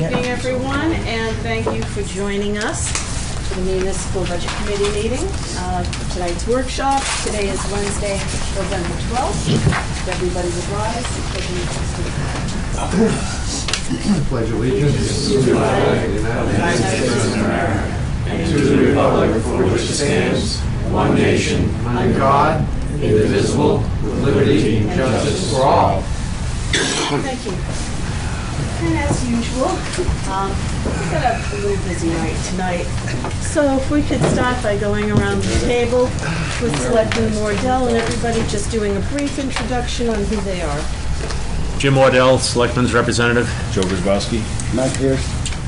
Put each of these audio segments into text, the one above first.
evening, everyone, and thank you for joining us for the municipal budget committee meeting. Uh, for Tonight's workshop, today is Wednesday, November 12th. If Everybody would rise. and pledge allegiance to the Pledge allegiance to the flag of the United States of America to the republic for which it stands, one nation, under God, indivisible, with liberty and justice for all. Thank you. And as usual, um, we've got a little busy night tonight. So if we could start by going around the table with Selectman Waddell and everybody just doing a brief introduction on who they are. Jim Waddell, Selectman's Representative. Joe Brzezowski. Matt Pierce.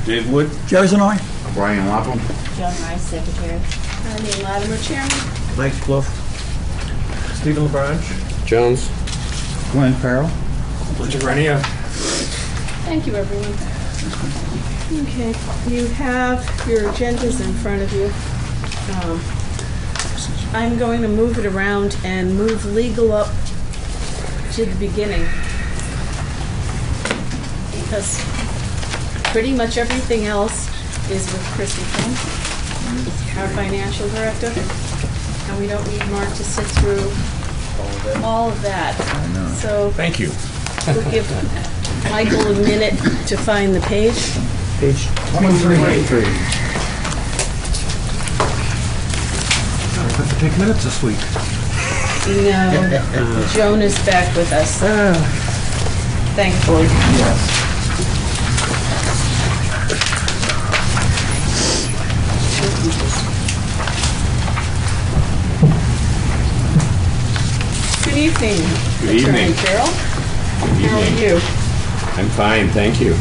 Dave Wood. Jerry Zanoy. Brian Lapham. John Rice, Secretary. Eileen Latimer, Chairman. Mike Bluff. Stephen LaBranche. Jones. Glenn Farrell. Richard Renia. Thank you, everyone. Okay, you have your agendas in front of you. Um, I'm going to move it around and move legal up to the beginning. Because pretty much everything else is with Chrissy Finn, our financial director. And we don't need Mark to sit through all of that. So Thank you. We'll give Michael a minute to find the page. Page 23. Have to take minutes this week. No, Joan is back with us. Oh. Thankfully. Good evening. Good evening. Carol, Carroll. Good How are you? I'm fine, thank you.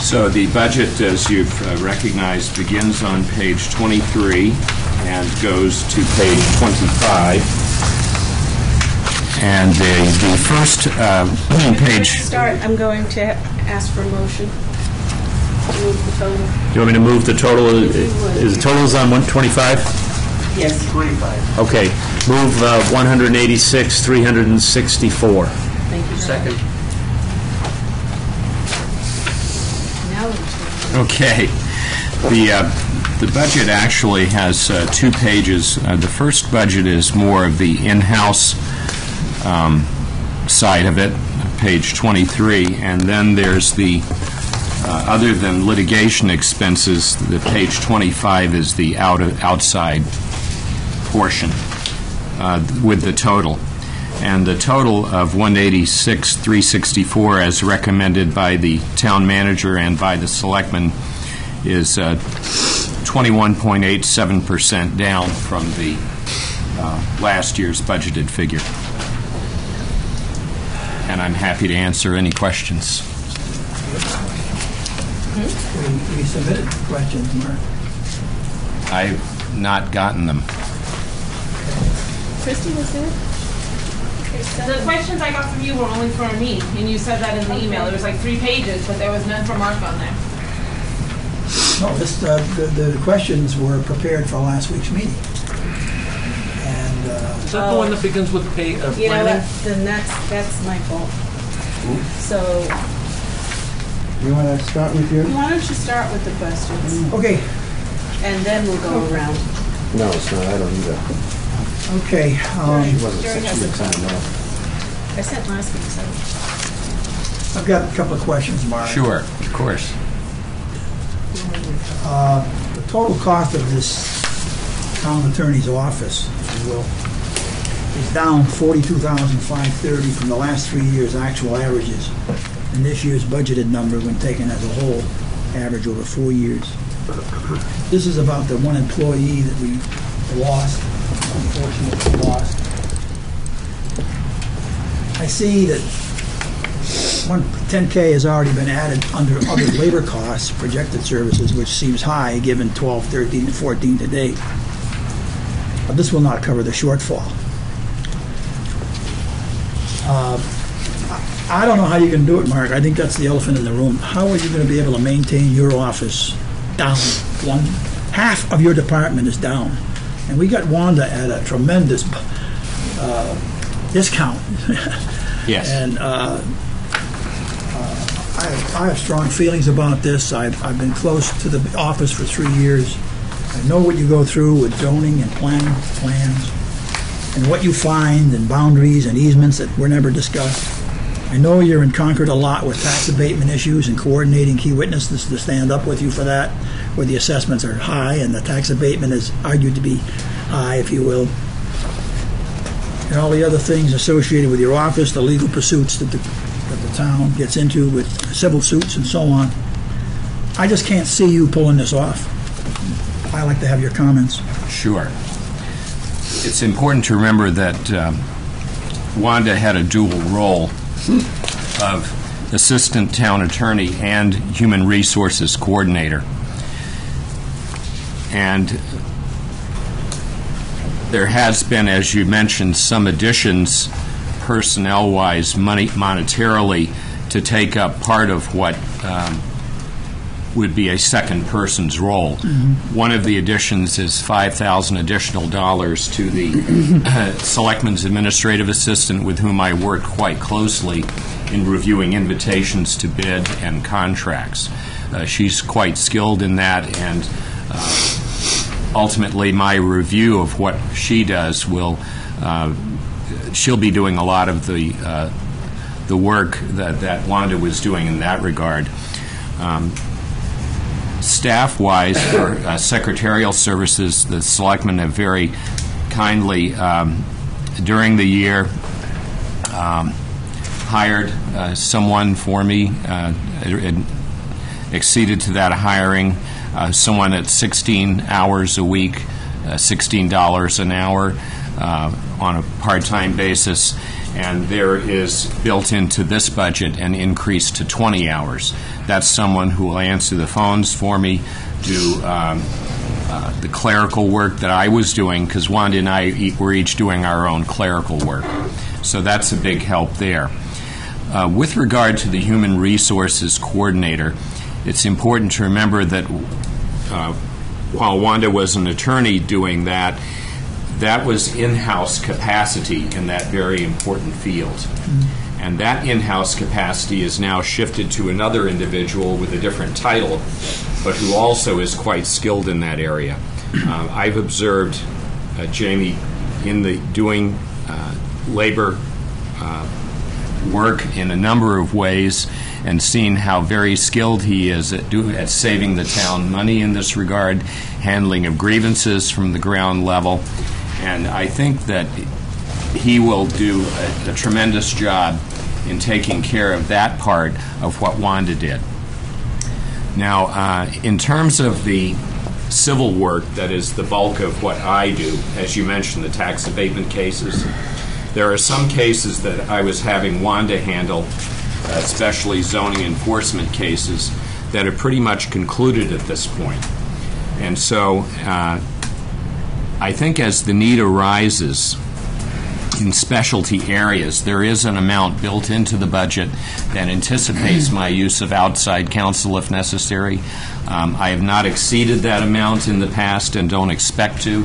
So the budget, as you've uh, recognized, begins on page 23 and goes to page 25. And the the first uh, page... Start, I'm going to ask for a motion. to Move the total. You want me to move the total, is the totals on 125? Yes. 25. Okay, move uh, 186, 364. Thank you. Second. Now, we'll Okay. The, uh, the budget actually has uh, two pages. Uh, The first budget is more of the in-house um, side of it, page 23, and then there's the, uh, other than litigation expenses, the page 25 is the out outside portion uh, with the total. And the total of 186, 364, as recommended by the town manager and by the selectmen, is uh, 21.87% down from the uh, last year's budgeted figure. And I'm happy to answer any questions. We we submitted questions, Mark. I've not gotten them. Christie was there? The questions I got from you were only for me, and you said that in the email. There was like three pages, but there was none for Mark on there. No, this, uh, the, the questions were prepared for last week's meeting. And, uh, Is that the one that begins with pay, uh, You know planning? what, then that's, that's my fault. So, you want to start with your? why don't you start with the questions, Okay, and then we'll go around. No, it's not, I don't either. Okay. um, She wasn't, Jerry she has didn't sign no. I sent last week, out. I've got a couple of questions, Mark. Sure, of course. Uh, The total cost of this town attorney's office, if you will, is down forty-two thousand five thirty from the last three years' actual averages. And this year's budgeted number, when taken as a whole, average over four years. This is about the one employee that we lost, unfortunately lost. I see that one, 10K has already been added under other labor costs, projected services, which seems high, given 12, 13, and 14 to date. But this will not cover the shortfall. Uh, I don't know how you can do it, Mark. I think that's the elephant in the room. How are you going to be able to maintain your office down? One, half of your department is down. And we got Wanda at a tremendous uh, discount. Yes. And uh, uh, I have- I have strong feelings about this. I've I've been close to the office for three years. I know what you go through with zoning and planning plans, and what you find, and boundaries and easements that were never discussed. I know you're in Concord a lot with tax abatement issues and coordinating key witnesses to stand up with you for that, where the assessments are high and the tax abatement is argued to be high, if you will and all the other things associated with your office, the legal pursuits that the, that the town gets into with civil suits and so on. I just can't see you pulling this off. I like to have your comments. Sure. It's important to remember that um, Wanda had a dual role of Assistant Town Attorney and Human Resources Coordinator. And there has been, as you mentioned, some additions personnel-wise, money, monetarily, to take up part of what um, would be a second person's role. One of the additions is 5,000 additional dollars to the uh, Selectman's Administrative Assistant, with whom I work quite closely in reviewing invitations to bid and contracts. Uh, She's quite skilled in that, and uh, ultimately, my review of what she does will, uh, she'll be doing a lot of the, uh, the work that that Wanda was doing in that regard. Um, Staff-wise, for uh, secretarial services, the selectmen have very kindly, um, during the year, um, hired uh, someone for me, uh, it- it exceeded to that hiring, uh, someone at 16 hours a week, uh, $16 an hour uh, on a part-time basis, and there is built into this budget an increase to 20 hours. That's someone who will answer the phones for me, do um, uh, the clerical work that I was doing, because Wanda and I e- were each doing our own clerical work. So that's a big help there. Uh, With regard to the Human Resources Coordinator, it's important to remember that uh, while Wanda was an attorney doing that, that was in-house capacity in that very important field. And that in-house capacity is now shifted to another individual with a different title, but who also is quite skilled in that area. Uh, I've observed uh, Jamie in the, doing uh, labor uh, work in a number of ways and seen how very skilled he is at, do, at saving the town money in this regard, handling of grievances from the ground level. And I think that he will do a, a tremendous job in taking care of that part of what Wanda did. Now, uh, in terms of the civil work that is the bulk of what I do, as you mentioned, the tax abatement cases, there are some cases that I was having Wanda handle, especially zoning enforcement cases, that are pretty much concluded at this point. And so uh, I think as the need arises in specialty areas, there is an amount built into the budget that anticipates my use of outside counsel if necessary. Um, I have not exceeded that amount in the past and don't expect to,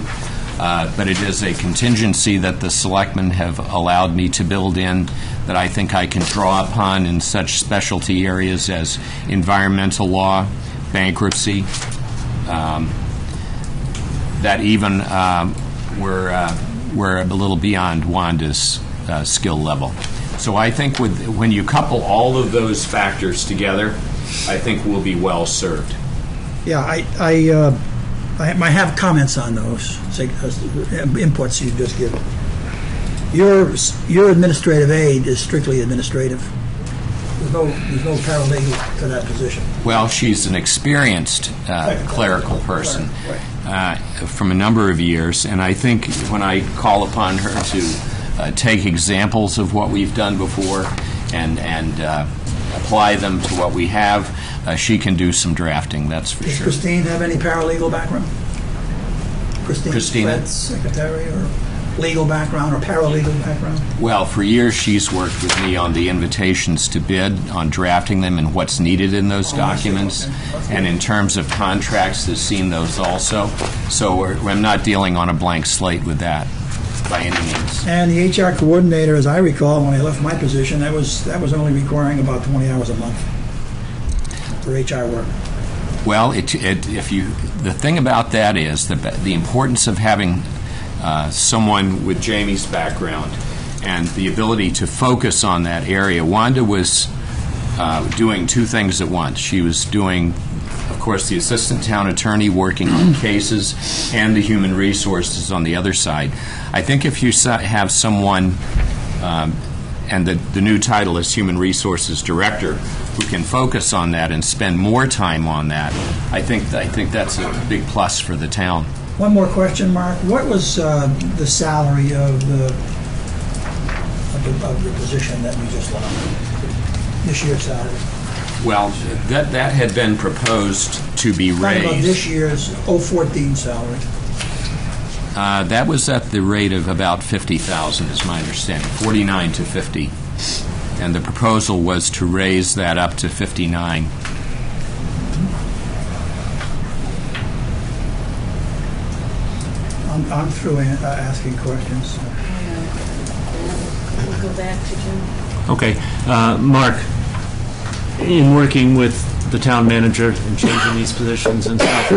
uh, but it is a contingency that the selectmen have allowed me to build in that I think I can draw upon in such specialty areas as environmental law, bankruptcy, um, that even um, we're, uh, we're a little beyond Wanda's uh, skill level. So I think with, when you couple all of those factors together, I think we'll be well served. Yeah, I, I, uh, I I have comments on those, say, uh, inputs you just given. Your, your administrative aid is strictly administrative. There's no, there's no paralegal to that position. Well, she's an experienced uh, clerical person uh, from a number of years, and I think when I call upon her to uh, take examples of what we've done before and, and uh, apply them to what we have, uh, she can do some drafting, that's for Does sure. Christine have any paralegal background? Christine Christina? Secretary, or legal background, or paralegal background? Well, for years, she's worked with me on the invitations to bid, on drafting them and what's needed in those Oh, documents. Okay. And in terms of contracts, has seen those also. So we're- I'm not dealing on a blank slate with that. By any means. And the HR coordinator, as I recall, when I left my position, that was, that was only requiring about 20 hours a month for HR work. Well, it, it, if you, the thing about that is the, the importance of having uh, someone with Jamie's background and the ability to focus on that area. Wanda was uh, doing two things at once. She was doing, of course, the assistant town attorney working on cases and the human resources on the other side. I think if you have someone um, and the, the new title is Human Resources Director, who can focus on that and spend more time on that, I think, I think that's a big plus for the town. One more question, Mark. What was uh, the salary of the, of the, of the position that we just left? This year's salary? Well, that, that had been proposed to be Talking about this raised. year's 014 salary. Uh, That was at the rate of about 50,000, is my understanding, 49 to 50. And the proposal was to raise that up to 59. I'm, I'm through uh, asking questions. We'll go back to Jim. Okay, uh, Mark, in working with the town manager and changing these positions and stuff,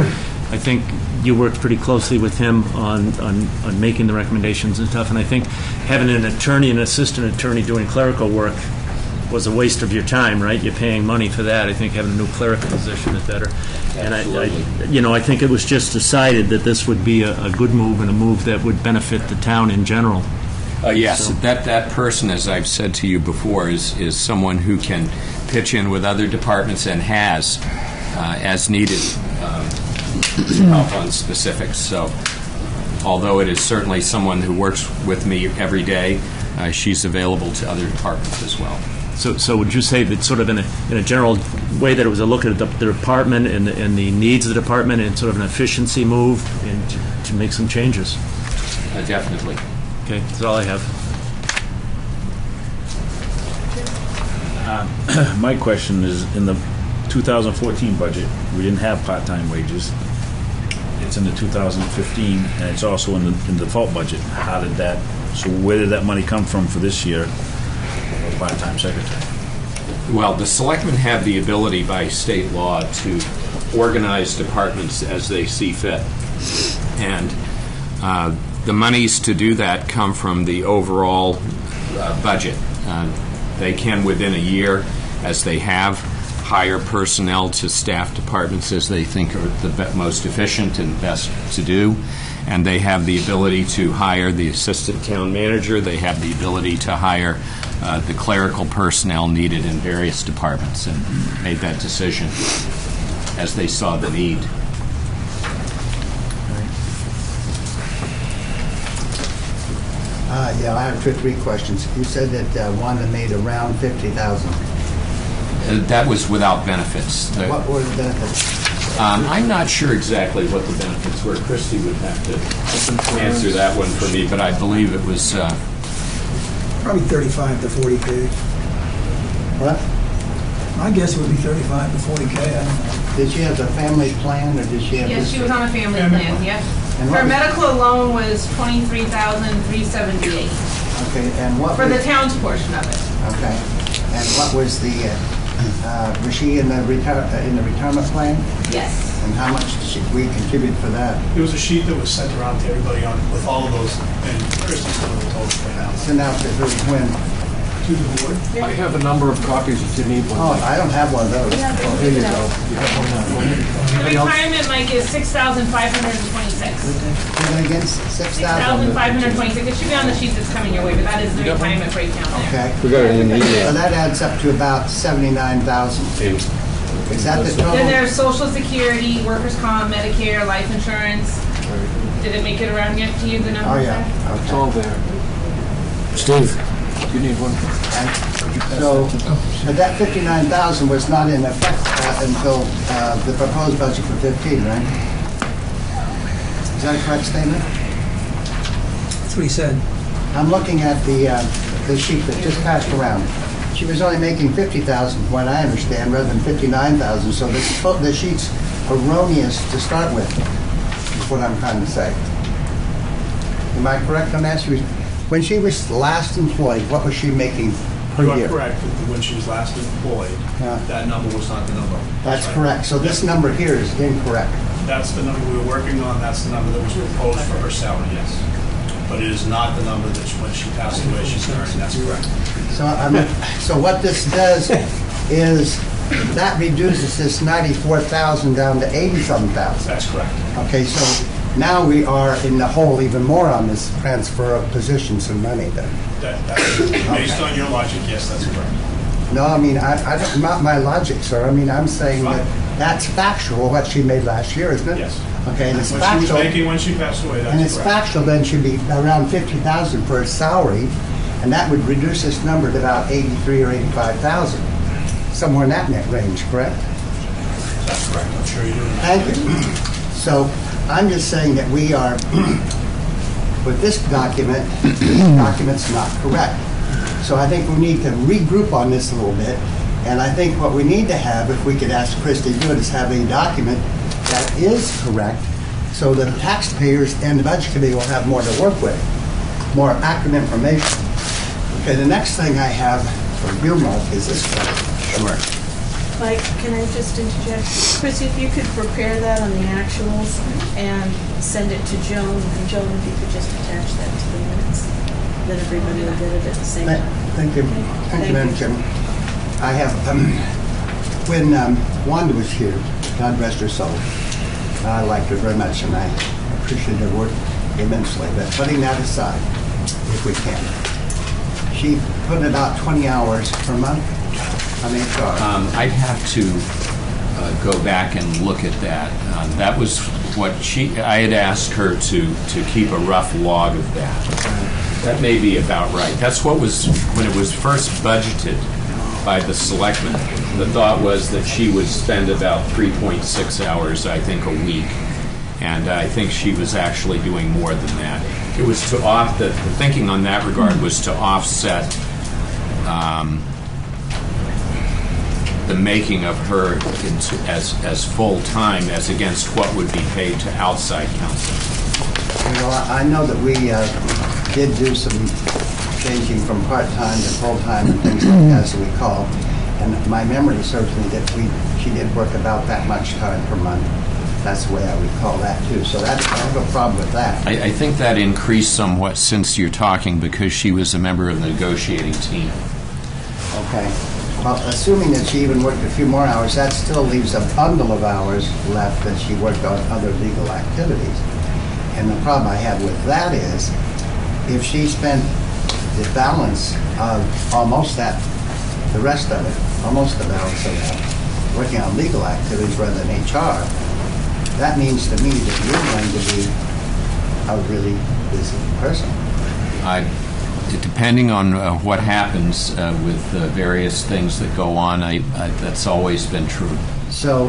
I think you worked pretty closely with him on, on, on making the recommendations and stuff, and I think having an attorney and assistant attorney doing clerical work was a waste of your time, right? You're paying money for that. I think having a new clerical position is better. And I, I, you know, I think it was just decided that this would be a, a good move and a move that would benefit the town in general. Uh, Yes, So- that, that person, as I've said to you before, is, is someone who can pitch in with other departments and has, uh, as needed, um, help on specifics. So although it is certainly someone who works with me every day, uh, she's available to other departments as well. So, so would you say that sort of in a, in a general way that it was a look at the, the department and the, and the needs of the department and sort of an efficiency move and to, to make some changes? Uh, Definitely. Okay, that's all I have. My question is, in the 2014 budget, we didn't have part-time wages. It's in the 2015, and it's also in the, in the default budget. How did that, so where did that money come from for this year, for part-time secretary? Well, the selectmen have the ability by state law to organize departments as they see fit. And uh, the monies to do that come from the overall uh, budget. Uh, They can, within a year, as they have, hire personnel to staff departments as they think are the most efficient and best to do. And they have the ability to hire the assistant town manager, they have the ability to hire uh, the clerical personnel needed in various departments, and made that decision as they saw the need. Uh, Yeah, I have two, three questions. You said that uh, Wanda made around 50,000. Uh, That was without benefits. The- What were the benefits? Um, I'm not sure exactly what the benefits were. Christie would have to answer that one for me, but I believe it was, uh, Probably 35 to 40K. What? My guess would be 35 to 40K, I. Did she have a family plan, or did she have Yes, she was on a family plan, yep. And Her what was- medical alone was twenty-three thousand, three seventy-eight, Okay, and what for the was, town's portion of it. okay, and what was the, uh, uh, was she in the retire, uh, in the retirement plan? Yes. And how much did she- we contribute for that? It was a sheet that was sent around to everybody on, with all of those, and Christie's the one that told us right now. Sent out to her when? To the board? I have a number of copies if you need Oh, one. I don't have one of those. Oh, here you go. The retirement, Mike, is six thousand five hundred and twenty-six. Say that again, Six 6,000? thousand five hundred and twenty-six. It should be on the sheet that's coming your way, but that is the retirement breakdown there. Okay. We got it in the So email. that adds up to about 79,000. Is that the total? Then there's social security, workers' comp, Medicare, life insurance. Did it make it around yet to you, the numbers Oh, there? yeah, It's okay. all there. Steve, you need one? So, but that 59,000 was not in effect uh, until uh, the proposed budget for 15, right? Is that a correct statement? That's what he said. I'm looking at the, uh, the sheet that just passed around. She was only making 50,000, from what I understand, rather than 59,000, so this, the sheet's erroneous to start with, is what I'm trying to say. Am I correct on that? She was, when she was last employed, what was she making per You year? are correct, when she was last employed, Yeah. that number was not the number. That's right. correct. So this number here is incorrect. That's the number we were working on, that's the number that was proposed for her salary, yes. But it is not the number that, she- when she passed away, she's earning, that's correct. So I'm, so what this does is that reduces this 94,000 down to 80-some thousand. That's correct. Okay, so now we are in the hole even more on this transfer of positions and money then. That, that, based on your logic, yes, that's correct. No, I mean, I, I don't, not my logic, sir. I mean, I'm saying that that's factual, what she made last year, isn't it? Yes. Okay, and it's What she was factual, making when she passed away, and it's correct. factual, then should be around 50,000 for a salary, and that would reduce this number to about 83 or 85,000, somewhere in that net range, correct? That's correct, I'm sure you do. Thank you. So I'm just saying that we are, with this document, this document's not correct. So I think we need to regroup on this a little bit. And I think what we need to have, if we could ask Christie to do it, is have a document that is correct so the taxpayers and the budget committee will have more to work with, more accurate information. Okay, the next thing I have for you, Mark, is this one. Sure. Mike, can I just interject? Chris, if you could prepare that on the actuals and send it to Joan, and Joan, if you could just attach that to the minutes, then everybody will get it at the same Thank time. thank you. Thank you, Madam. Chairman. I have, um, when um, Wanda was here, God rest her soul, I liked her very much and I appreciate her work immensely, but putting that aside, if we can, she put in about 20 hours per month Um, I'd have to uh, go back and look at that. Um, That was what she, I had asked her to, to keep a rough log of that. That may be about right. That's what was, when it was first budgeted by the selectmen, the thought was that she would spend about 3.6 hours, I think, a week. And I think she was actually doing more than that. It was to off, the the thinking on that regard was to offset the making of her into, as, as full-time as against what would be paid to outside counsel. Know, I know that we uh, did do some changing from part-time to full-time and things like that, as we call. And my memory serves me that we, she did work about that much time per month. That's the way I recall that too. So that, I have a problem with that. I, I think that increased somewhat since you're talking because she was a member of the negotiating team. Okay. Well, assuming that she even worked a few more hours, that still leaves a bundle of hours left that she worked on other legal activities. And the problem I have with that is, if she spent the balance of almost that, the rest of it, almost the balance of that, working on legal activities rather than HR, that means to me that you're going to be a really busy person. I, depending on uh, what happens uh, with uh, various things that go on, I, I, that's always been true. So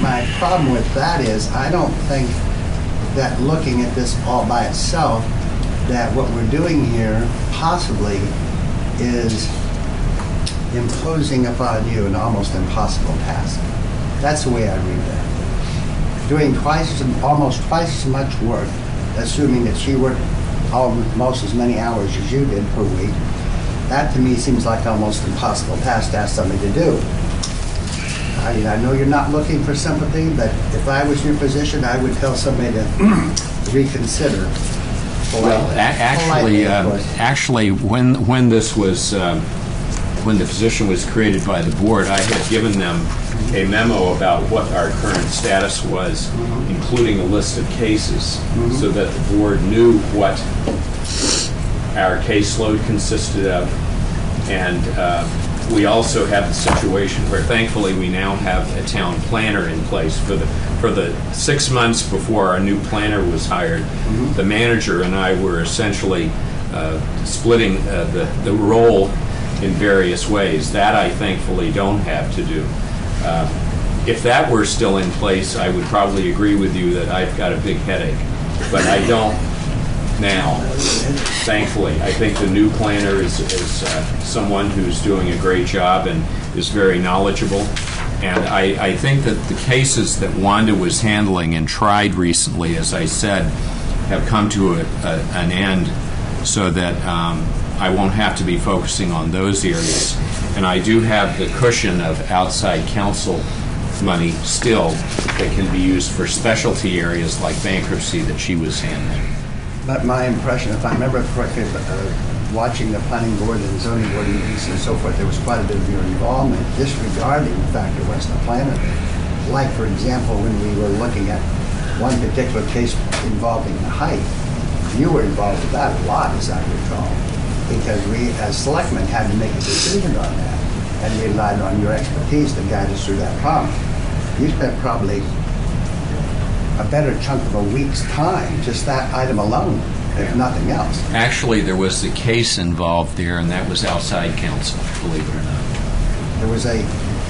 my problem with that is, I don't think that looking at this all by itself, that what we're doing here possibly is imposing upon you an almost impossible task. That's the way I read that. Doing twice, almost twice as much work, assuming that she worked almost as many hours as you did per week, that to me seems like almost impossible task to ask somebody to do. I, I know you're not looking for sympathy, but if I was in your position, I would tell somebody to reconsider. Well, a- actually, Politely, uh, actually, when, when this was, um, when the position was created by the board, I had given them a memo about what our current status was, including a list of cases, so that the board knew what our caseload consisted of. And uh, we also have the situation where thankfully we now have a town planner in place for the, for the six months before our new planner was hired. The manager and I were essentially uh, splitting uh, the, the role in various ways. That I thankfully don't have to do. Uh, If that were still in place, I would probably agree with you that I've got a big headache. But I don't now, thankfully. I think the new planner is, is uh, someone who's doing a great job and is very knowledgeable. And I, I think that the cases that Wanda was handling and tried recently, as I said, have come to a, a, an end so that um, I won't have to be focusing on those areas. And I do have the cushion of outside counsel money still that can be used for specialty areas like bankruptcy that she was handling. But my impression, if I remember correctly, uh, watching the planning board and zoning board meetings and so forth, there was quite a bit of your involvement disregarding the fact it wasn't a planner. Like, for example, when we were looking at one particular case involving the height, you were involved with that a lot, as I recall, because we, as selectmen, had to make a decision on that and relied on your expertise to guide us through that problem. You spent probably a better chunk of a week's time, just that item alone, if nothing else. Actually, there was a case involved there, and that was outside counsel, believe it or not. There was a,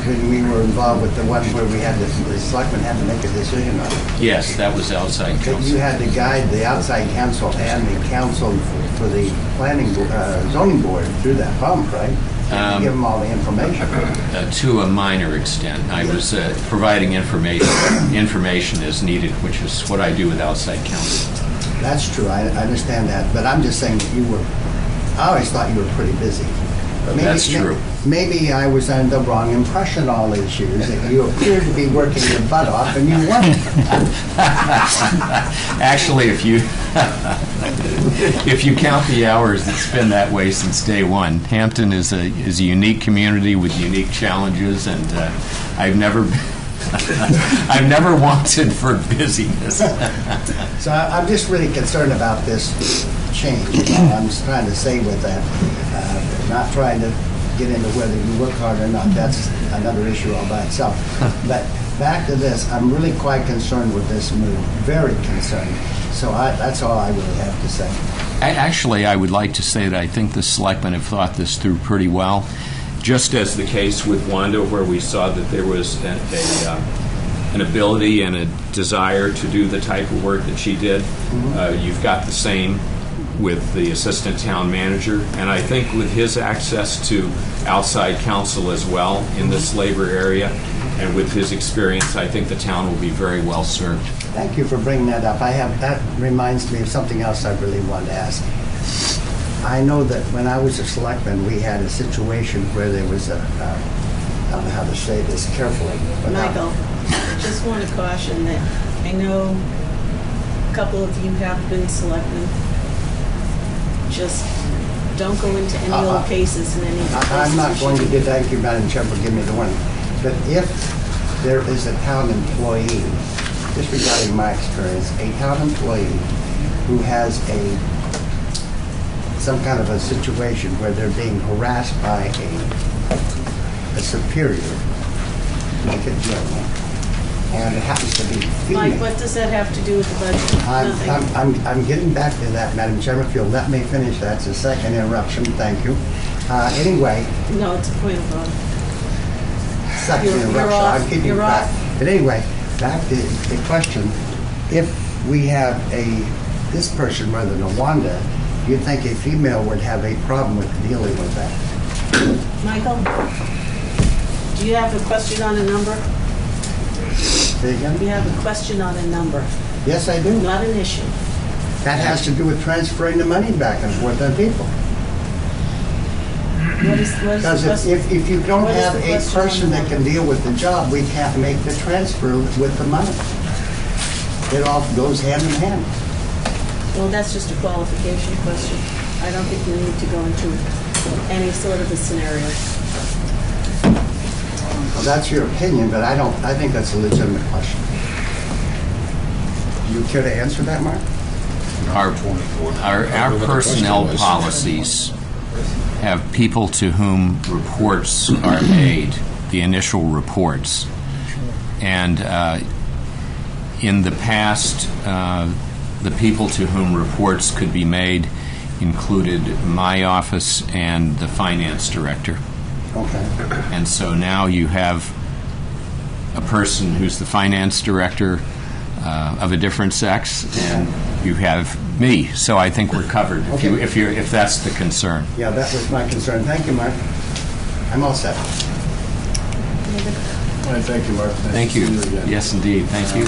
when we were involved with the one where we had, the the selectmen had to make a decision on it. Yes, that was outside But you had to guide the outside counsel and the counsel for the planning, bo- uh, zoning board through that problem, right? You Um, Give them all the information. Uh, To a minor extent. I was uh, providing information, information as needed, which is what I do with outside counsel. That's true, I, I understand that, but I'm just saying that you were, I always thought you were pretty busy. Maybe- That's true. Maybe I was under the wrong impression all these years, that you appeared to be working your butt off and you weren't. Actually, if you, if you count the hours, it's been that way since day one. Hampton is a, is a unique community with unique challenges, and uh, I've never, I've never wanted for busyness. So I- I'm just really concerned about this change. I'm just trying to say with that, uh, not trying to get into whether you work hard or not. That's another issue all by itself. But back to this, I'm really quite concerned with this move, very concerned. So I, that's all I really have to say. Actually, I would like to say that I think the selectmen have thought this through pretty well, just as the case with Wanda, where we saw that there was a, a, uh, an ability and a desire to do the type of work that she did. Uh, You've got the same with the assistant town manager, and I think with his access to outside counsel as well in this labor area, and with his experience, I think the town will be very well served. Thank you for bringing that up. I have, that reminds me of something else I really wanted to ask. I know that when I was a selectman, we had a situation where there was a, uh, I don't know how to say this carefully. but Michael, I just want to caution that I know a couple of you have been selectmen. Just don't go into any Uh-uh. old uh-huh. cases in any of the places I- I'm not going to should do, thank you, Madam Chair, for giving me the warning. But if there is a town employee, disregarding my experience, a town employee who has a, some kind of a situation where they're being harassed by a, a superior, like a general, and it happens to be female. Mike, what does that have to do with the budget? I'm, Nothing. I'm, I'm- I'm getting back to that, Madam Chairman, if you'll let me finish That's a second interruption, thank you. Uh, Anyway, No, it's a point of order. second You're- you're interruption, I'm off. keeping You're off. But anyway, back to the question, if we have a, this person rather than a Wanda, you'd think a female would have a problem with dealing with that. Michael, do you have a question on a number? Say again? you have a question on a number? Yes, I do. Not an issue. That has to do with transferring the money back and forth on people. What is, what is the Because if, question? if if you don't What is have the a question on person that can deal with the job, we can't make the transfer with the money. It all goes hand in hand. Well, that's just a qualification question. I don't think we need to go into any sort of a scenario. Well, that's your opinion, but I don't, I think that's a legitimate question. Do you care to answer that, Mark? Our, our, our personnel policies have people to whom reports are made, the initial reports. And uh, in the past, uh, the people to whom reports could be made included my office and the finance director. Okay. And so now you have a person who's the finance director uh, of a different sex, and you have me. So I think we're covered, if you, if you're, if that's the concern. Yeah, that was my concern. Thank you, Mark. I'm all set. Thank you, Mark. Nice Thank to you. Yes, indeed, thank you.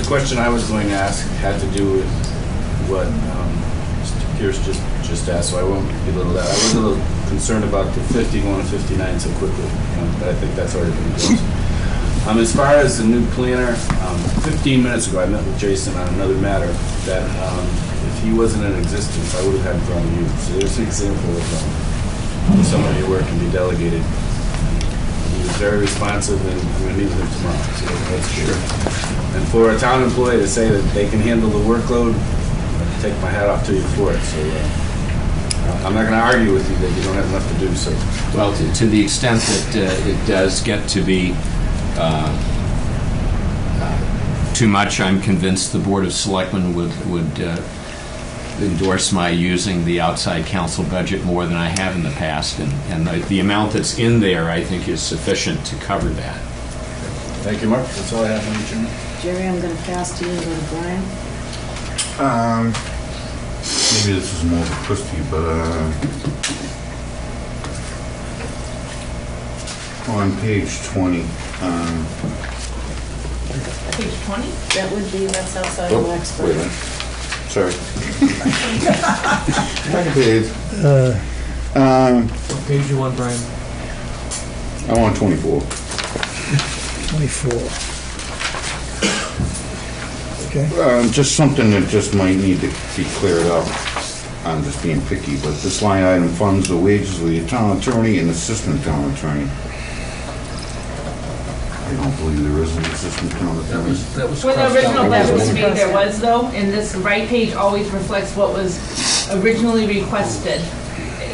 The question I was going to ask had to do with what um, Mr. Pierce just, just asked, so I won't belittle that. I was a little concerned about the 50 going to 59 so quickly, um, but I think that's already been addressed. Um, As far as the new planner, um, 15 minutes ago, I met with Jason on another matter that um, if he wasn't in existence, I would have had front of you. So there's an example of um, some of your work can be delegated. He was very responsive, and I'm going to meet with him tomorrow, so that's good. And for a town employee to say that they can handle the workload, I take my hat off to you for it. So uh, I'm not going to argue with you that you don't have enough to do, so. Well, to to the extent that uh, it does get to be uh, uh, too much, I'm convinced the Board of Selectmen would would uh, endorse my using the outside counsel budget more than I have in the past, and and the- the amount that's in there, I think, is sufficient to cover that. Thank you, Mark. That's all I have, Mr. Chairman. Jerry, I'm going to pass to you and go to Brian. Um, maybe this is more for Christie, but, uh, on page 20, um, Page 20? That would be, that's outside oh, of wait a Wexford. minute. Sorry. Second page. Um, What page you want, Brian? I want 24. 24. Okay. Um, just something that just might need to be cleared up. I'm just being picky, but this line item funds the wages of the town attorney and assistant town attorney. I don't believe there is an assistant town That attorney. was, that was When the crossed out. original that budget was was made, there was though, and this right page always reflects what was originally requested.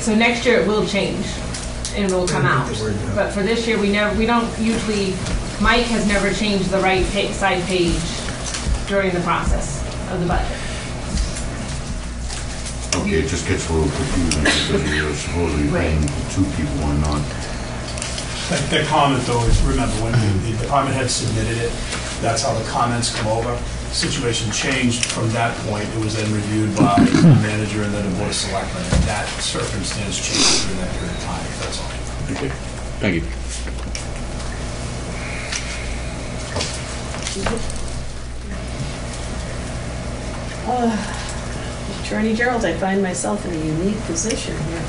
So next year it will change, and it will come out. But for this year, we never, we don't usually, Mike has never changed the right pa- side page during the process of the budget. Okay, it just gets a little confusing because you're supposedly paying two people and not. That that comment though is, remember, when the the department head submitted it, that's how the comments come over. Situation changed from that point. It was then reviewed by the manager and then the board of selectmen. And that circumstance changed during that period of time, that's all. Okay, thank you. Attorney Gearreald, I find myself in a unique position here.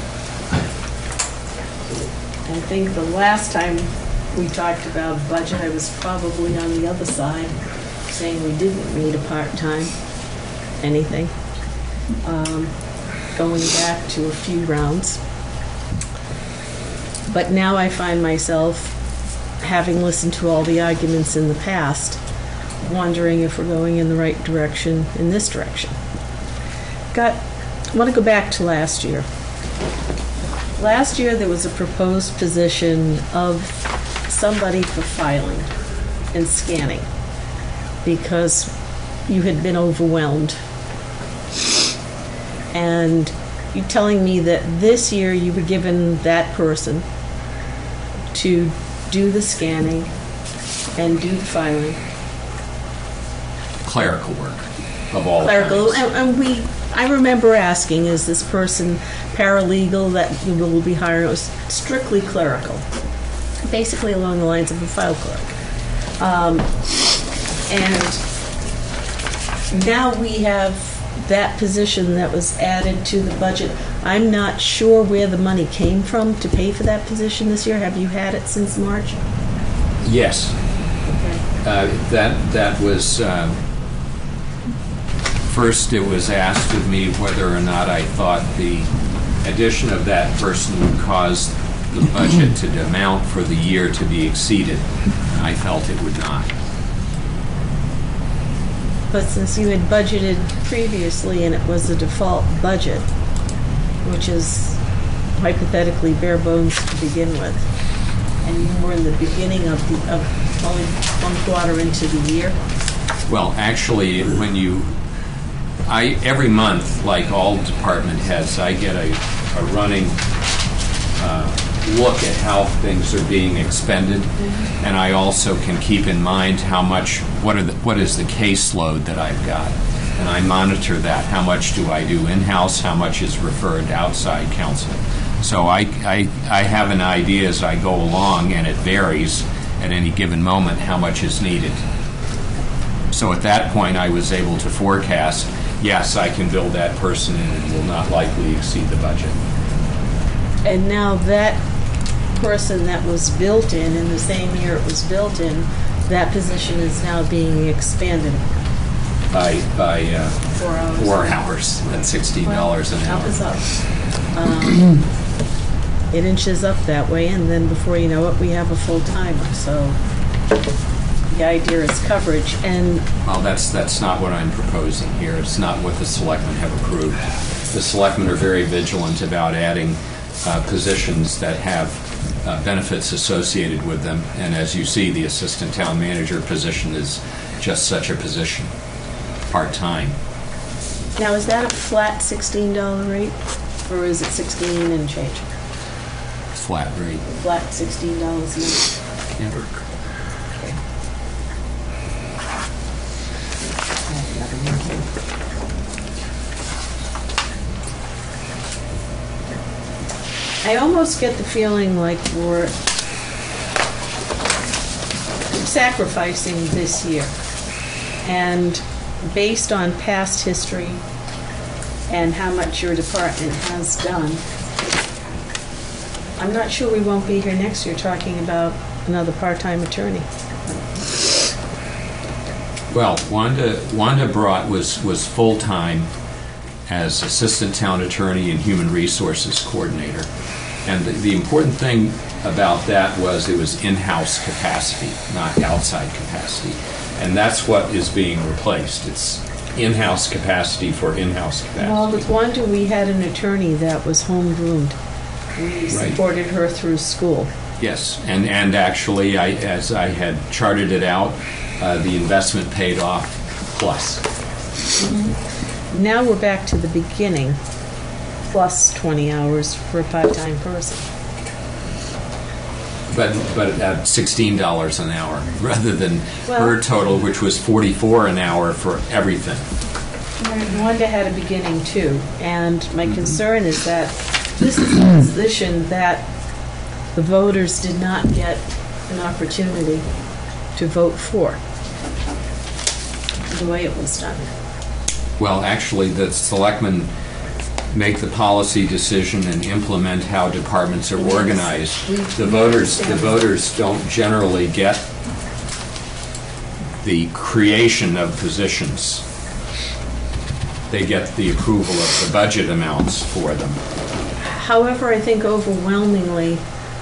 I think the last time we talked about budget, I was probably on the other side, saying we didn't need a part-time anything. Um, Going back to a few rounds. But now I find myself, having listened to all the arguments in the past, wondering if we're going in the right direction in this direction got, I want to go back to last year. Last year, there was a proposed position of somebody for filing and scanning because you had been overwhelmed. And you're telling me that this year you were given that person to do the scanning and do the filing. Clerical work of all clerical, and, and we, I remember asking, is this person paralegal that you will be hiring? It was strictly clerical, basically along the lines of a file clerk. Um, and now we have that position that was added to the budget. I'm not sure where the money came from to pay for that position this year. Have you had it since March? Yes. Uh, That, that was, um, first it was asked of me whether or not I thought the addition of that person would cause the budget to amount for the year to be exceeded. I felt it would not. But since you had budgeted previously and it was the default budget, which is hypothetically bare bones to begin with, and you were in the beginning of the, of only one quarter into the year, Well, actually, when you, I, every month, like all department heads, I get a, a running uh, look at how things are being expended, and I also can keep in mind how much, what are the, what is the caseload that I've got, and I monitor that. How much do I do in-house? How much is referred outside counsel? So I, I, I have an idea as I go along, and it varies at any given moment how much is needed. So at that point, I was able to forecast, yes, I can build that person and will not likely exceed the budget. And now that person that was built in, in the same year it was built in, that position is now being expanded By, by uh, four hours. four hours at $16 an Up is hour. up. Um, It inches up that way, and then before you know it, we have a full timer, so the idea is coverage, and Well, that's, that's not what I'm proposing here. It's not what the selectmen have approved. The selectmen are very vigilant about adding uh, positions that have uh, benefits associated with them. And as you see, the assistant town manager position is just such a position, part-time. now is that a flat sixteen dollar rate, or is it sixteen and change? flat rate. Flat sixteen dollars an hour? I almost get the feeling like we're sacrificing this year. And based on past history and how much your department has done, I'm not sure we won't be here next year talking about another part-time attorney. Well, Wanda, Wanda brought was, was full-time as Assistant Town Attorney and Human Resources Coordinator. And the, the important thing about that was it was in-house capacity, not outside capacity. And that's what is being replaced. It's in-house capacity for in-house capacity. Well, with Wanda, we had an attorney that was home-groomed. We supported her through school. Yes, and, and actually, I, as I had charted it out, uh, the investment paid off plus. Now we're back to the beginning, plus 20 hours for a part-time person. But, but at $16 an hour, rather than Well- her total, which was 44 an hour for everything. Wanda had a beginning too, and my mm-hmm. concern is that this is a position that the voters did not get an opportunity to vote for, the way it was done. Well, actually, the selectmen make the policy decision and implement how departments are organized. The voters, the voters don't generally get the creation of positions. They get the approval of the budget amounts for them. However, I think overwhelmingly,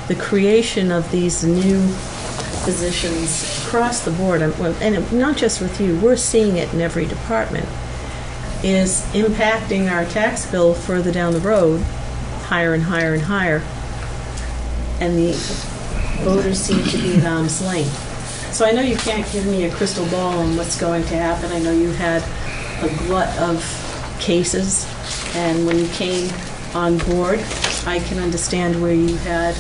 the creation of these new positions across the board, and well, and it- not just with you, we're seeing it in every department, is impacting our tax bill further down the road, higher and higher and higher. And the voters seem to be at arm's length. So I know you can't give me a crystal ball on what's going to happen. I know you had a glut of cases, and when you came on board, I can understand where you had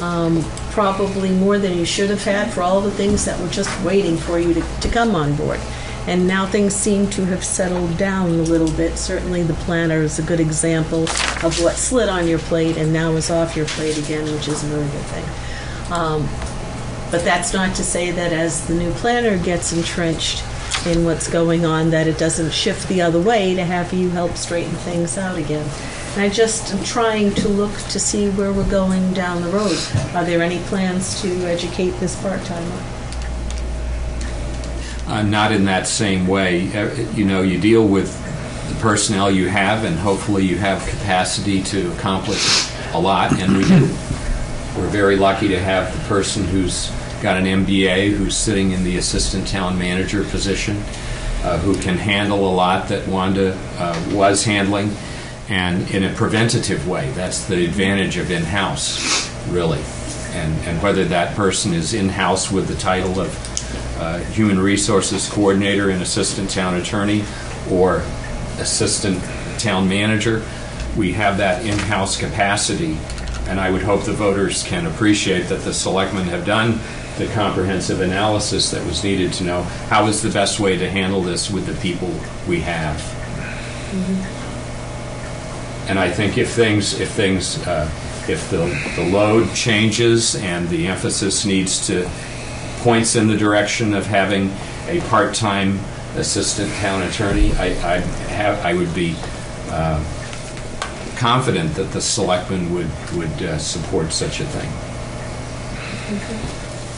um, probably more than you should have had for all the things that were just waiting for you to, to come on board. And now things seem to have settled down a little bit. Certainly, the planner is a good example of what slid on your plate and now is off your plate again, which is a really good thing. Um, but that's not to say that as the new planner gets entrenched in what's going on, that it doesn't shift the other way to have you help straighten things out again. And I just am trying to look to see where we're going down the road. Are there any plans to educate this part-timer? Uh, Not in that same way. Uh, You know, you deal with the personnel you have, and hopefully you have capacity to accomplish a lot, and we do. We're very lucky to have the person who's got an MBA, who's sitting in the assistant town manager position, uh, who can handle a lot that Wanda uh, was handling, and in a preventative way. That's the advantage of in-house, really. And and whether that person is in-house with the title of uh, Human Resources Coordinator and Assistant Town Attorney, or Assistant Town Manager, we have that in-house capacity, and I would hope the voters can appreciate that the selectmen have done the comprehensive analysis that was needed to know how is the best way to handle this with the people we have. And I think if things, if things, uh, if the, the load changes and the emphasis needs to, points in the direction of having a part-time assistant town attorney, I, I have, I would be uh, confident that the selectmen would, would uh, support such a thing.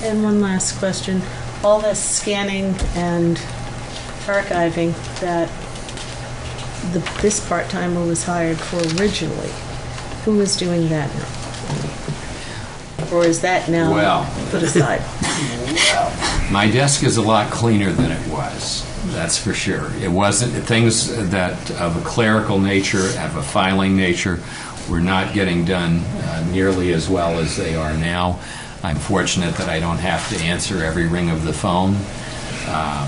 And one last question. All this scanning and archiving that the, this part-timer was hired for originally, who is doing that now? Or is that now Well. put aside? My desk is a lot cleaner than it was, that's for sure. It wasn't, things that of a clerical nature, of a filing nature, were not getting done uh, nearly as well as they are now. I'm fortunate that I don't have to answer every ring of the phone. Uh,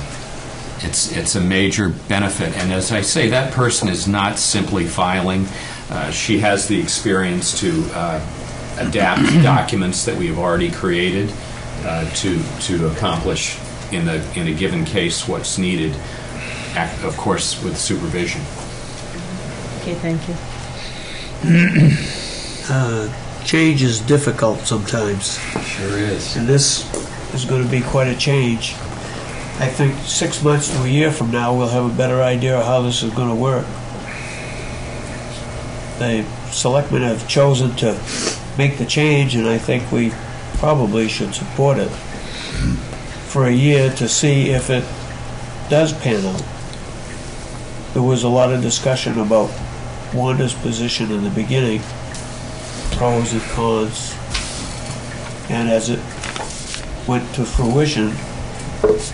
It's, it's a major benefit, and as I say, that person is not simply filing. Uh, She has the experience to uh, adapt documents that we have already created uh, to, to accomplish in the, in a given case what's needed, ac- of course, with supervision. Okay, thank you. Uh, Change is difficult sometimes, Sure is. and this is going to be quite a change. I think six months to a year from now, we'll have a better idea of how this is going to work. The selectmen have chosen to make the change, and I think we probably should support it for a year to see if it does pan out. There was a lot of discussion about Wanda's position in the beginning, pros and cons, and as it went to fruition,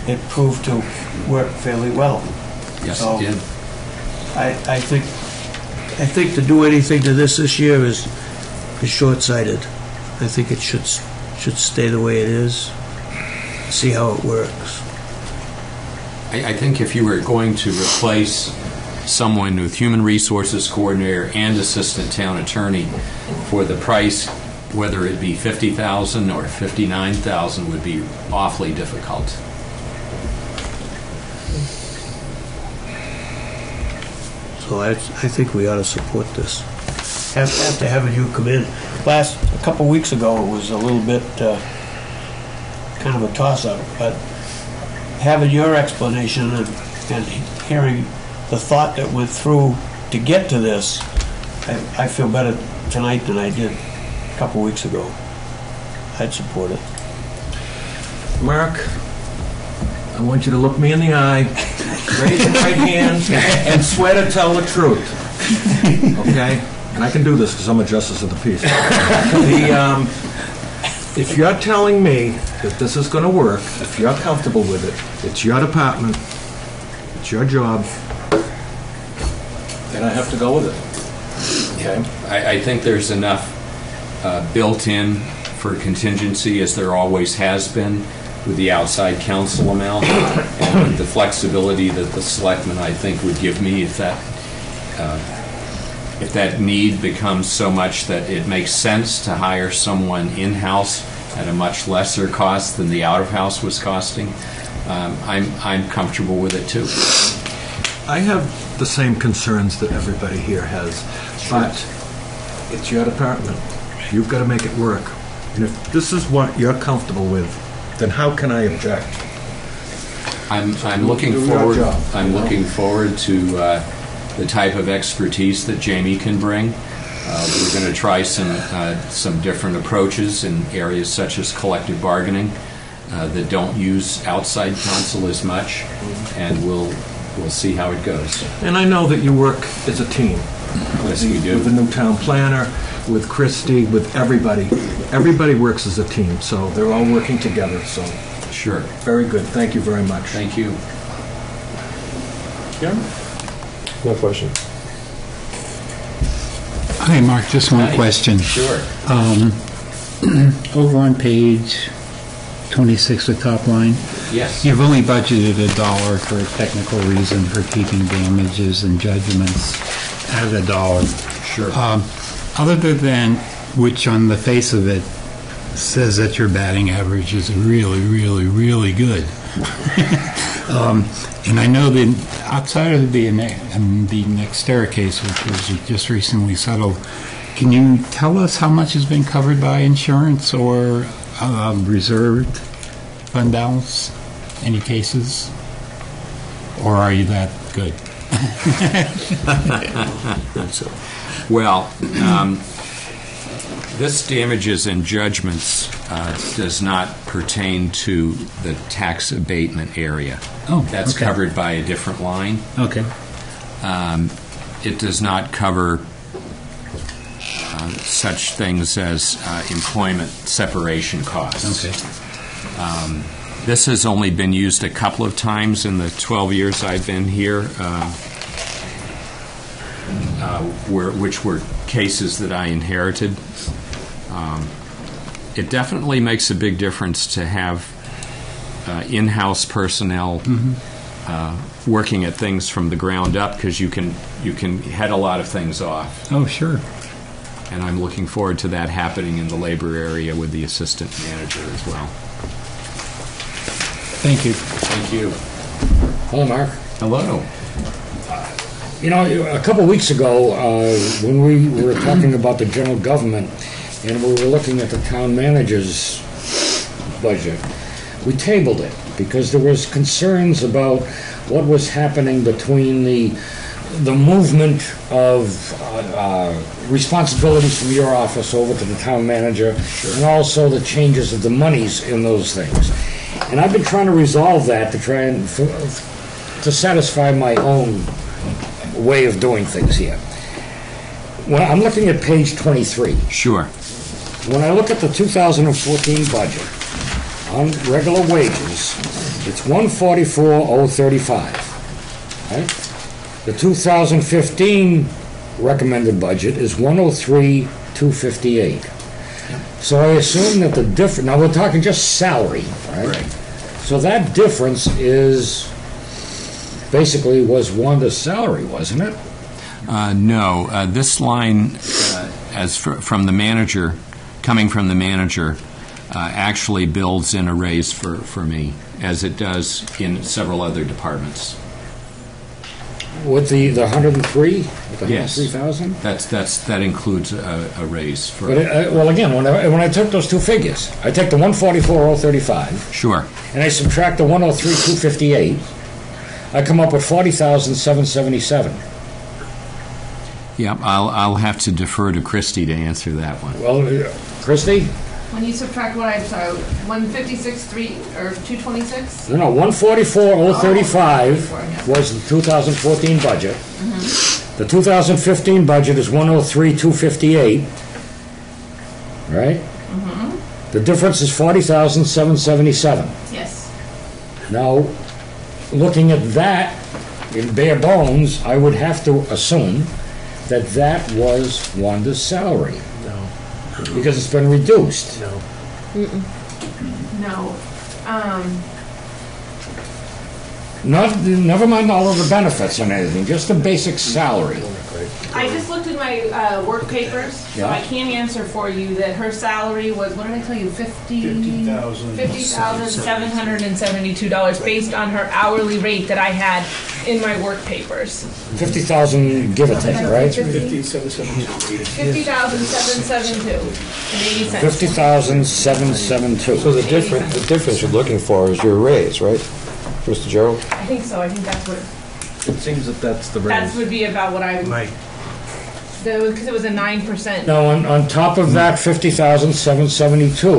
it proved to work fairly well. Yes, So- it did. I, I think, I think to do anything to this this year is, is short-sighted. I think it should, should stay the way it is, see how it works. I, I think if you were going to replace someone with human resources coordinator and assistant town attorney for the price, whether it be 50000 or 59000 would be awfully difficult. So I, I think we ought to support this. Af- After having you come in, last, a couple weeks ago, it was a little bit, uh, kind of a toss-up, but having your explanation and, and hearing the thought that went through to get to this, I, I feel better tonight than I did a couple weeks ago. I'd support it. Mark, I want you to look me in the eye, raise your right hand, and swear to tell the truth. Okay? And I can do this because I'm a justice of the peace. The, um, if you're telling me that this is going to work, if you're comfortable with it, it's your department, it's your job, then I have to go with it. Okay? I, I think there's enough uh, built in for contingency, as there always has been, with the outside counsel amount, and the flexibility that the selectmen, I think, would give me if that, uh, if that need becomes so much that it makes sense to hire someone in-house at a much lesser cost than the out-of-house was costing, um, I'm, I'm comfortable with it, too. I have the same concerns that everybody here has, but it's your department. You've got to make it work. And if this is what you're comfortable with, then how can I object? I'm, I'm looking forward, job, I'm know? looking forward to uh, the type of expertise that Jamie can bring. Uh, We're going to try some, uh, some different approaches in areas such as collective bargaining uh, that don't use outside counsel as much, and we'll, we'll see how it goes. And I know that you work as a team. Yes, we do. With the new town planner, with Christie, with everybody. Everybody works as a team, so they're all working together, so Sure. very good. Thank you very much. Thank you. No question. Hi, Mark, just one Hi. question. Sure. Um, Over on page 26, the top line, Yes. you've only budgeted a dollar for a technical reason for keeping damages and judgments at a dollar. Sure. Um, Other than, which on the face of it says that your batting average is really, really, really good. Um, And I know that outside of the, the NextEra case, which was just recently settled, can you tell us how much has been covered by insurance or um, reserved fund balance? Any cases? Or are you that good? Well, um, this damages and judgments uh, does not pertain to the tax abatement area. Oh, That's okay. covered by a different line. Okay. Um, It does not cover uh, such things as uh, employment separation costs. Okay. Um, This has only been used a couple of times in the 12 years I've been here, uh, uh, where- which were cases that I inherited. Um, It definitely makes a big difference to have uh, in-house personnel uh, working at things from the ground up, because you can, you can head a lot of things off. Oh, sure. And I'm looking forward to that happening in the labor area with the assistant manager as well. Thank you. Thank you. Hello, Mark. Hello. You know, a couple weeks ago, uh, when we were talking about the general government, and we were looking at the town manager's budget, we tabled it because there was concerns about what was happening between the the movement of uh, uh, responsibilities from your office over to the town manager, and also the changes of the monies in those things. And I've been trying to resolve that to try and to satisfy my own way of doing things here. Well, I'm looking at page 23. Sure. When I look at the 2014 budget, on regular wages, it's 144,035. Right? The 2015 recommended budget is 103,258. So I assume that the difference, now we're talking just salary, right? So that difference is, basically was one Wanda's salary, wasn't it? Uh, No, uh, this line, uh, as fr- from the manager, coming from the manager, uh, actually builds in a raise for, for me, as it does in several other departments. With the, the 103? With the Yes. 103,000? That's, that's, that includes a, a raise for. But, uh, well, again, when I, when I took those two figures, I take the 144,035, Sure. and I subtract the 103,258, I come up with 40,777. Yep, I'll, I'll have to defer to Christie to answer that one. Well, uh, Christie? When you subtract what I'm sorry, one fifty-six, three, or two twenty-six? No, no, 144,035 was the 2014 budget. Mm-hmm. The 2015 budget is 103,258, right? Mm-hmm. The difference is 40,777. Yes. Now, looking at that in bare bones, I would have to assume that that was Wanda's salary. No. Because it's been reduced. No. No. Um, Not, never mind all of the benefits and anything, just the basic salary. I just looked at my uh, work papers, so Yeah. I can answer for you that her salary was, what did I tell you, fifty? $50,000. Fifty thousand seven hundred and seventy-two dollars, based on her hourly rate that I had in my work papers. 50,000 give or take, right? Fifteen, seven, seven, two, eight. Fifty thousand seven seven two and eighty cents. 50,772. So the difference, the difference you're looking for is your raise, right, Mr. Gearreald? I think so, I think that's what, It seems that that's the that would be about what I, Right. Because it was a nine percent. Now, on, on top of that 50,772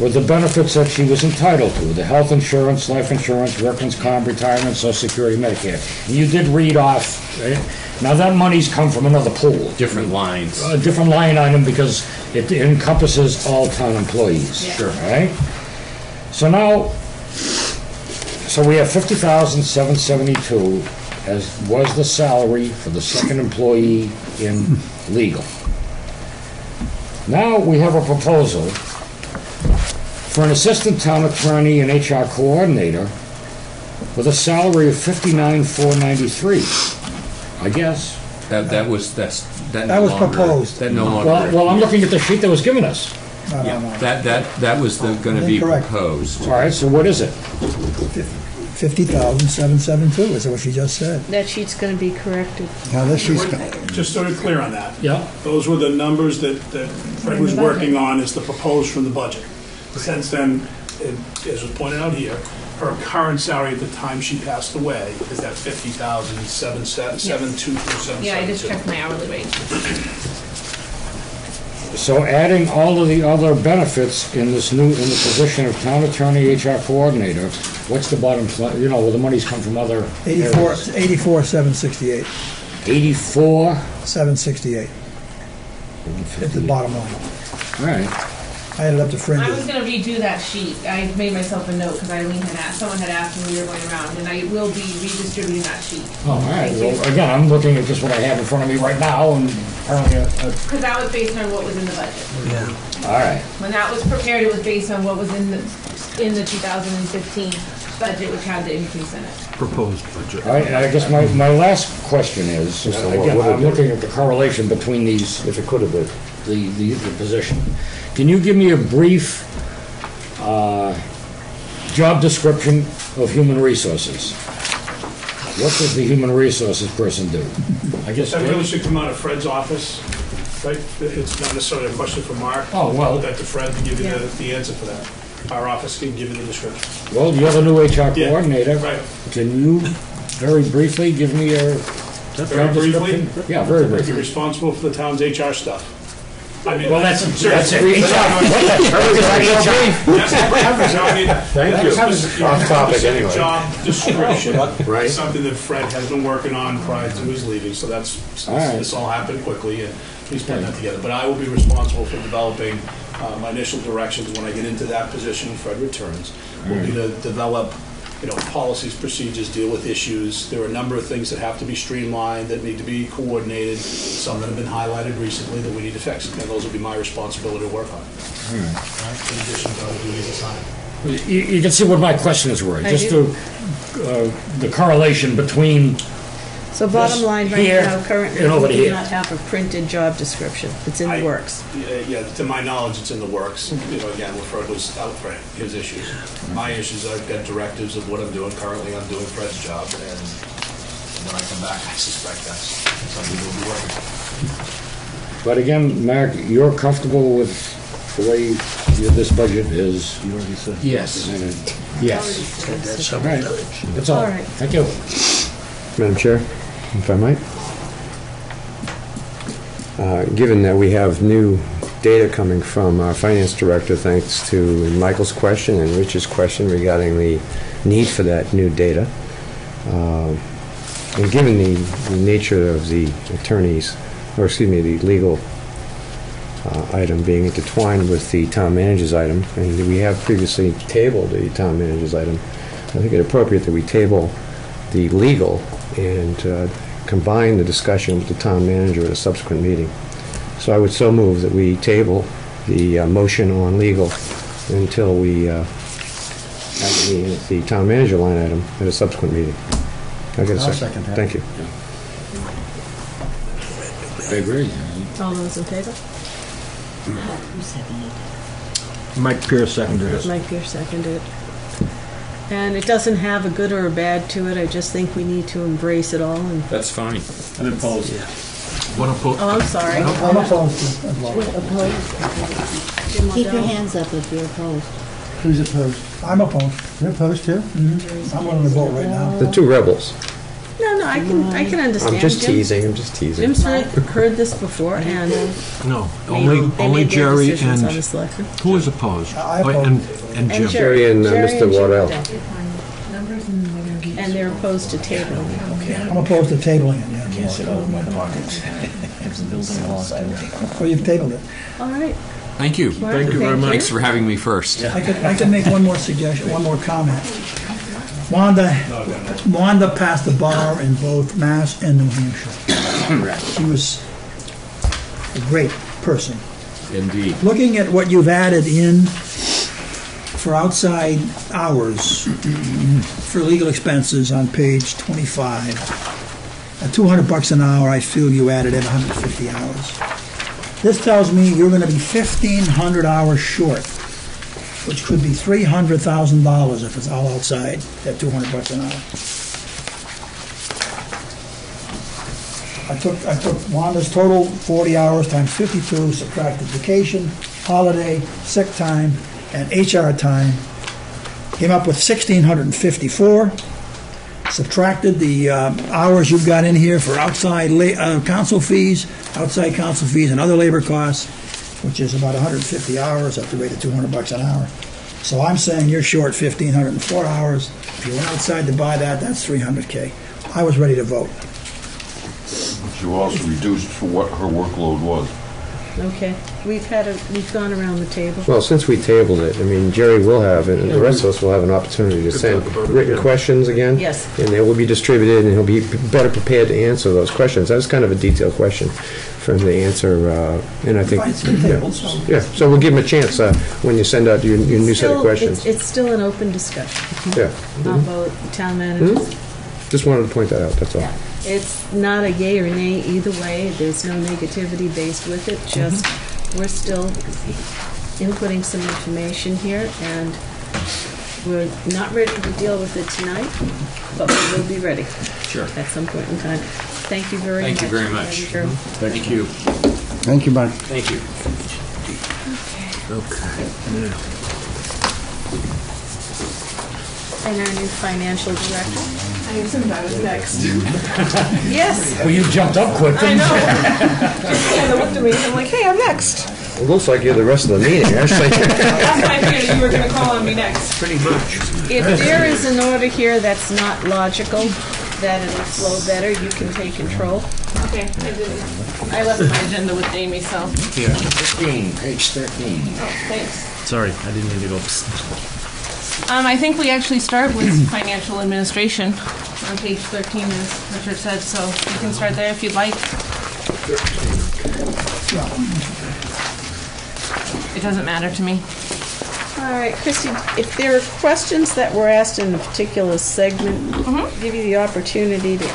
were the benefits that she was entitled to, the health insurance, life insurance, workman's comp, retirement, social security, Medicare. And you did read off, right? now that money's come from another pool. Different lines. A different line item because it encompasses all town employees. Yeah. Sure. Right? So now, so we have 50,772 as was the salary for the second employee in legal. Now we have a proposal for an assistant town attorney and HR coordinator with a salary of 59,493. I guess. That, that was, that's, that That no was longer. proposed. That no longer. Well, well, I'm looking at the sheet that was given us. No, no, Yeah, that, that, that was the, gonna be Incorrect. proposed. All right, so what is it? 50,772 is what she just said. That sheet's going to be corrected. Now, this she's, Just so we're clear on that. Yeah. Those were the numbers that, that Fred was working on as the proposed from the budget. Since then, it- as was pointed out here, her current salary at the time she passed away is that fifty thousand, seven, seven, seven, two, four, seven, Yeah, I just checked my hourly wage. So adding all of the other benefits in this new, in the position of town attorney, HR coordinator, what's the bottom, line? you know, where the money's come from other 84, areas? 84, 768, 84? 768 at the bottom line. All right. I added up to I was fringes. gonna redo that sheet. I made myself a note because Eileen had asked, someone had asked when we were going around, and I will be redistributing that sheet. Oh, all right, well, again, I'm looking at just what I have in front of me right now, and apparently, uh, Because that was based on what was in the budget. uh, all right. When that was prepared, it was based on what was in the, in the 2015 budget, which had the increase in it. Proposed budget. All right, I guess my, my last question is, Just uh, again, would it I'm be? looking at the correlation between these, If it could have been. The, the, the position. Can you give me a brief, uh, job description of human resources? What does the human resources person do? I guess, That really should come out of Fred's office, right? It's not necessarily a question for Mark. Oh, well- Put that to Fred to give you the, the answer for that. Our office can give you the description. well, you're the new HR Yeah, coordinator. right. Can you very briefly give me your Very job briefly, description? Yeah, very briefly. you're briefly. responsible for the town's HR stuff. I mean, Well, that's, that's seriously. HR. Thank you. Off topic anyway. Job description. Right. Something that Fred has been working on prior to his leaving, so that's, All right. this all happened quickly, and he's putting that together. But I will be responsible for developing uh, my initial directions when I get into that position, Fred returns. Will be to develop, you know, policies, procedures, deal with issues. There are a number of things that have to be streamlined, that need to be coordinated, some that have been highlighted recently that we need to fix, and those will be my responsibility to work on. In addition to other duties assigned. You, you can see what my questions were, I just do. the, uh, the correlation between, So bottom line, right here, now, currently, and over we do here. not have a printed job description. It's in I- the works. Yeah, Yeah, to my knowledge, it's in the works. You know, again, what Fred was out for his issues. My issues, I've got directives of what I'm doing. Currently, I'm doing Fred's job, and when I come back, I suspect that's something we'll be working on. but again, Mark, you're comfortable with the way you- this budget is? You already said. Yes. Yes. All right, that's all. All right. Thank you. Madam Chair, if I might. Uh, Given that we have new data coming from our finance director, thanks to Michael's question and Rich's question regarding the need for that new data, uh, and given the the nature of the attorneys, or excuse me, the legal uh, item being intertwined with the town manager's item, and we have previously tabled the town manager's item, I think it appropriate that we table the legal and uh, combine the discussion with the town manager at a subsequent meeting. So I would so move that we table the uh, motion on legal until we uh, have the the town manager line item at a subsequent meeting. I'll get a I'll second. second that. Thank you. I agree. All those in favor? Mike Pierce seconded it. Mike Pierce seconded it. And it doesn't have a good or a bad to it. I just think we need to embrace it all and, That's fine. I'm opposed. One opposed. oh, I'm sorry. I'm opposed to as well. Jim Keep your hands up if you're opposed. Who's opposed? I'm opposed. You're opposed too? Mm-hmm. I'm willing the vote right now. The two rebels. No, no, I can, I can understand. I'm just Jim- teasing, I'm just teasing. Jim's heard, heard this before and No, made- only, they only made their Jerry decisions and, on the selectmen. who is opposed? I Oh, oppose. And, and And Jim. Jerry and, uh, Mr. Jim Waddell. And they're opposed to tabling. I'm opposed to tabling it, yeah. Can't sit out of my pockets. Well, you've tabled it. All right. Thank you. Thank you very much. Thanks for having me first. I could, I could make one more suggestion, one more comment. Wanda, Wanda passed the bar in both Mass and New Hampshire. She was a great person. Indeed. Looking at what you've added in for outside hours for legal expenses on page 25, at 200 bucks an hour, I feel you added in 150 hours. This tells me you're going to be 1,500 hours short, which could be $300,000 if it's all outside at 200 bucks an hour. I took, I took Wanda's total 40 hours times 52, subtracted vacation, holiday, sick time, and HR time, Came up with 1,654. Subtracted the uh, hours you've got in here for outside uh, counsel fees, outside counsel fees and other labor costs, which is about 150 hours at the rate of 200 bucks an hour. So I'm saying you're short 1,504 hours. If you went outside to buy that, that's 300K. I was ready to vote. You also reduced for what her workload was. Okay, we've had a, we've gone around the table. Well, since we tabled it, I mean, Jerry will have, and the rest of us will have an opportunity to send written questions again. Yes. And they will be distributed, and he'll be better prepared to answer those questions. That was kind of a detailed question for him to answer, uh, and I think... It's been tabled, so- Yeah, so we'll give him a chance uh, when you send out your your new set of Still, questions. it's- It's still an open discussion. Yeah. About town managers. Just wanted to point that out, that's all. Yeah. It's not a yay or nay either way. There's no negativity based with it, mm-hmm. just we're still inputting some information here and we're not ready to deal with it tonight, but we will be ready. Sure. At some point in time. Thank you very much. Thank you very much. Manager. Thank you. Thank you, Mark. Thank you. Okay. And our new financial director. I assumed I was next. Yes. Well, you jumped up quick, I didn't know. you? Just kind of looked at me, and I'm like, hey, I'm next. It looks like you're the rest of the meeting, actually. That's why I figured you were gonna call on me next. Pretty much. If there is an order here that's not logical, that it'll flow better, you can take control. Okay, I didn't, I left my agenda with Amy, so, Here, 15, page 13. oh, thanks. sorry, I didn't mean to go. Um, I think we actually start with financial administration on page 13, as Richard said, so you can start there if you'd like. It doesn't matter to me. All right, Christie, if there are questions that were asked in a particular segment, give you the opportunity to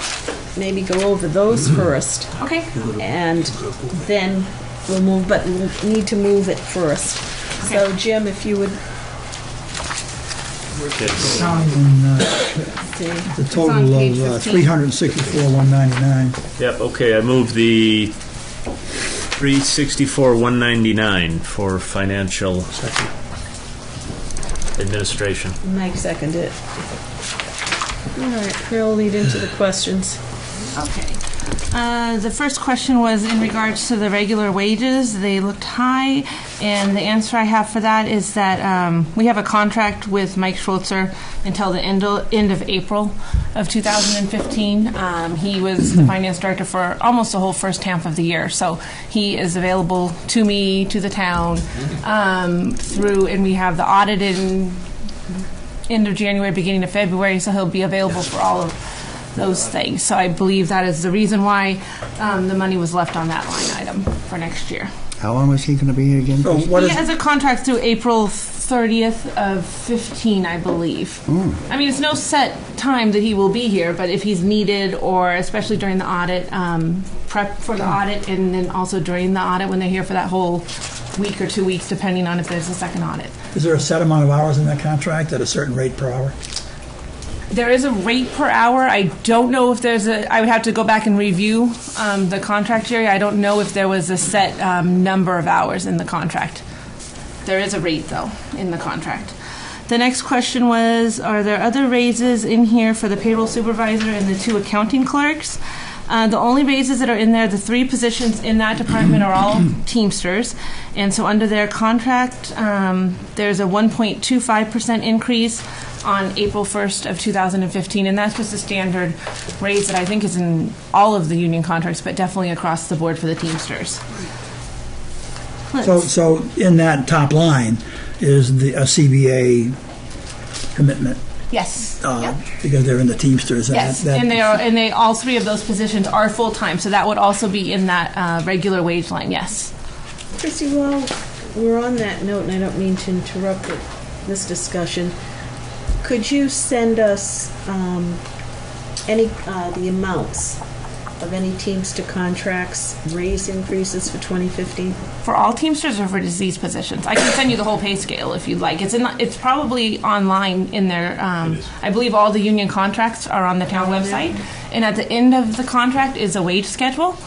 maybe go over those first. Okay. And then we'll move, but we'll need to move it first. So Jim, if you would, Counting on, uh, the total page of uh, 15. 364, 199. Yep, okay, I move the 364, 199 for financial administration. Mike seconded it. All right, we'll lead into the questions. Okay. Uh, The first question was in regards to the regular wages. They looked high, and the answer I have for that is that um, we have a contract with Mike Schultzer until the end of, end of April of 2015. Um, He was the finance director for almost the whole first half of the year, so he is available to me, to the town, um, through, and we have the audit in end of January, beginning of February, so he'll be available for all of those things. So I believe that is the reason why um, the money was left on that line item for next year. How long was he going to be here again? So what he is, has a contract through April 30th of 15, I believe. I mean, it's no set time that he will be here, but if he's needed, or especially during the audit, um, prep for the audit, and then also during the audit when they're here for that whole week or two weeks, depending on if there's a second audit. is there a set amount of hours in that contract at a certain rate per hour? There is a rate per hour. I don't know if there's a, I would have to go back and review um, the contract, Jerry. I don't know if there was a set um, number of hours in the contract. There is a rate, though, in the contract. The next question was, are there other raises in here for the payroll supervisor and the two accounting clerks? Uh, the only raises that are in there, the three positions in that department are all Teamsters. And so under their contract, um, there's a 1.25% increase on April 1st of 2015. And that's just a standard raise that I think is in all of the union contracts, but definitely across the board for the Teamsters. So, so in that top line is the, a CBA commitment, Yes. uh, Yep. because they're in the Teamsters. and Yes, that- and they are, and they, all three of those positions are full-time, so that would also be in that uh, regular wage line, yes. Christie, well, we're on that note, and I don't mean to interrupt it- this discussion, could you send us um, any, uh, the amounts of any Teamster contracts, raise increases for 2015? For all Teamsters or for these positions? I can send you the whole pay scale if you'd like. It's in, it's probably online in their, um, I believe all the union contracts are on the town website. And at the end of the contract is a wage schedule.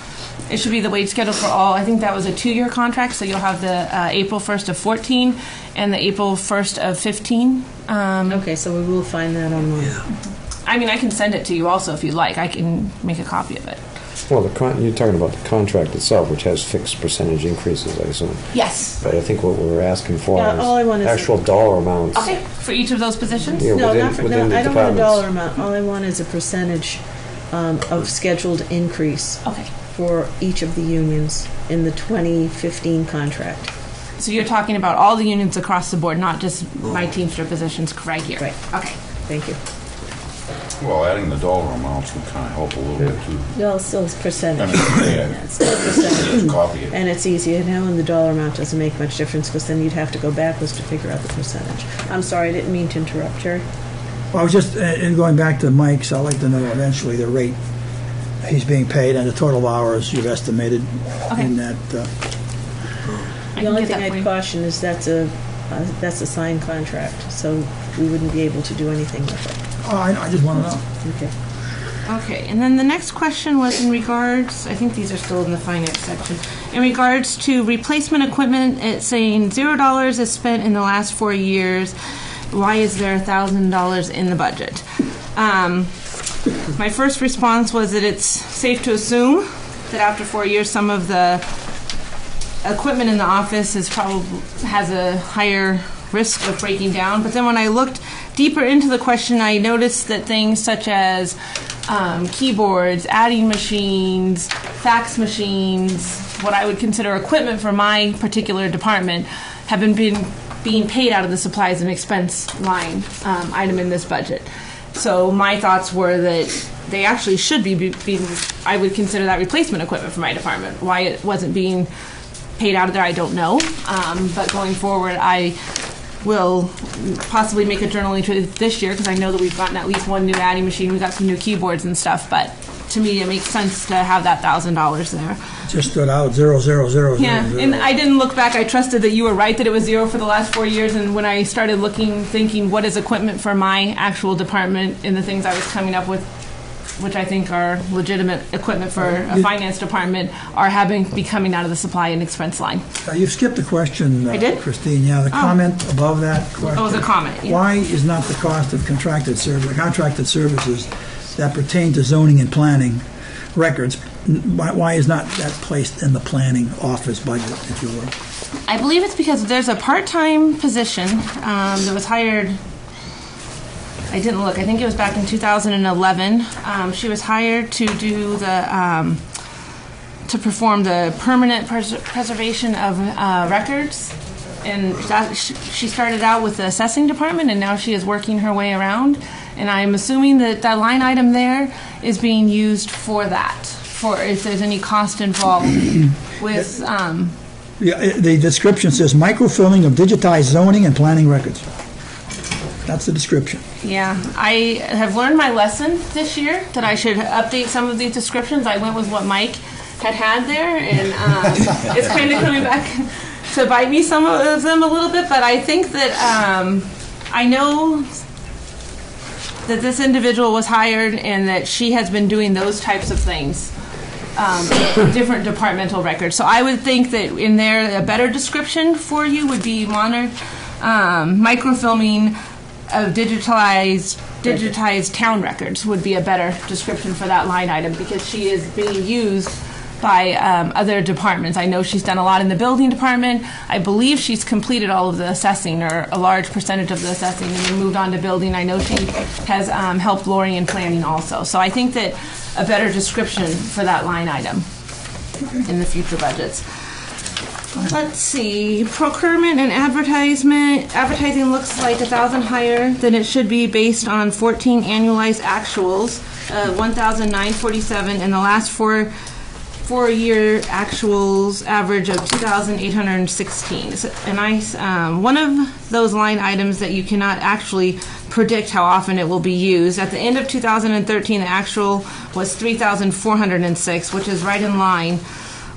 It should be the wage schedule for all. I think that was a two-year contract, so you'll have the uh, April 1st of 14 and the April 1st of 15. Um, Okay, so we will find that online. I mean, I can send it to you also if you'd like. I can make a copy of it. Well, the con, you're talking about the contract itself, which has fixed percentage increases, I assume. Yes. But I think what we're asking for Yeah, all I want is is- actual dollar amounts. Okay, for each of those positions? Yeah, No, within- not for, within no, the I don't want a departments. dollar amount. All I want is a percentage um, of scheduled increase. Okay. For each of the unions in the 2015 contract. So you're talking about all the unions across the board, not just my Teamster positions right here? Right. Okay. Thank you. Well, adding the dollar amounts would kind of help a little bit too. Well, it's still percentage. I mean, yeah. It's still percentage. Just copy it. And it's easy, and now and the dollar amount doesn't make much difference, because then you'd have to go backwards to figure out the percentage. I'm sorry, I didn't mean to interrupt, Jerry. Well, I was just, uh, in going back to Mike's, I'd like to know eventually the rate he's being paid and the total hours you've estimated in that. uh, The only thing I'd caution is that's a, uh, that's a signed contract, so we wouldn't be able to do anything with it. Oh, I I just want to know. Okay. Okay, and then the next question was in regards, I think these are still in the finance section, in regards to replacement equipment, it's saying zero dollars is spent in the last four years. Why is there a thousand dollars in the budget? Um, my first response was that it's safe to assume that after four years, some of the equipment in the office is probably has a higher risk of breaking down. But then when I looked deeper into the question, I noticed that things such as um, keyboards, adding machines, fax machines, what I would consider equipment for my particular department, have been, been being paid out of the supplies and expense line um, item in this budget. So my thoughts were that they actually should be be- being, I would consider that replacement equipment for my department. Why it wasn't being paid out of there, I don't know. Um, but going forward, I will possibly make a journal entry this year because I know that we've gotten at least one new adding machine. We've got some new keyboards and stuff. But to me, it makes sense to have that thousand dollars there. Just stood out, zero zero zero Yeah, zero. and I didn't look back. I trusted that you were right that it was zero for the last four years. And when I started looking, thinking, what is equipment for my actual department, and the things I was coming up with, which I think are legitimate equipment for a finance department, are having be coming out of the supply and expense line. Uh, You've skipped the question, uh, I did? Christine. Yeah, the Oh. comment above that question. Oh, a comment, yeah. Why is not the cost of contracted service, contracted services that pertain to zoning and planning records, n- why why is not that placed in the planning office budget, if you will? I believe it's because there's a part-time position um, that was hired. I didn't look. I think it was back in 2011. Um, she was hired to do the um, to perform the permanent pres- preservation of uh, records, and that, she started out with the assessing department, and now she is working her way around. And I'm assuming that that line item there is being used for that, for if there's any cost involved with. Um, Yeah, the description says microfilming of digitized zoning and planning records. That's the description. Yeah, I have learned my lesson this year that I should update some of these descriptions. I went with what Mike had had there, and um, it's kind of coming back to bite me some of them a little bit. But I think that um, I know that this individual was hired and that she has been doing those types of things. Um, different departmental records. So I would think that in there, a better description for you would be monitor, um, microfilming of digitalized digitized town records would be a better description for that line item because she is being used by um, other departments. I know she's done a lot in the building department. I believe she's completed all of the assessing or a large percentage of the assessing and then moved on to building. I know she has um, helped Lori in planning also. So I think that a better description for that line item in the future budgets. Let's see, procurement and advertisement. Advertising looks like a thousand higher than it should be based on 14 annualized actuals, uh, 1,947, and the last four four-year actuals average of 2,816. So- And I, um, one of those line items that you cannot actually predict how often it will be used. At the end of 2013, the actual was 3,406, which is right in line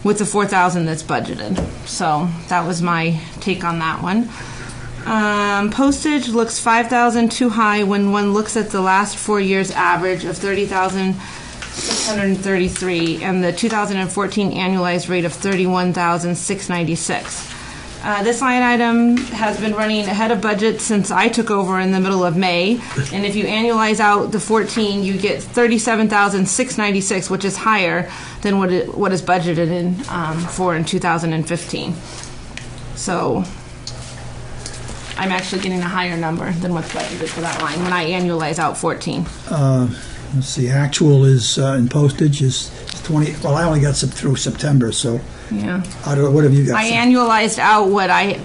with the 4,000 that's budgeted. So that was my take on that one. Um, postage looks 5,000 too high when one looks at the last four years average of 30,000 633, and the 2014 annualized rate of 31,696. Uh, This line item has been running ahead of budget since I took over in the middle of May, and if you annualize out the 14, you get 37,696, which is higher than what it, what is budgeted in, um, for in 2015. So I'm actually getting a higher number than what's budgeted for that line when I annualize out 14. Uh, Let's see, actual is, uh, in postage is 20, well, I only got some through September, so, Yeah. I don't, what have you got? I annualized out what I,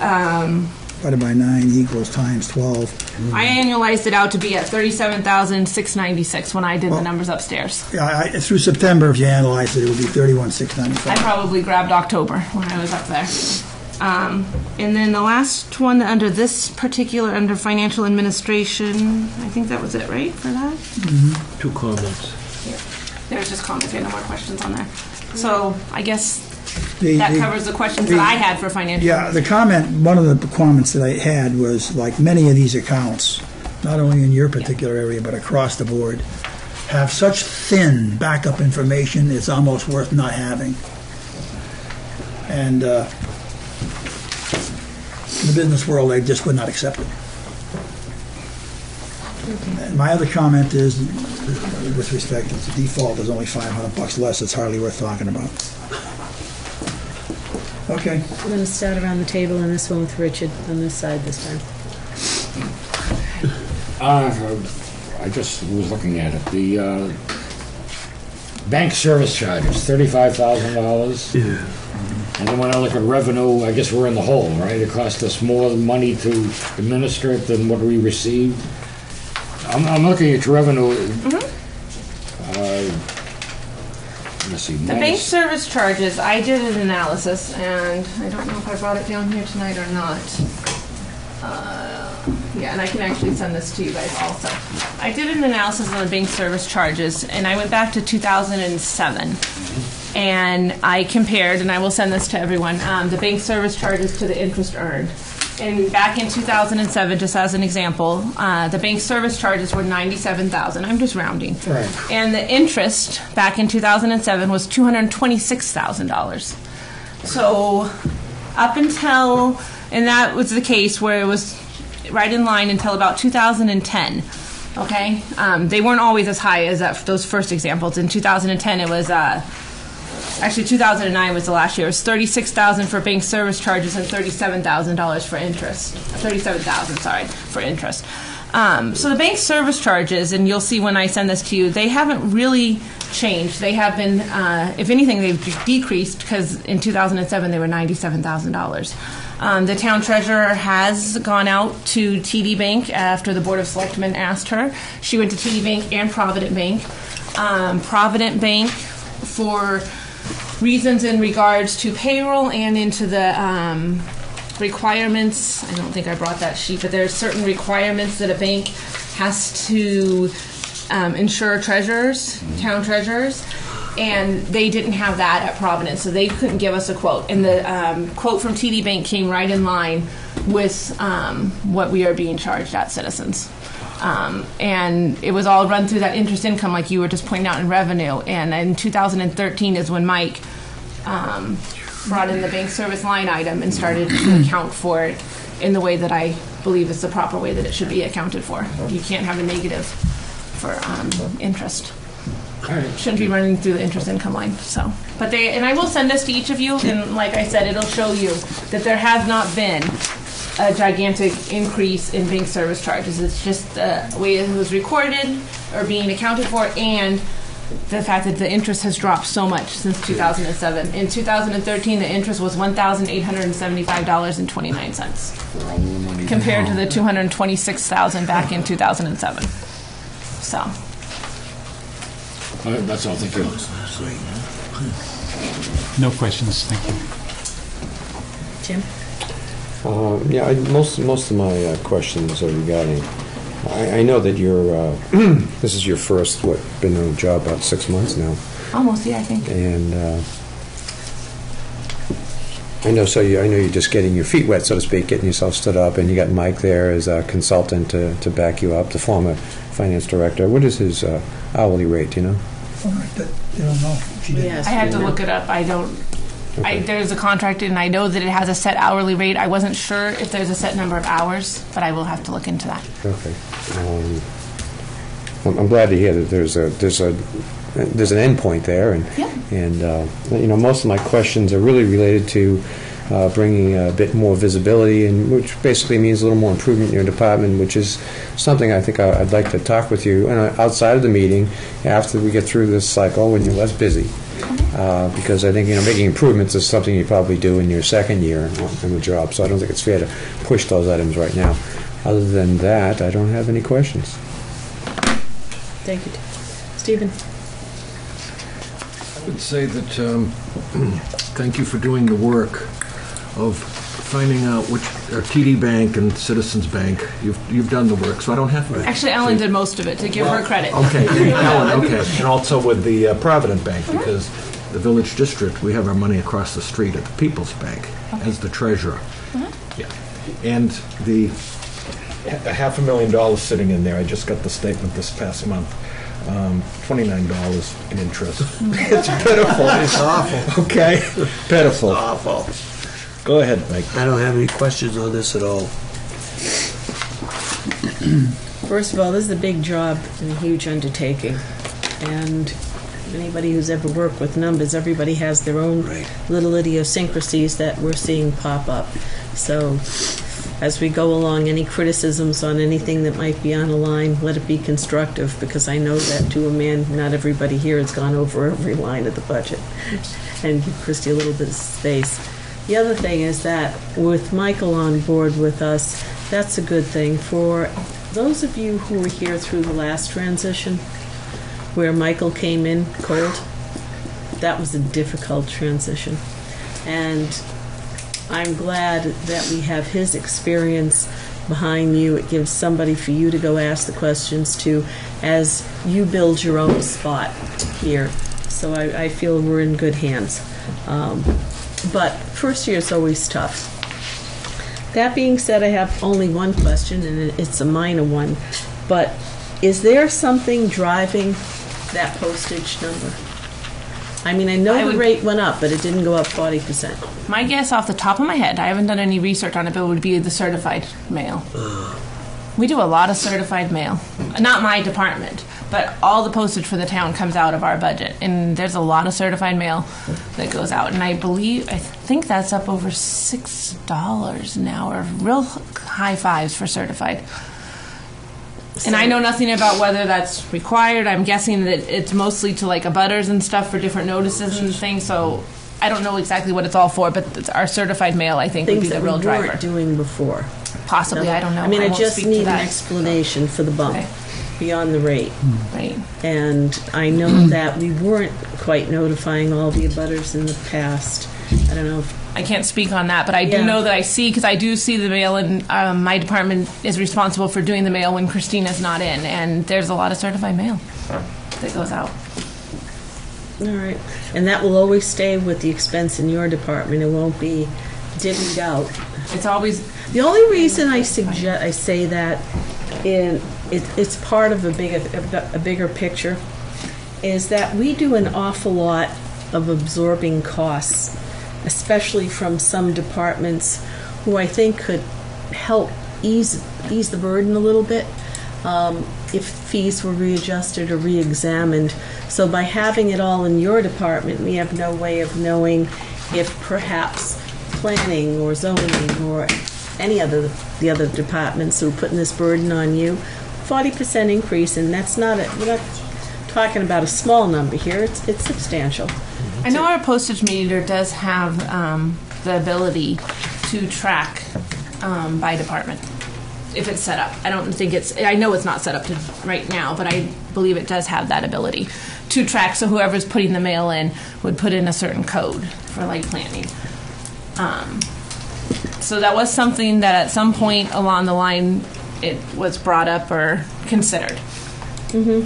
um, Divided by nine equals times 12. I annualized it out to be at 37,696 when I did the numbers upstairs. Yeah, I, through September, if you analyze it, it would be 31, I 695. probably grabbed October when I was up there. Um, and then the last one under this particular, under financial administration, I think that was it, right, for that? Two comments. There's just comments, I had no more questions on there. So I guess The- that the- covers the questions that I had for financial. Yeah, the comment, one of the comments that I had was, like many of these accounts, not only in your particular area, but across the board, have such thin backup information, it's almost worth not having. And uh, in the business world, they just would not accept it. And My other comment is, with respect, to the default is only 500 bucks less, it's hardly worth talking about. Okay. We're going to start around the table on this one with Richard on this side this time. Uh, I just was looking at it. The uh, bank service charges, thirty-five thousand dollars. Yeah. And then when I look at revenue, I guess we're in the hole, right? It cost us more money to administer it than what we received. I'm, I'm looking at your revenue. Uh, Let's see. The bank minus- service charges, I did an analysis, and I don't know if I brought it down here tonight or not. Uh, Yeah, and I can actually send this to you guys also. I did an analysis on the bank service charges, and I went back to 2007. And I compared, and I will send this to everyone, um, the bank service charges to the interest earned. And back in 2007, just as an example, uh, the bank service charges were 97,000. I'm just rounding. Right. And the interest back in 2007 was $226,000. So up until, and that was the case where it was right in line until about 2010. Okay, um, they weren't always as high as that, those first examples. In 2010, it was uh, actually 2009 was the last year. It was 36,000 for bank service charges and 37,000 dollars for interest. 37,000, sorry, for interest. Um, so the bank service charges, and you'll see when I send this to you, they haven't really changed. They have been, uh, if anything, they've decreased because in 2007 they were $97,000. Um, the town treasurer has gone out to TD Bank after the Board of Selectmen asked her. She went to TD Bank and Provident Bank. Um, Provident Bank for reasons in regards to payroll and into the um, requirements. I don't think I brought that sheet, but there are certain requirements that a bank has to um, ensure treasurers, town treasurers, and they didn't have that at Provident, so they couldn't give us a quote. And the um, quote from TD Bank came right in line with um, what we are being charged at Citizens. Um, and it was all run through that interest income, like you were just pointing out in revenue. And in 2013 is when Mike um, brought in the bank service line item and started to account for it in the way that I believe is the proper way that it should be accounted for. You can't have a negative for um, interest. Shouldn't be running through the interest income line. So, but they and I will send this to each of you, and like I said, it'll show you that there has not been a gigantic increase in bank service charges. It's just the way it was recorded or being accounted for, and the fact that the interest has dropped so much since 2007. In 2013, the interest was $1,875.29 compared to the 226,000 back in 2007. So, All right, That's all, thank you. No questions, thank you. Jim? Uh, Yeah, I- most, most of my uh, questions are regarding, I, I know that you're, uh, this is your first, what, been on the job about six months now, almost, yeah, I think. and uh, I know, so you, I know you're just getting your feet wet, so to speak, getting yourself stood up, and you got Mike there as a consultant to, to back you up, the former finance director. What is his uh, hourly rate, do you know? All right, that- you don't know. She didn't. Yes. I had to look it up. I don't, I, there's a contract and I know that it has a set hourly rate. I wasn't sure if there's a set number of hours, but I will have to look into that. Okay. Um, I'm I'm glad to hear that there's a, there's a, there's an endpoint there, and, Yeah. and, uh, you know, most of my questions are really related to uh, bringing a bit more visibility, and which basically means a little more improvement in your department, which is something I think I- I'd like to talk with you, and uh, outside of the meeting, after we get through this cycle, when you're less busy. Uh, Because I think, you know, making improvements is something you probably do in your second year in the job, so I don't think it's fair to push those items right now. Other than that, I don't have any questions. Thank you. Stephen? I would say that, um, thank you for doing the work of finding out which, uh, TD Bank and Citizens Bank, you've, you've done the work, so I don't have to. Actually, Ellen did most of it, to give her credit. Okay, Ellen, okay, and also with the uh, Provident Bank, because the Village District, we have our money across the street at the People's Bank as the treasurer. Yeah, and the, a half a million dollars sitting in there, I just got the statement this past month, um, twenty-nine dollars in interest. It's pitiful. It's awful. Okay, pitiful. Awful. Go ahead, Mike. I don't have any questions on this at all. First of all, this is a big job and a huge undertaking. And anybody who's ever worked with numbers, everybody has their own little idiosyncrasies that we're seeing pop up. So as we go along, any criticisms on anything that might be on a line, let it be constructive, because I know that to a man, not everybody here has gone over every line of the budget. And give Christie a little bit of space. The other thing is that with Michael on board with us, that's a good thing. For those of you who were here through the last transition, where Michael came in cold, that was a difficult transition. And I'm glad that we have his experience behind you. It gives somebody for you to go ask the questions to as you build your own spot here. So I, I feel we're in good hands. Um, but first year is always tough. That being said, I have only one question, and it's a minor one. But is there something driving that postage number? I mean, I know I the would- rate went up, but it didn't go up 40%. My guess off the top of my head, I haven't done any research on it, but would be the certified mail. We do a lot of certified mail. Not my department, but all the postage for the town comes out of our budget. And there's a lot of certified mail that goes out. And I believe, I think that's up over $6 an hour. Real high fives for certified. And I know nothing about whether that's required. I'm guessing that it's mostly to like abutters and stuff for different notices and things. So I don't know exactly what it's all for, but it's our certified mail, I think, would be the that real we driver. weren't doing before. Possibly, I don't know. I mean, I, won't just need an explanation for the bump beyond the rate. Right. And I know that we weren't quite notifying all the abutters in the past. I don't know. If, I can't speak on that, but I do Yeah. know that I see because I do see the mail, and um, my department is responsible for doing the mail when Christina's not in, and there's a lot of certified mail that goes out. all right. And that will always stay with the expense in your department. It won't be divvied out. It's always the only reason I suggest I say that in it, it's part of a bigger a bigger picture is that we do an awful lot of absorbing costs, especially from some departments who I think could help ease ease the burden a little bit um, if fees were readjusted or re-examined. So by having it all in your department, we have no way of knowing if perhaps planning or zoning or any other the other departments who are putting this burden on you. Forty percent increase, and that's not a, we're not talking about a small number here. It's it's substantial. I know our postage meter does have um, the ability to track um, by department if it's set up. I don't think it's. I know it's not set up to right now, but I believe it does have that ability to track. So whoever's putting the mail in would put in a certain code for like planning. Um, so that was something that at some point along the line it was brought up or considered. hmm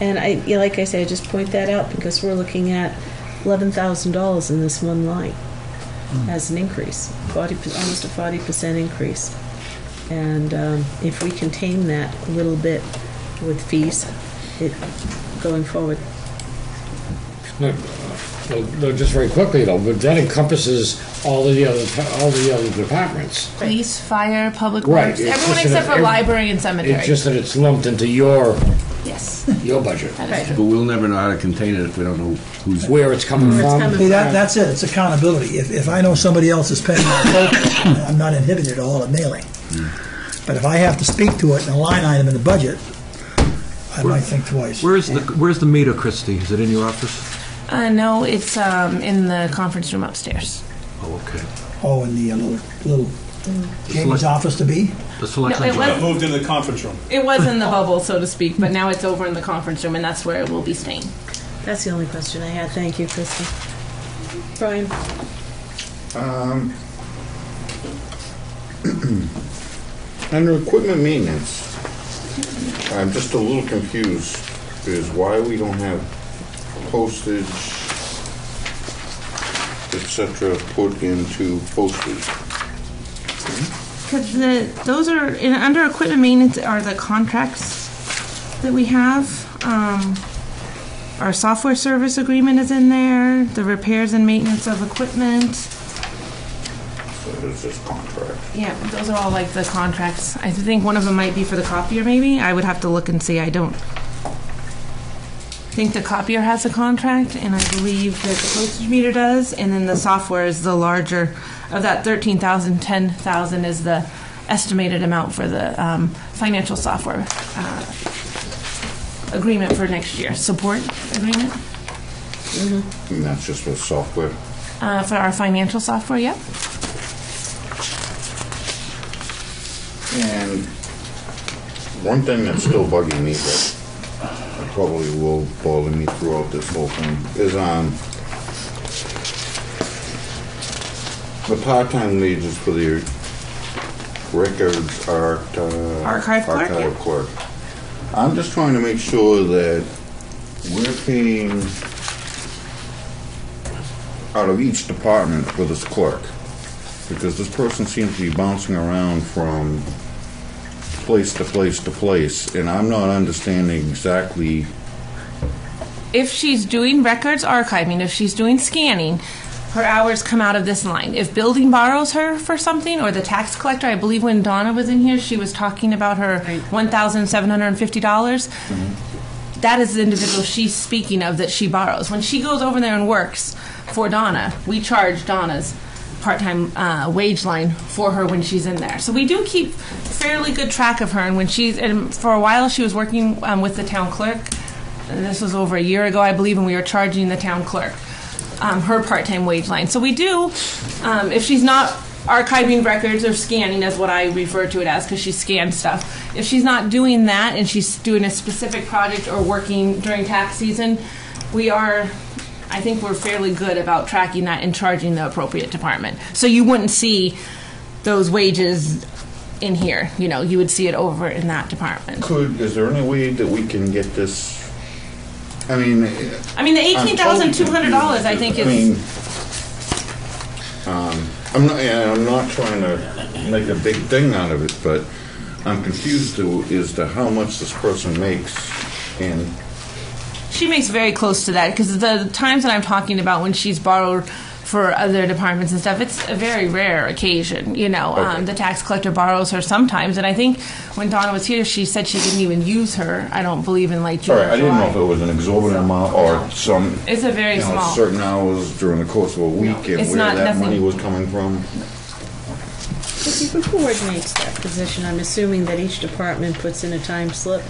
And I, like I say, I just point that out because we're looking at eleven thousand dollars in this one line as an increase, forty, almost a forty percent increase. And um, if we contain that a little bit with fees, it going forward. No, no, no, just very quickly though, but that encompasses all the other, all the other departments. Police, fire, public Right, works, it's everyone except that for ev- library and cemetery. It's just that it's lumped into your, Yes. your budget. But we'll never know how to contain it if we don't know who's. Where it's coming Where it's from. coming See, that, that's it, it's accountability. If, if I know somebody else is paying my total, I'm not inhibited at all at mailing. But if I have to speak to it in a line item in the budget, I might think twice. Where's the, where's the meter, Christie? Is it in your office? Uh, no, it's um, in the conference room upstairs. Oh, okay. Oh, in the uh, little, little Jamie's office to be? The selection. No, it was- Moved into the conference room. It was in the bubble, so to speak, but now it's over in the conference room, and that's where it will be staying. That's the only question I had. Thank you, Kristen. Brian? Um, Under equipment maintenance, I'm just a little confused, is why we don't have postage, et cetera, put into postage. Because the those are in, under equipment maintenance are the contracts that we have. Um, our software service agreement is in there. The repairs and maintenance of equipment. So there's this contract. Yeah, those are all like the contracts. I think one of them might be for the copier, maybe. I would have to look and see. I don't think the copier has a contract, and I believe that the postage meter does. And then the software is the larger of that 13,000, 10,000 is the estimated amount for the um, financial software uh, agreement for next year. Support agreement And that's just for software. uh, for our financial software, yep. And one thing that's still bugging me, that probably will bother me throughout this whole thing, is, um, the part-time wages for the records art, uh... Archive clerk, Archive clerk. I'm just trying to make sure that we're paying out of each department for this clerk. Because this person seems to be bouncing around from place to place to place, and I'm not understanding exactly, if she's doing records archiving, if she's doing scanning, her hours come out of this line. If building borrows her for something, or the tax collector, I believe when Donna was in here, she was talking about her one thousand seven hundred and fifty dollars. That is the individual she's speaking of that she borrows. When she goes over there and works for Donna, we charge Donna's part-time uh, wage line for her when she's in there. So we do keep fairly good track of her. And when she's, and for a while, she was working um, with the town clerk. And this was over a year ago, I believe, and we were charging the town clerk um, her part-time wage line. So we do, um, if she's not archiving records or scanning, as what I refer to it as, because she scans stuff. If she's not doing that and she's doing a specific project or working during tax season, we are, I think we're fairly good about tracking that and charging the appropriate department. So you wouldn't see those wages in here. You know, you would see it over in that department. could, is there any way that we can get this, I mean... I mean, the eighteen thousand two hundred dollars, I think, is. I mean, um, I'm not, and I'm not trying to make a big thing out of it, but I'm confused to, as to how much this person makes, and She makes very close to that because the times that I'm talking about when she's borrowed for other departments and stuff, it's a very rare occasion. You know, Okay. um, the tax collector borrows her sometimes, and I think when Donna was here, she said she didn't even use her. I don't believe in like June All right, I didn't know if it was an exorbitant amount or some. It's a very you know, small. Certain hours during the course of a week and It's where not that nothing- money was coming from. If who coordinates that position? I'm assuming that each department puts in a time slip?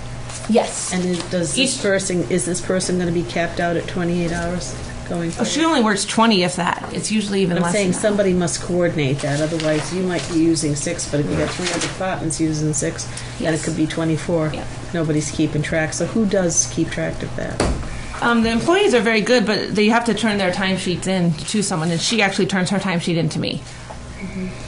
Yes. And is- does this person, is this person going to be capped out at 28 hours going Oh, forward? she only works 20, if that. It's usually even I'm less. saying than that. somebody must coordinate that, otherwise you might be using six, but if you got three other departments using six, then it could be 24. Nobody's keeping track, so who does keep track of that? Um, the employees are very good, but they have to turn their timesheets in to someone, and she actually turns her timesheet in to me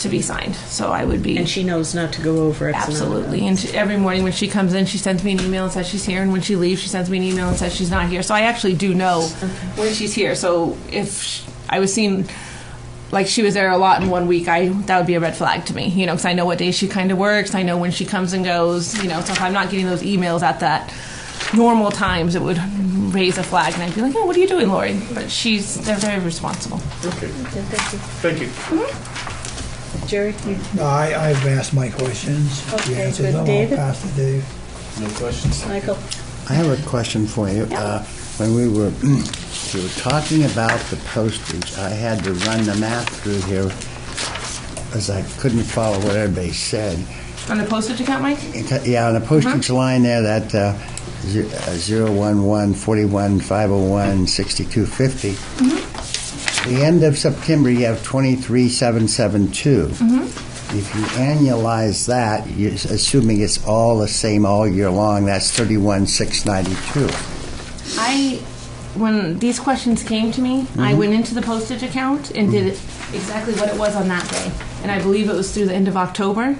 to be signed. So I would be. And she knows not to go over X amount of Absolutely. And she, every morning when she comes in, she sends me an email and says she's here, and when she leaves, she sends me an email and says she's not here. So I actually do know when she's here. So if sh I was seeing. Like she was there a lot in one week, I that would be a red flag to me, you know, because I know what days she kind of works, I know when she comes and goes, you know. So if I'm not getting those emails at that normal times, it would raise a flag, and I'd be like, "Oh, what are you doing, Lori?" But she's they're very responsible. Okay. Thank you. Thank you. Mm-hmm. Jerry, you No, I, I've asked my questions. He Okay, answered good. them. I'll David? pass to Dave. No questions? Michael. I have a question for you. Uh, When we were, we were talking about the postage, I had to run the math through here as I couldn't follow what everybody said. On the postage account, Mike? Yeah, on the postage line there, that uh, ze- uh, 011 41 501 6250, the end of September, you have 23772. If you annualize that, you're assuming it's all the same all year long, that's 31692. I, when these questions came to me, I Mhm. went into the postage account and did exactly what it was on that day. And I believe it was through the end of October.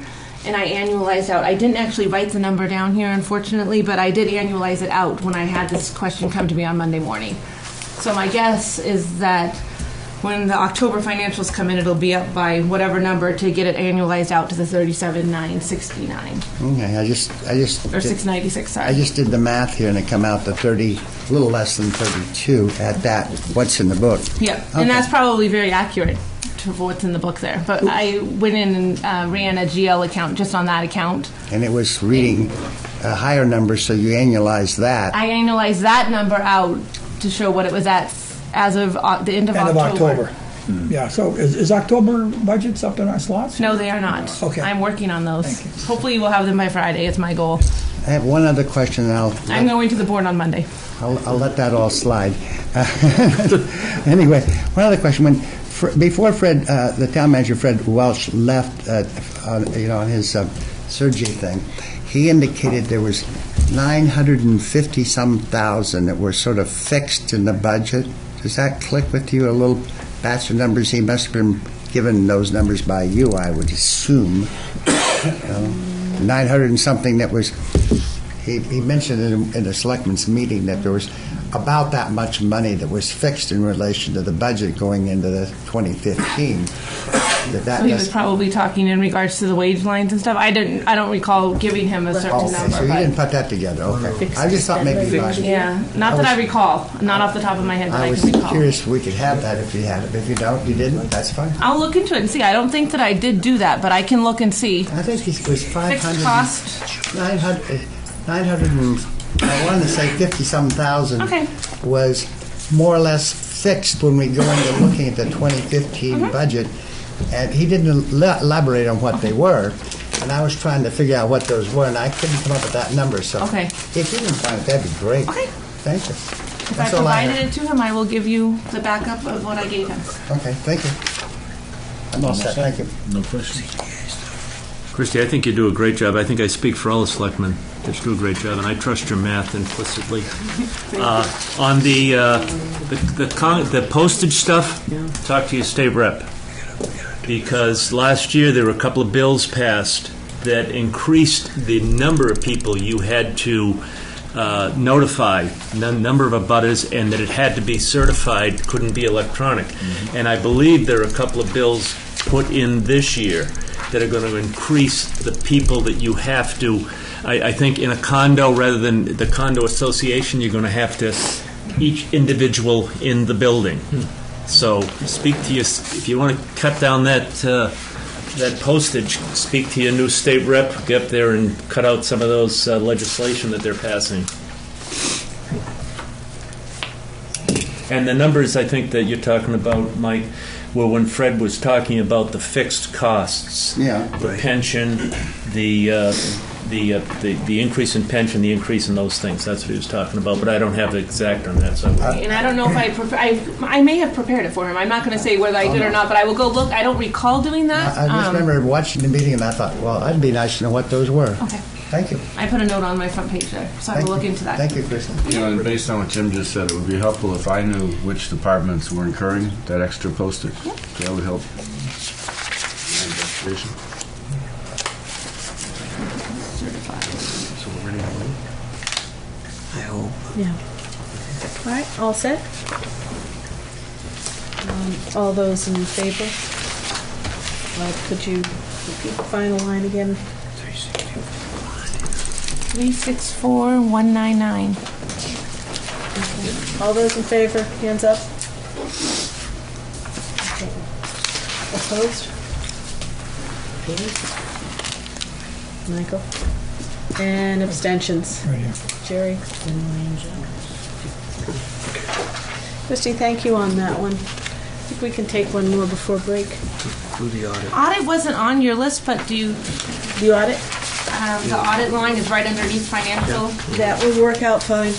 And I annualized out. I didn't actually write the number down here, unfortunately, but I did annualize it out when I had this question come to me on Monday morning. So my guess is that when the October financials come in, it'll be up by whatever number to get it annualized out to the thirty-seven nine sixty-nine Okay, I just, I just. or six ninety-six. Sorry. I just did the math here and it come out to 30, a little less than 32 at that, what's in the book. Yeah, Okay. and that's probably very accurate to what's in the book there. But I went in and uh, ran a GL account just on that account. And it was reading a higher number, so you annualize that. I annualized that number out to show what it was at as of uh, the end of End of October. October. Yeah, so is, is October budgets up in our slots? No, they are not. Okay. I'm working on those. Thank Hopefully, we'll have them by Friday. It's my goal. I have one other question, and I'll, I'm going to the board on Monday. I'll, I'll let that all slide. Anyway, one other question. When, Fr- before Fred, uh, the town manager, Fred Welch, left, uh, on, you know, on his uh, Sergey thing, he indicated there was 950 some thousand that were sort of fixed in the budget. Does that click with you a little batch of numbers? He must have been given those numbers by you, I would assume. You know, 900 and something that was, he, he mentioned in, in the selectmen's meeting that there was about that much money that was fixed in relation to the budget going into the 2015. That that So he was probably talking in regards to the wage lines and stuff. I didn't. I don't recall giving him a certain Okay, number. so you didn't put that together, okay. I just thought maybe. Yeah, not that I recall. Not off the top of my head that I I, was can recall. curious if we could have that if you had it. If you don't, you didn't, that's fine. I'll look into it and see. I don't think that I did do that, but I can look and see. I think it was 500. Fixed cost. 900, 900 and, I wanted to say 50-some thousand. Okay. Was more or less fixed when we go into looking at the 2015 Mm-hmm. budget. And he didn't el- elaborate on what they were. And I was trying to figure out what those were, and I couldn't come up with that number, so. Okay. If you can find it, that'd be great. Okay. Thank you. If That's I all I provided have. it to him, I will give you the backup of what I gave him. Okay, thank you. I'm all set, thank you. No questions? Christie, I think you do a great job. I think I speak for all the selectmen you do a great job, and I trust your math implicitly. Uh, On the, uh, the the con- the postage stuff, talk to your state rep. Because last year, there were a couple of bills passed that increased the number of people you had to uh, notify, n- number of abutters, and that it had to be certified, couldn't be electronic. And I believe there are a couple of bills put in this year that are going to increase the people that you have to, I, I think in a condo, rather than the condo association, you're going to have to, each individual in the building. So speak to your, if you want to cut down that, uh, that postage, speak to your new state rep, get up there and cut out some of those uh, legislation that they're passing. And the numbers I think that you're talking about, Mike, were when Fred was talking about the fixed costs. Yeah. The pension, the, uh, the, uh, the the increase in pension, the increase in those things. That's what he was talking about, but I don't have the exact on that, so. I And I don't know if I, prep- I, I may have prepared it for him. I'm not going to say whether I did or not, but I will go look. I don't recall doing that. I I just Um, remember watching the meeting and I thought, well, that'd be nice to know what those were. Okay. Thank you. I put a note on my front page there, so I Thank will look you. into that. Thank you, Kristen. You know, and based on what Jim just said, it would be helpful if I knew which departments were incurring that extra postage. That would help. my investigation. I hope. Yeah. All right, all set? Um, All those in favor? Uh, Could you repeat the final line again? 364199. All those in favor, hands up. Okay. Opposed? Peter? Michael? And abstentions? Right here. Jerry? Christie, thank you on that one. I think we can take one more before break. Do the audit. Audit wasn't on your list, but do you, The audit? um, the audit line is right underneath financial. That will work out fine.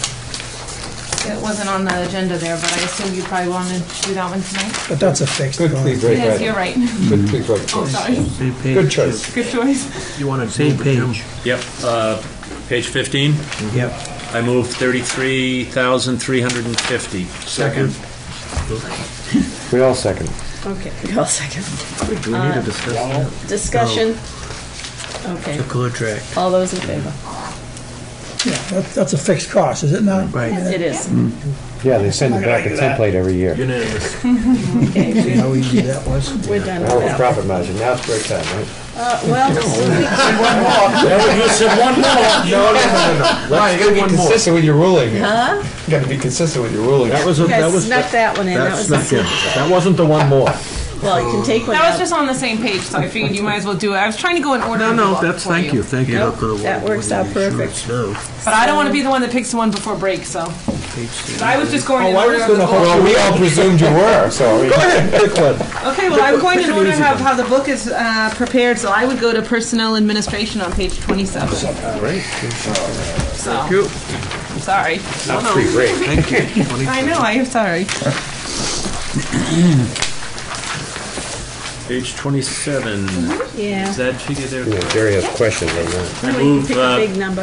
It wasn't on the agenda there, but I assume you probably wanted to do that one tonight. But that's a fixed cost. It is, you're right. Good, good, good Oh, choice. sorry. Same page. Good choice. Good choice. You want to Same page. Yep, uh, page 15. Yep. I move 33,350. Second. We all second. Okay, I'll second. Do we need to discuss that? Discussion? Okay, The contract. all those in favor? Yeah, that- that's a fixed cost, is it not? Right. It is. Yeah, they send it back a template every year. Unanimous. Okay, See how easy that was? we're done Now with it's that. profit margin, now it's break time, right? Uh, well, You said one more. No, no, no, no, no. Right, you gotta get Consistent with your ruling. You huh? gotta be consistent with your ruling. That was, a- You that guys was, snuck that one in. That that's was, not it. That wasn't the one more. Well, you can take one That was out. just on the same page, so I figured you might as well do it. I was trying to go in order. No, no, that's, thank you, thank you. Nope, that works out perfect. No. But I don't want to be the one that picks the one before break, so. But I was just going in Oh, I order was of the gonna book. Well, we all presumed you were, so. Go ahead, pick one. Okay, well, I'm going in Pick an order easy of one. how the book is uh, prepared, so I would go to personnel administration on page 27. Great. So, Thank you. sorry. That's pretty great. Thank you. I know, I am sorry. Page 27. Yeah. Is that figure there? Jerry has questions on that. I No, you move, pick a uh, big number.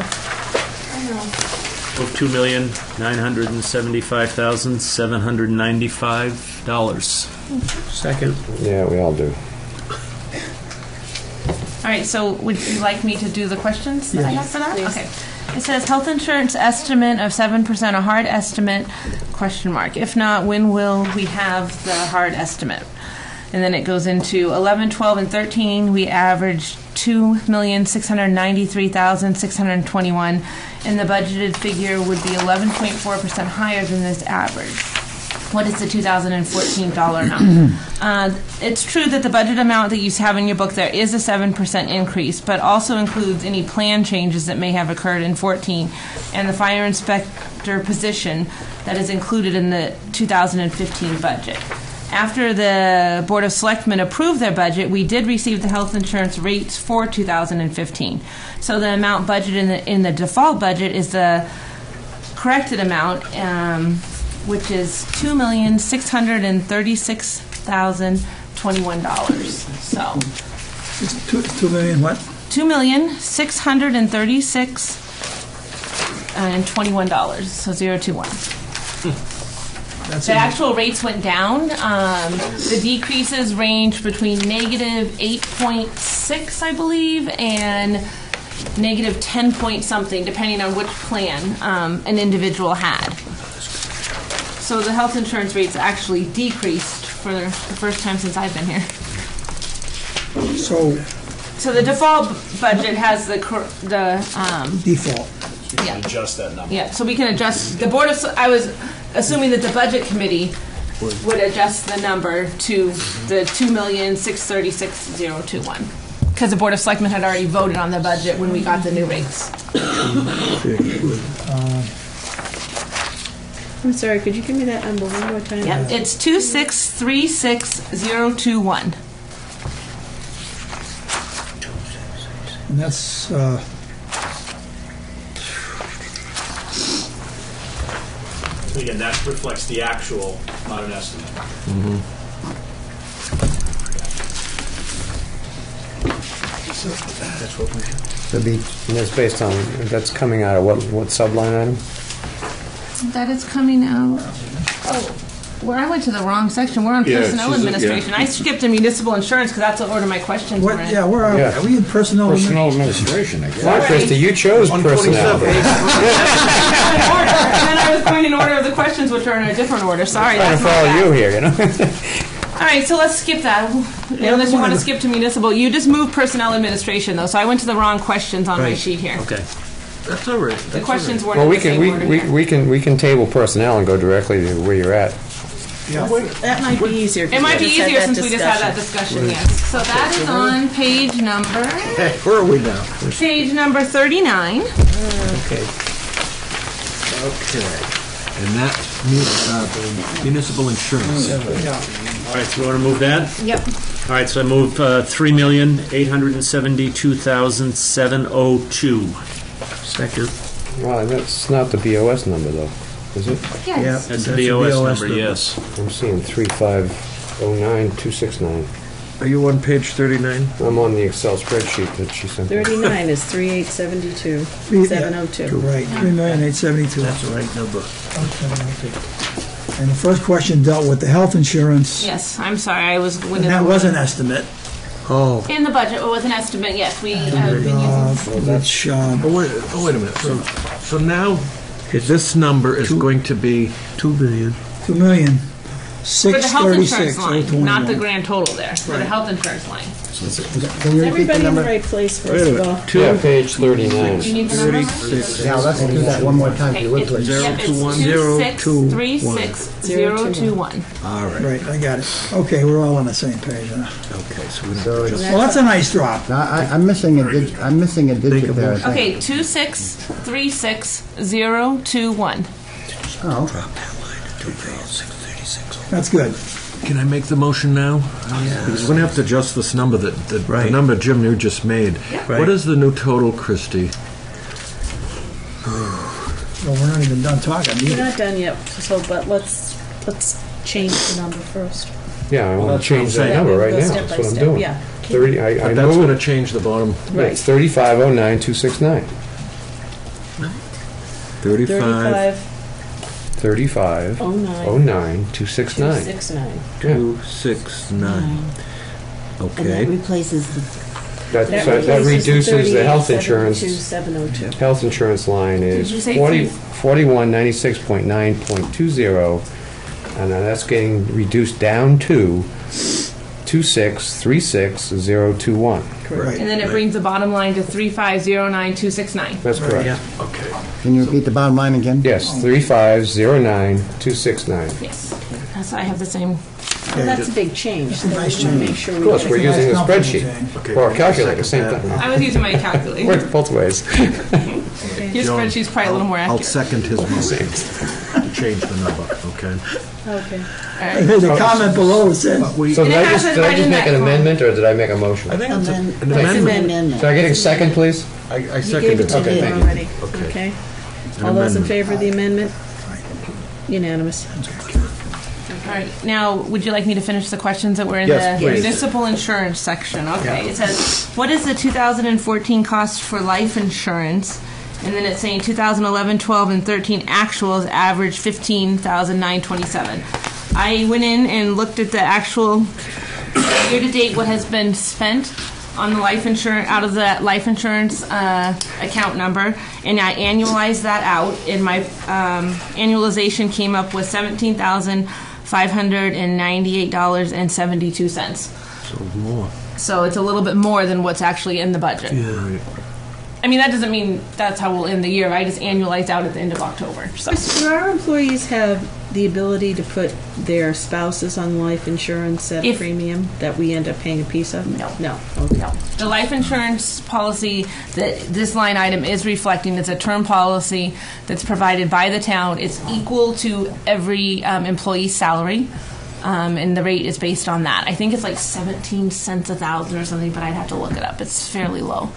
move $2,975,795. Second. Yeah, we all do. All right, so would you like me to do the questions that I have for that? Okay. It says health insurance estimate of 7%, a hard estimate, question mark. If not, when will we have the hard estimate? And then it goes into 11, 12, and 13, we averaged 2,693,621, and the budgeted figure would be 11.4% higher than this average. What is the 2014 dollar amount? Uh, It's true that the budget amount that you have in your book there is a 7% increase, but also includes any plan changes that may have occurred in 14, and the fire inspector position that is included in the 2015 budget. After the Board of Selectmen approved their budget, we did receive the health insurance rates for 2015. So the amount budgeted in the, in the default budget is the corrected amount, um, which is two million six hundred and thirty-six thousand twenty-one dollars. So It's two, two million what? two million six hundred and thirty-six and twenty-one dollars. So zero two one. That's The in- actual rates went down. Um, the decreases range between negative eight point six, I believe, and negative ten point something, depending on which plan um, an individual had. So the health insurance rates actually decreased for the first time since I've been here. So So the default budget has the cor- the um, default. You can adjust that number. Yeah, so we can adjust, the Board of, I was assuming that the Budget Committee would adjust the number to the two million, six thirty-six, zero two one. Because the Board of Selectmen had already voted on the budget when we got the new rates. I'm sorry, could you give me that number one more time? Yep, it's two six three six zero two one. And that's, uh, again, that reflects the actual, not an estimate. That's what we have. That'd be, and that's based on, that's coming out of what, what subline item? That is coming out, oh, where I went to the wrong section, we're on Yeah, Personnel she's- yeah. Administration. I skipped to Municipal Insurance because that's what order my questions were what, in. yeah, where are we? Yeah. Are we in personnel? Personnel administration, I guess. Wow, Krista, you chose personnel. And then I was going in order of the questions, which are in a different order, sorry. Trying to that's my follow bad. you here, you know? All right, so let's skip that. Unless you want to skip to municipal. You just moved personnel administration, though, so I went to the wrong questions on my Right. sheet here. Okay. That's all right. The questions weren't Well, in we the can, same we, order we, here. we can, we can table personnel and go directly to where you're at. That might be easier. 'cause It might be easier that since we just had that discussion, yes. So that is on page number, Hey, where are we now? page number 39. Okay. Okay. And that's mu- uh, municipal insurance. All right, so you want to move that? Yep. All right, so I move uh, three million eight hundred and seventy-two thousand seven oh two. Second. Well, that's not the BOS number, though, is it? Yes. That's the BOS number, yes. I'm seeing 3509269. Are you on page 39? I'm on the Excel spreadsheet that she sent. me. 39 is 3872, Three- yeah, 702. Right, three million eight seventy-two. That's the right number. And the first question dealt with the health insurance, Yes, I'm sorry, I was. and that was an estimate, Oh. In the budget, it was an estimate, yes, we have been uh, using. which, um, Oh, wait, oh, wait a minute. So, so now, this number is going to be? Two million. two million, For six the health insurance thirty-six, oh line, not the twenty-one. grand total there, for the health insurance line. Can you Is repeat the everybody in the number? right place, Wait a first of all? Two? Yeah, page 39. Do you need the number? Yeah, let's do that one more time, if you would, it's, please. yep, it's one, two zero, six two, three one. six Zero, zero two, two one. All right. Right, I got it. Okay, we're all on the same page, huh? Okay, so we So don't it's- Well, that's a nice drop. Now, I, I'm missing a dig, I'm missing a digit there, I think. Okay, two six three six zero two one. Oh, That's good. Can I make the motion now? Because we're going to have to adjust this number that, that- the Right. number Jim, you just made. Right. What is the new total, Christie? Well, we're not even done talking We're either. not done yet, so, but let's, let's change the number first. Yeah, I want that's to change what I'm that saying. number right go now. step That's by what I'm step, doing. yeah. 30, I, I But that's going to change the bottom. yeah, it's 3509269. 35, 35, 35 09, 09 269. 269. 269. And that Okay. replaces the, That, That so that replaces the reduces the health 3872, insurance. 702. Health insurance line is you say 40 three? 4196.9.20, and then that's getting reduced down to 2636021. Right. And then it brings the bottom line to three five zero nine two six nine. That's correct. Okay. can you repeat the bottom line again? Yes, 3509269. Yes. That's, I have the same. Well, that's a big change. so nice wanna change. Make sure Of course, we're using the Nice company spreadsheet. change. Or a calculator, same thing. I was using my calculator. Works both ways. Your spreadsheet's probably a little more accurate. I'll accurate. second his motion to change the number, okay? Okay. The comment below said, We, So did I just, did I just make an amendment, or did I make a motion? I think it's a- amend- an it's amendment. amendment. So I getting second, please? I I You gave second it it. to Okay, me thank you. already. Okay. Okay. An All those in amendment. favor of the amendment? Unanimous. All right, now, would you like me to finish the questions that were in Yes, the please. municipal insurance section? Okay, it says, what is the 2014 cost for life insurance? And then it's saying 2011, 12, and 13 actuals average 15,927. I went in and looked at the actual year-to-date what has been spent on the life insurance, out of that life insurance uh, account number, and I annualized that out, and my um, annualization came up with seventeen thousand five hundred and ninety-eight dollars and seventy-two cents. So more. So it's a little bit more than what's actually in the budget. Yeah. I mean, that doesn't mean that's how we'll end the year. I just annualized out at the end of October. So. Do our employees have the ability to put their spouses on life insurance at a If- premium that we end up paying a piece of? No. No, okay. No. The life insurance policy that this line item is reflecting is a term policy that's provided by the town. It's equal to every um, employee's salary, um, and the rate is based on that. I think it's like 17 cents a thousand or something, but I'd have to look it up. It's fairly low.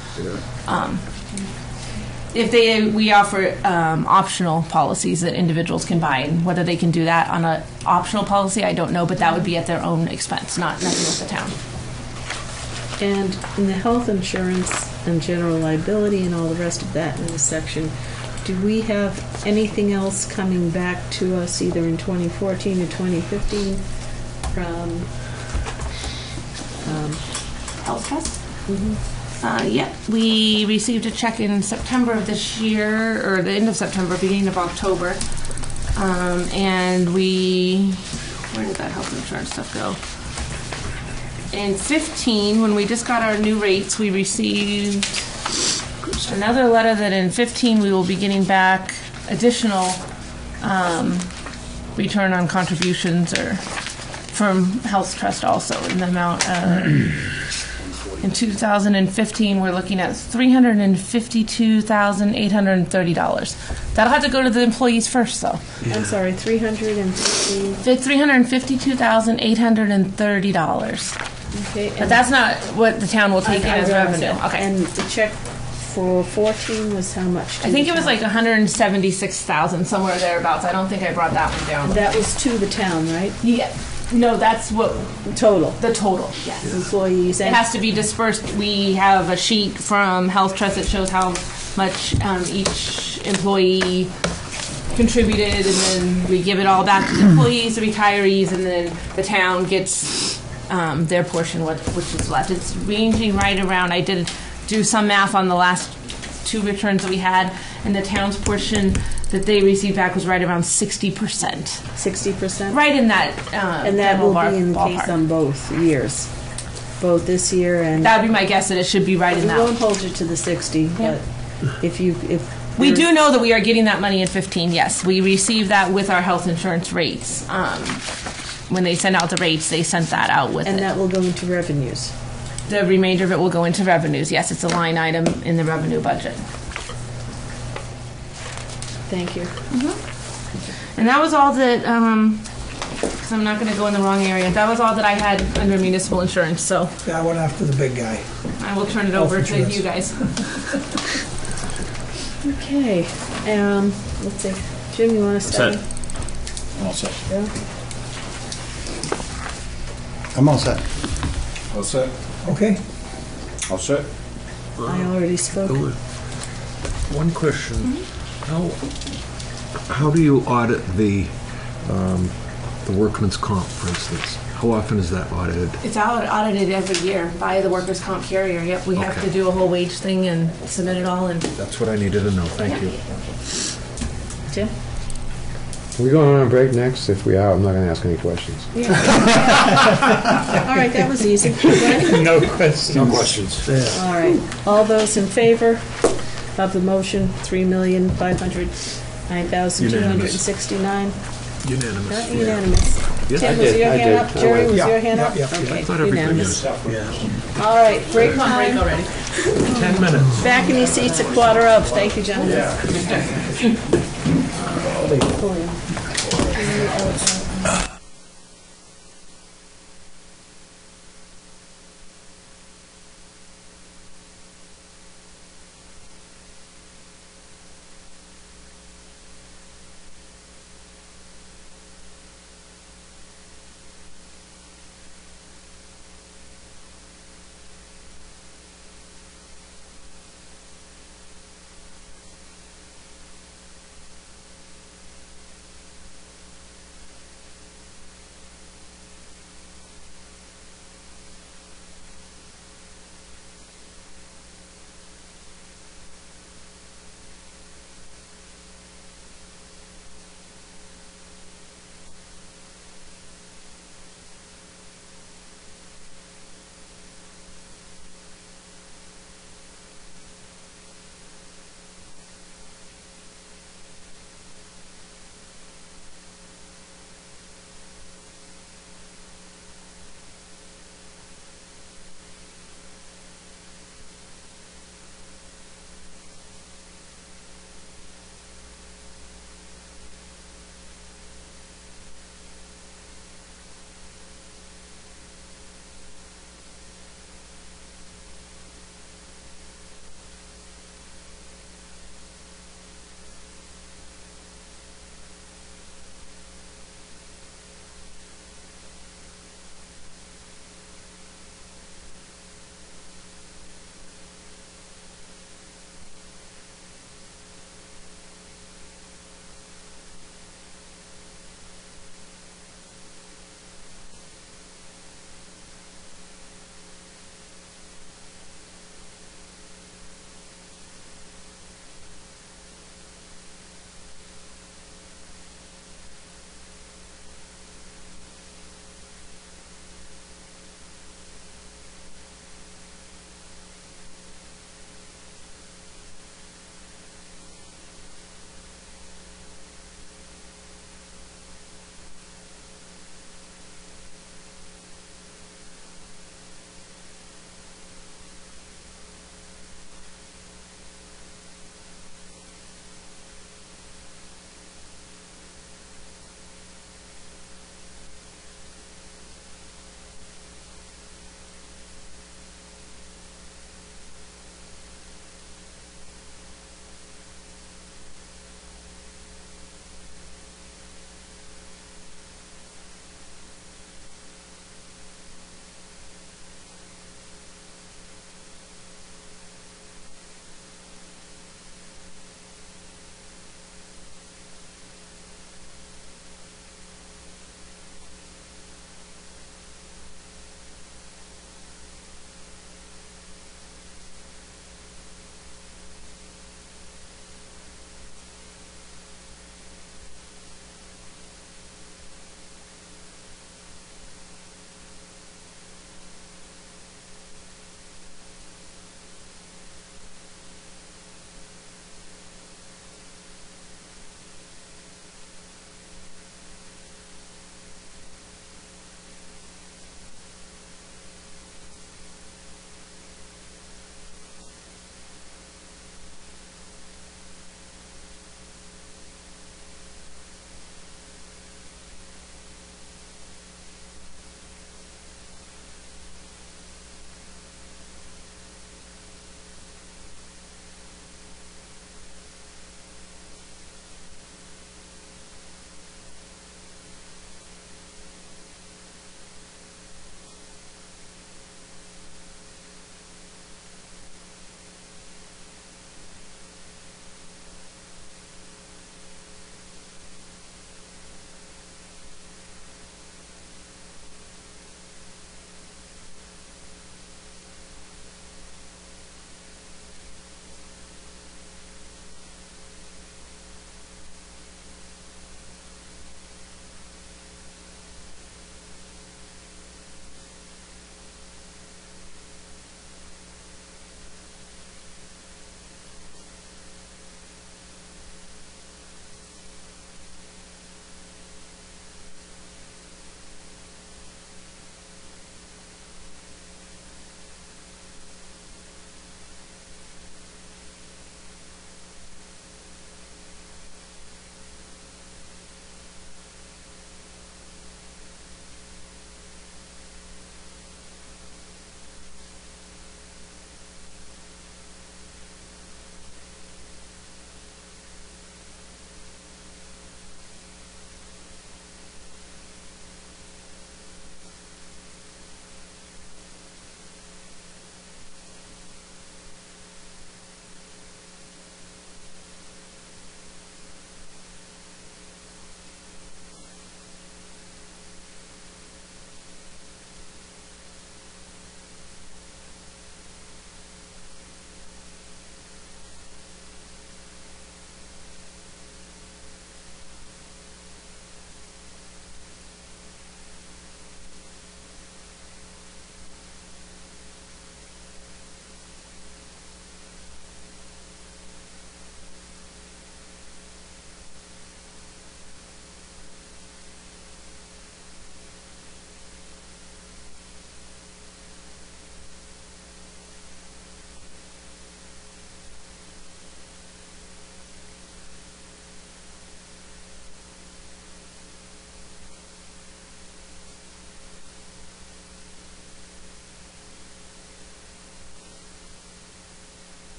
Um, if they, we offer um, optional policies that individuals can buy, and whether they can do that on a optional policy, I don't know, but that would be at their own expense, not nothing with the town. And in the health insurance and general liability and all the rest of that in this section, do we have anything else coming back to us either in 2014 or 2015 from, um, Health trust? Uh, yep, we received a check in September of this year, or the end of September, beginning of October. Um, and we, where did that health insurance stuff go? In 15, when we just got our new rates, we received another letter that in 15 we will be getting back additional um, return on contributions or from Health Trust also in the amount uh, of, in 2015, we're looking at $352,830. That'll have to go to the employees first, though. I'm sorry, 350, It's $352,830. okay. But and- that's not what the town will take in I- I as realize revenue. that. Okay. And the check for 14 was how much? to I think the it was town? like 176,000, somewhere thereabouts. I don't think I brought that one down. That was to the town, right? Yeah, no, that's what, Total, the total, yes. employees It and... has to be dispersed. We have a sheet from Health Trust that shows how much um, each employee contributed, and then we give it all back to the employees, the retirees, and then the town gets um, their portion, what- which is left. It's ranging right around, I did do some math on the last two returns that we had, and the town's portion that they received back was right around 60%. 60%? Right in that uh, And that general will bar- be in the case on both years, both this year and... That would be my guess that it should be right in We that. won't hold you to the 60, but if you, if... We do know that we are getting that money in 15, yes. We receive that with our health insurance rates. Um, When they send out the rates, they sent that out with And it. that will go into revenues. The remainder of it will go into revenues. Yes, it's a line item in the revenue budget. Thank you. And that was all that, um, because I'm not going to go in the wrong area, that was all that I had under municipal insurance, so Yeah, I went after the big guy. I will turn it Health over to insurance. you guys. Okay, um, let's see. Jim, you want to start? All set. Yeah. I'm all set. All set? Okay? All set? I already spoke. One question. How, how do you audit the, um, the workman's comp, for instance? How often is that audited? It's au- audited every year by the workers' comp carrier. Yep, we have Okay. to do a whole wage thing and submit it all and That's what I needed to know. Thank you. Jim? Are we going on a break next? If we are, I'm not going to ask any questions. All right, that was easy. No questions. No questions. All right, all those in favor of the motion, 3,509,269? Unanimous. Uh, Unanimous. Yeah, Tim, I was did, your I hand did. up? Jerry, was Yeah, your hand up? yeah, yeah. Okay, I everybody unanimous. was. All right, break Come on, break time. already. Ten minutes. Back in your seats at quarter of. Thank you, gentlemen.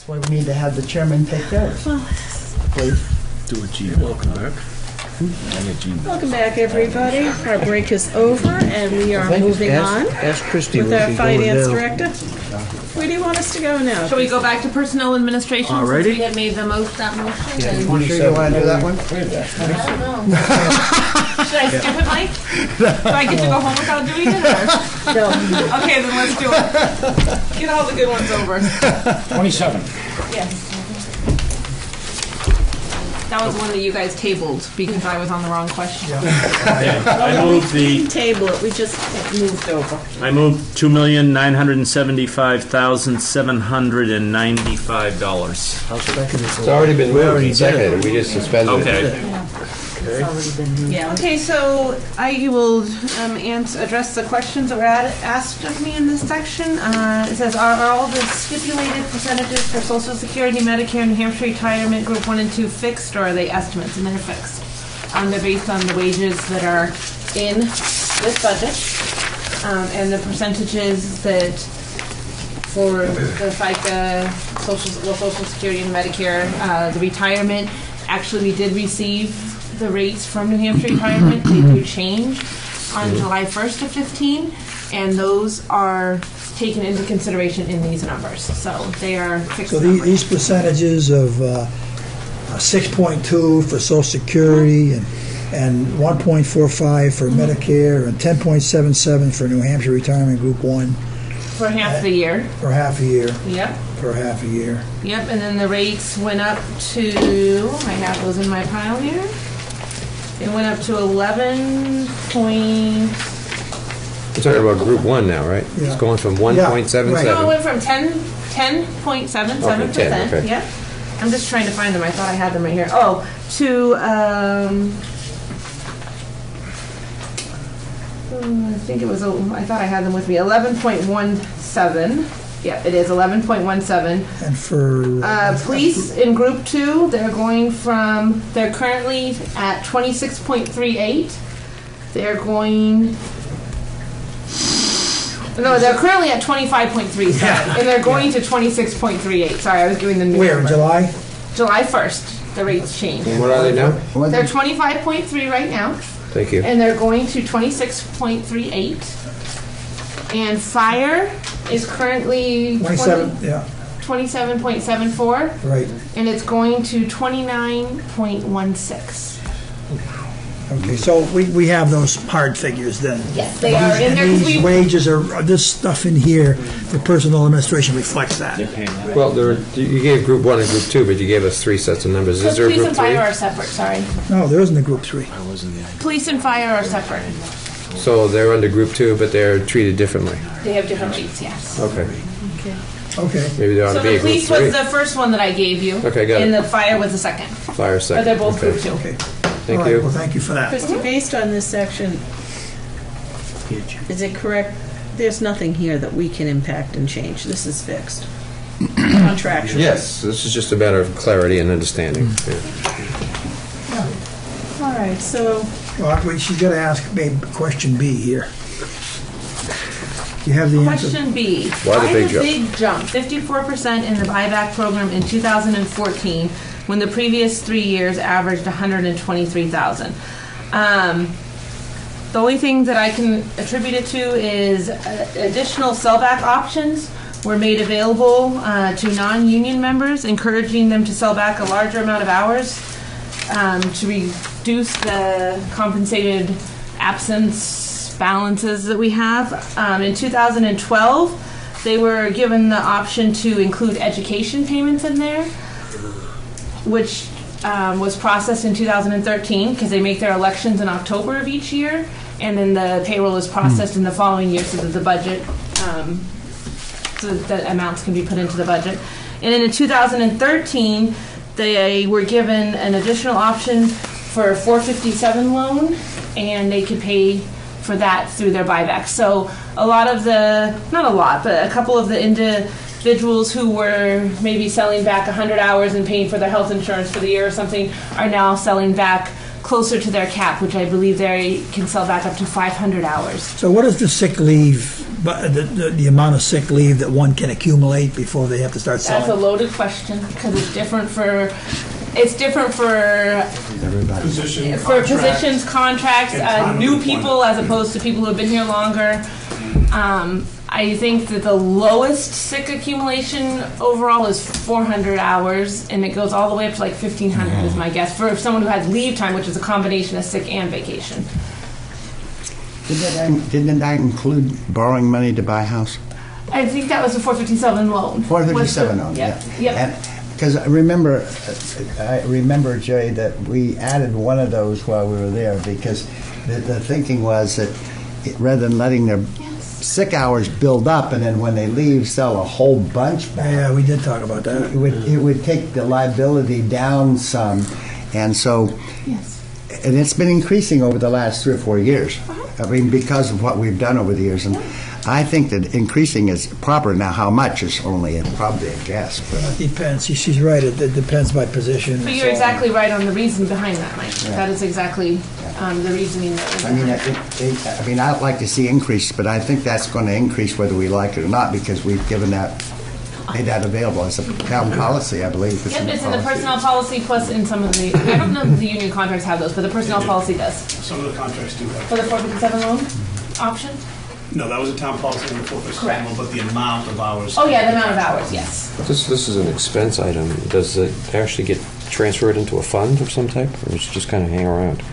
That's why we need to have the chairman take care of it. Please. Do it, Gene. Welcome back. Welcome back, everybody. Our break is over, and we are moving Ask- on ask Christie with where our she's going finance now. director. Where do you want us to go now? Shall we go back to personnel administration since Alrighty. we had made the most, that motion? and- You sure you want to do that one? I don't know. Should I skip it, Mike? Do I get to go home without doing it, or? No. Okay, then let's do it. Get all the good ones over. 27. Yes. That was one that you guys tabled because I was on the wrong question. I move the, Table it, we just moved over. I move two million nine hundred and seventy-five thousand seven hundred and ninety-five dollars. It's already been moved and seconded, we just suspended it. Okay. Yeah. Okay, so I will um, ans- address the questions that were ad- asked of me in this section. Uh, It says, are are all the stipulated percentages for Social Security, Medicare, New Hampshire Retirement Group 1 and 2 fixed, or are they estimates? And they're fixed. Um, They're based on the wages that are in this budget, um, and the percentages that for the FICA, social, well, social security and Medicare, uh, the retirement, actually, we did receive the rates from New Hampshire Retirement. They do change on July 1st of 15, and those are taken into consideration in these numbers. So they are fixed So the- numbers. these percentages of uh, 6.2 for social security and and 1.45 for Medicare and 10.77 for New Hampshire Retirement Group 1 For half the year. for half a year, Yep. for half a year. Yep, and then the rates went up to, I have those in my pile here. It went up to 11 point, We're talking about group one now, right? Yeah. It's going from Yeah, one point seven no, it seven. went from 10, 10.77%. Okay, 10, okay. Yep. I'm just trying to find them. I thought I had them right here. Oh, to, um, hmm, I think it was, a- I thought I had them with me, 11.17. Yeah, it is 11.17. And for, Uh, police in group two, they're going from, they're currently at twenty-six point three eight. They're going, no, they're currently at twenty-five point three seven, and they're going to twenty-six point three eight. Sorry, I was giving the new where, in number. July? July first, the rates change. And what are they now? They're twenty-five point three right now, Thank you. and they're going to twenty-six point three eight. And fire is currently 27, yeah, twenty-seven point seven four right. and it's going to 29.16. Okay, so we we have those hard figures then. Yes, they are in And there 'cause these we- wages are, uh, this stuff in here for personal administration reflects that. Well, there, you gave group one and group two, but you gave us three sets of numbers. Is there a Police group and three? fire are separate, sorry. No, there isn't a group three. Police and fire are separate. So they're under group two, but they're treated differently. They have different rates, yes. Okay. Okay. Okay. Maybe there ought So to be the a group police was the first one that I gave you. Okay, got And it. the fire was the second. Fire But second. they're both Okay. group two. Okay. Thank All right, you. Well, thank you for that. Christie, based on this section, is it correct, there's nothing here that we can impact and change, this is fixed? Contractual? Yes, this is just a matter of clarity and understanding. Mm. Yeah. All right, so, Well, wait, she's got to ask maybe question B here. You have the answer? Question B. Why the big jump? big jump? Fifty-four percent in the buyback program in two thousand and fourteen, when the previous three years averaged one hundred and twenty-three thousand. Um, the only thing that I can attribute it to is uh, additional sellback options were made available uh, to non-union members, encouraging them to sell back a larger amount of hours um, to reduce the compensated absence balances that we have. Um, in 2012, they were given the option to include education payments in there, which um, was processed in 2013 because they make their elections in October of each year, and then the payroll is processed in the following year so that the budget, um, so that amounts can be put into the budget. And then in 2013, they uh, were given an additional option for a 457 loan, and they could pay for that through their buyback. So a lot of the, not a lot, but a couple of the individuals who were maybe selling back 100 hours and paying for their health insurance for the year or something are now selling back closer to their cap, which I believe they can sell back up to 500 hours. So what is the sick leave, but the, the, the amount of sick leave that one can accumulate before they have to start selling? That's a loaded question because it's different for, it's different for Position, for contract. positions, contracts, uh, new people as opposed to people who have been here longer. Um, I think that the lowest sick accumulation overall is 400 hours, and it goes all the way up to like 1,500 is my guess for someone who has leave time, which is a combination of sick and vacation. Didn't that- Didn't that include borrowing money to buy a house? I think that was the 457 loan. 457 Was on, the- yeah. Yep. Because I remember, I remember, Jay, that we added one of those while we were there, because the, the thinking was that it- rather than letting their sick hours build up, and then when they leave, sell a whole bunch back. Yeah, we did talk about that. It would, it would take the liability down some, and so, Yes. and it's been increasing over the last three or four years. Uh-huh. I mean, because of what we've done over the years, and I think that increasing is proper. Now, how much is only a, probably a guess, but. It depends, She- she's right, it it depends by position. But you're so on. exactly right on the reason behind that, Mike. Yeah. That is exactly um, the reasoning that was I mean, behind it, it, I mean, I'd like to see increase, but I think that's going to increase whether we like it or not because we've given that, made that available as a town policy, I believe. Yep, it's in the personnel policy plus in some of the, I don't know if the union contracts have those, but the personnel policy does. Some of the contracts do have. For the 457 loan option? No, that was a town policy on the four percent, but the amount of hours. Oh, yeah, the amount of hours, yes. This, this is an expense item. Does it actually get transferred into a fund of some type, or does it just kind of hang around?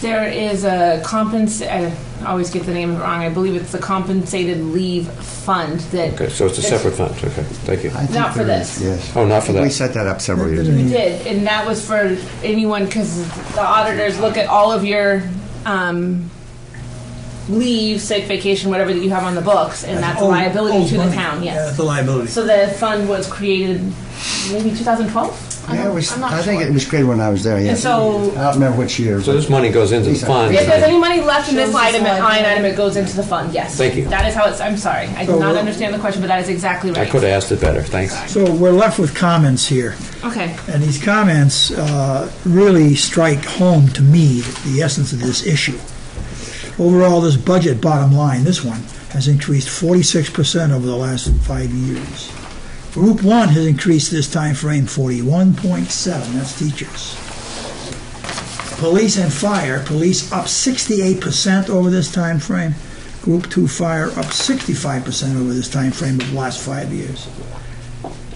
There is a compens, I always get the name wrong, I believe it's the compensated leave fund that. Okay, so it's a separate fund, okay, thank you. I think Not for there is, this. Yes. Oh, not for that. We set that up several years ago. We did, and that was for anyone, because the auditors look at all of your um, leave, sick, vacation, whatever that you have on the books, and that's a Old- liability old to the money. town, Yeah, yes. it's a liability. So the fund was created maybe 2012? I Yeah, it was, I'm not I think sure. it was created when I was there, yes. so- I don't remember which year. So this money goes into the fund. If there's any money left in this line item, slide. line item, it goes into the fund, yes. Thank you. That is how it's, I'm sorry, I So did not understand the question, but that is exactly right. I could have asked it better, thanks. So we're left with comments here. Okay. And these comments uh, really strike home to me the essence of this issue. Overall, this budget, bottom line, this one, has increased 46% over the last five years. Group one has increased this time frame 41.7, that's teachers. Police and fire, police up 68% over this time frame. Group two fire up 65% over this time frame of the last five years.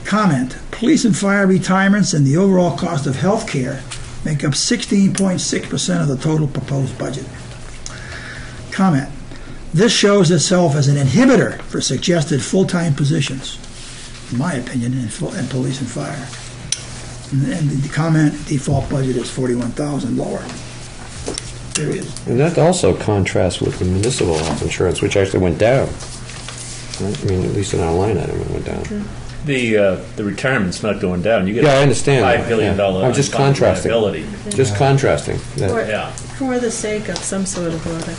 Comment, police and fire retirements and the overall cost of health care make up 16.6% of the total proposed budget. Comment, this shows itself as an inhibitor for suggested full-time positions, in my opinion, in, full- in police and fire. And and the comment, default budget is 41,000 lower. Period. And that also contrasts with the municipal health insurance, which actually went down. I mean, at least in our line item, it went down. The, uh, the retirement's not going down. You get Yeah, I understand. Five billion Yeah. I'm just contrasting. liability. Just contrasting. that- For- Yeah. For the sake of some sort of order,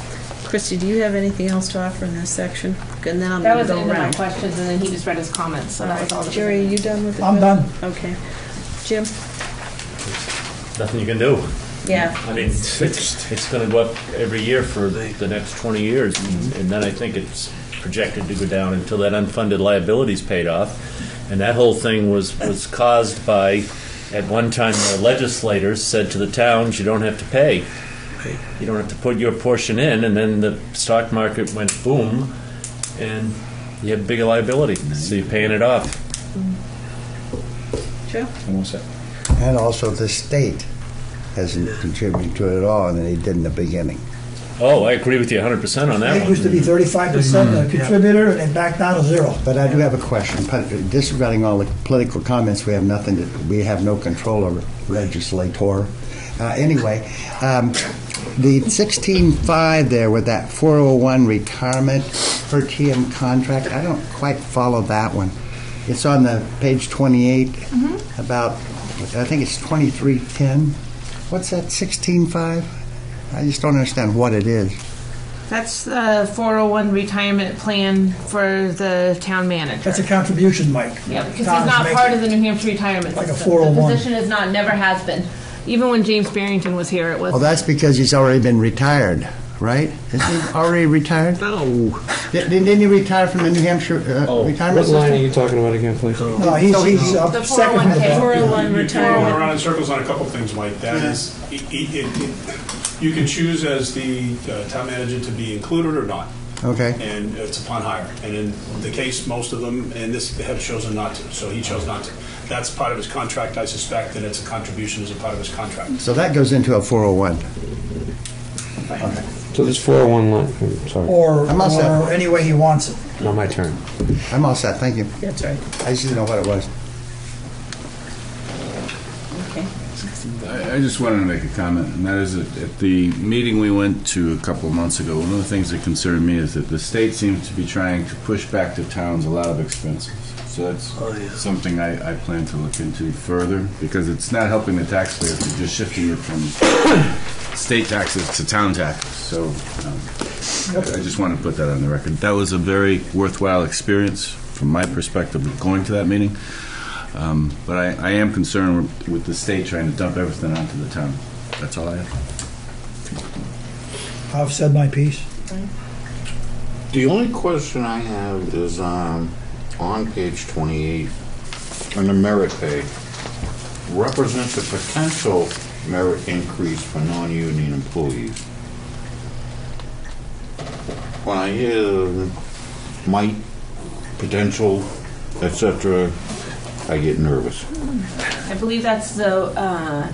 Christie, do you have anything else to offer in this section? And then I'm That going was to the go end of my around. questions, and then he just read his comments, so that was all. that was Jerry, in are you done with the? I'm done. Okay. Jim? Nothing you can do. Yeah. I mean, it's, it's going to go up every year for the next 20 years, and and then I think it's projected to go down until that unfunded liability's paid off. And that whole thing was, was caused by, at one time, the legislators said to the towns, you don't have to pay. You don't have to put your portion in, and then the stock market went boom, and you have bigger liability, so you're paying it off. Joe? And also the state hasn't contributed to it at all, and they did in the beginning. Oh, I agree with you 100% on that It one. used to be 35% a contributor and back down to zero. But I do have a question. But Disregarding all the political comments, we have nothing, to, we have no control over legislator. Uh, anyway, um, the 16.5 there with that 401 retirement per TM contract, I don't quite follow that one. It's on the page 28 mm-hmm. about, I think it's 2310. What's that 16.5? I just don't understand what it is. That's the 401 retirement plan for the town manager. That's a contribution, Mike. Yeah, because he's not make part of the New Hampshire retirement Like a system. 401. The oh position is not, never has been. Even when James Barrington was here, it was. Well, that's because he's already been retired, right? Isn't he already retired? No. Didn't didn't he retire from the New Hampshire uh, retirement What line are system? you talking about again, please? No, he's, So he's- he's up The second from the 401K. back. 401 You're going around in circles on a couple things, Mike. That is, it- it- it- you can choose as the uh, town manager to be included or not, Okay. and it's upon hire. And in the case, most of them, and this, have chosen not to, so he chose not to. That's part of his contract, I suspect, and it's a contribution as a part of his contract. So that goes into a 401. So this 401 line, I'm sorry, Or, I'm all set. or any way he wants it. not my turn. I'm all set, thank you. That's right. I just didn't know what it was. Okay. I I just wanted to make a comment, and that is that at the meeting we went to a couple of months ago, one of the things that concerned me is that the state seems to be trying to push back to towns a lot of expenses. So that's something I, I plan to look into further, because it's not helping the taxpayers, it's just shifting it from state taxes to town taxes. So um, I just want to put that on the record. That was a very worthwhile experience from my perspective of going to that meeting. Um, But I, I am concerned with- with the state trying to dump everything onto the town. That's all I have. I've said my piece. The only question I have is um, on page 28, on the merit pay, represents a potential merit increase for non-union employees. When I hear might, potential, etc., I get nervous. I believe that's the, uh,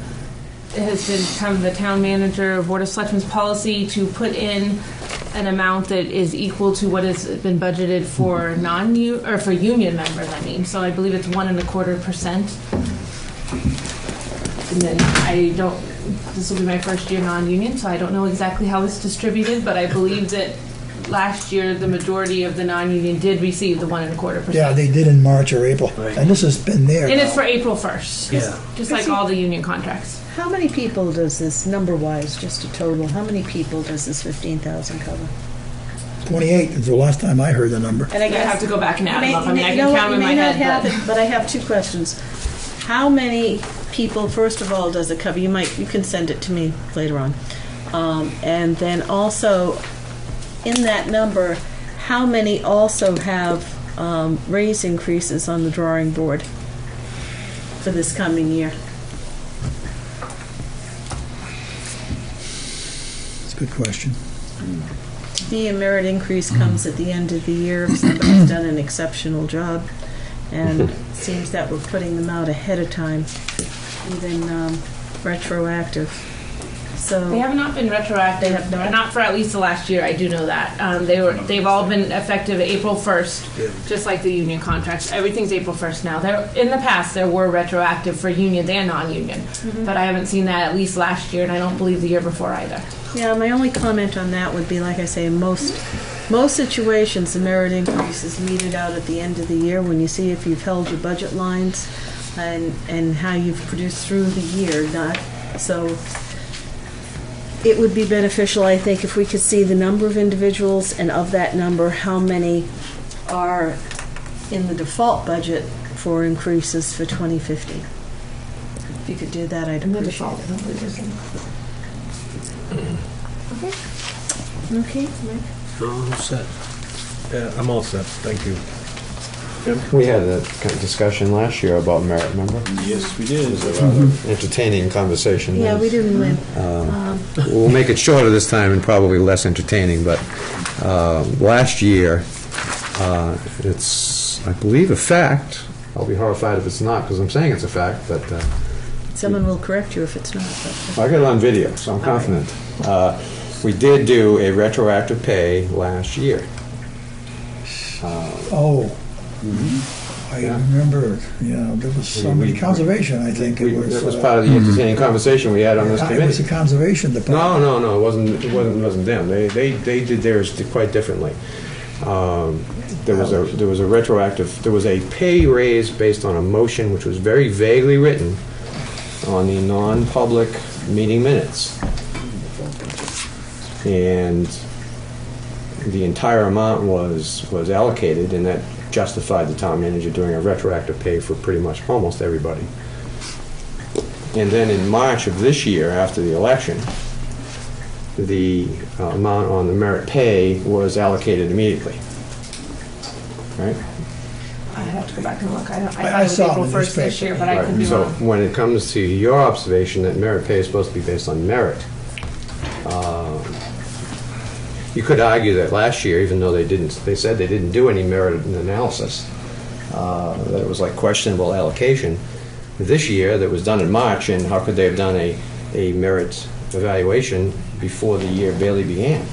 it has of the town manager, of Board of Selectmen's policy to put in an amount that is equal to what has been budgeted for non or for union members, I mean. So I believe it's one and a quarter percent. And then I don't, this will be my first year non-union, so I don't know exactly how it's distributed, but I believe that last year, the majority of the non-union did receive the one and a quarter percent. Yeah, they did in March or April. And this has been there. And it's now. for April 1st. Yeah. Just like all the union contracts. How many people does this, number-wise, just a total, how many people does this 15,000 cover? 28 is the last time I heard the number. And I I'd have to go back and add them up. I mean, I you can know what, count you in my may not head, have but- it, But I have two questions. How many people, first of all, does it cover? You might, you can send it to me later on. Um, And then also, in that number, how many also have um, raise increases on the drawing board for this coming year? It's a good question. The merit increase comes at the end of the year if somebody's done an exceptional job. And it seems that we're putting them out ahead of time, even um, retroactive. So. They have not been retroactive, They have not? not for at least the last year, I do know that. Um, they were, they've all been effective April first, just like the union contracts. Everything's April first now. There, in the past, there were retroactive for union and non-union. Mhm. But I haven't seen that at least last year, and I don't believe the year before either. Yeah, my only comment on that would be, like I say, in most, most situations, the merit increase is meted out at the end of the year when you see if you've held your budget lines and, and how you've produced through the year, not, so it would be beneficial, I think, if we could see the number of individuals and of that number, how many are in the default budget for increases for 2050. If you could do that, I'd appreciate it. Okay, Mike? All set. Yeah, I'm all set, thank you. We had a kind of discussion last year about merit, remember? Yes, we did. It was a rather entertaining conversation. Yeah, we didn't win. Um, Um, We'll make it shorter this time and probably less entertaining, but uh, last year, uh, it's, I believe, a fact. I'll be horrified if it's not, because I'm saying it's a fact, but uh, Someone will correct you if it's not. but- I got it on video, so I'm confident. Uh, We did do a retroactive pay last year. Uh, Oh, I Yeah. remember, yeah, there was some, We- conservation, I think it we- was. That was uh, part of the entertaining conversation we had on this It was committee. the conservation No, department. no, no, it wasn't, it wasn't, it wasn't them. They, they, they did theirs quite differently. Um, There was a, there was a retroactive, there was a pay raise based on a motion which was very vaguely written on the non-public meeting minutes. And the entire amount was, was allocated, and that justified the town manager doing a retroactive pay for pretty much almost everybody. And then in March of this year, after the election, the uh, amount on the merit pay was allocated immediately. Right? I have to go back and look. I, don't- I- I I thought it was saw it in April the first this newspaper. year, but I could be So wrong. when it comes to your observation that merit pay is supposed to be based on merit, you could argue that last year, even though they didn't, they said they didn't do any merit analysis, uh, that it was like questionable allocation. This year, that was done in March, and how could they have done a, a merit evaluation before the year barely began?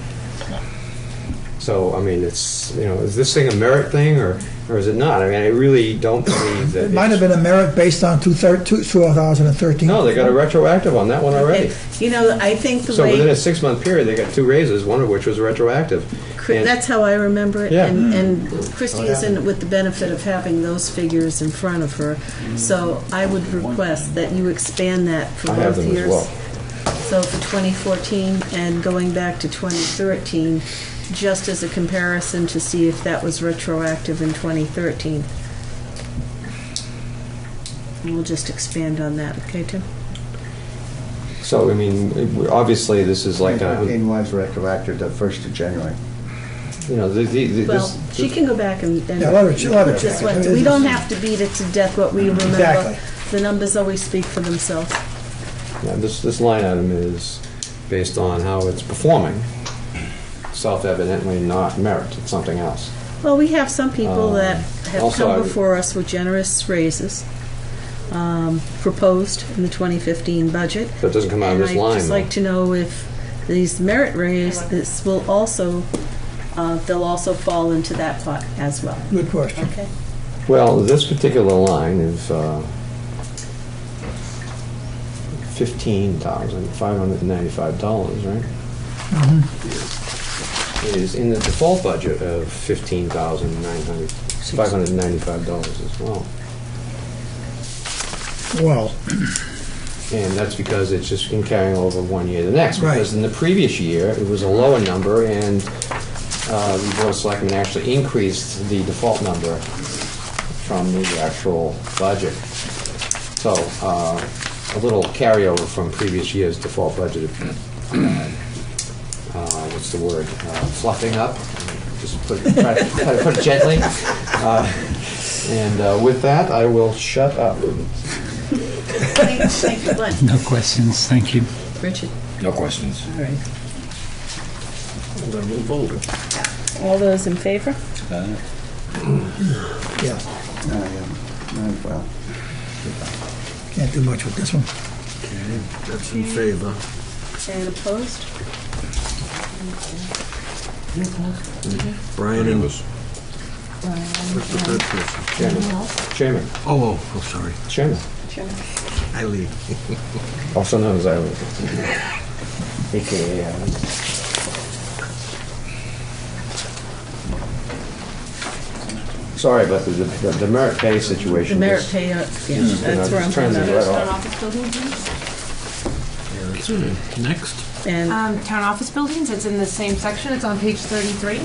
So, I mean, it's, you know, is this thing a merit thing, or, or is it not? I mean, I really don't believe that It might have been a merit based on two thir- two- 2013. No, they got a retroactive on that one already. You know, I think the So within a six-month period, they got two raises, one of which was retroactive. Cri- And- that's how I remember it. Yeah. And, and Christie Oh, is yeah. in with the benefit of having those figures in front of her. So I would request that you expand that for I have both them as years. well. So for 2014 and going back to 2013, just as a comparison to see if that was retroactive in 2013. And we'll just expand on that, okay, Tim? So, I mean, it- obviously, this is like a, 2013 was retroactive to 1st of January. you know, the, the, the- Well, this. she can go back and, and Yeah, let her- let her put this check. one. We don't have to beat it to death what we remember. Exactly. The numbers always speak for themselves. yeah, This, this line item is based on how it's performing. Self-evidently not merit, it's something else. Well, we have some people Um, that have also I come before us with generous raises um, proposed in the 2015 budget. That doesn't come out of And this I'd line, just though. like to know if these merit raises will also, uh, they'll also fall into that pot as well. Good question. Okay. Well, this particular line is uh, $15,595, right? Is in the default budget of $15,595 as well. Well, And that's because it's just been carrying over one year to the next. Right. Because in the previous year, it was a lower number, and uh, the Board of Selectmen actually increased the default number from the actual budget. So, uh, a little carryover from previous year's default budget. uh, uh, What's the word? Uh, Fluffing up? Just put, it- try try to put it gently. Uh, And uh, with that, I will shut up. Thanks, thank you, Glenn. No questions, thank you. Richard, No questions. all right. I'm gonna move. All those in favor? yeah, Uh, yeah. Uh, Well, can't do much with this one. Okay, that's in favor. And opposed? Brian and Chairman. Chairman. Oh, oh, oh, sorry. Chairman. Chairman. Eileen. Also known as Eileen. AKA Eileen. Sorry about the, the the merit pay The situation. merit just- pay, uh, yeah, just, you know, that's where I'm just turns talking it right off. office buildings? Yeah, that's it. Next. And Um, town office buildings, it's in the same section, it's on page thirty-three.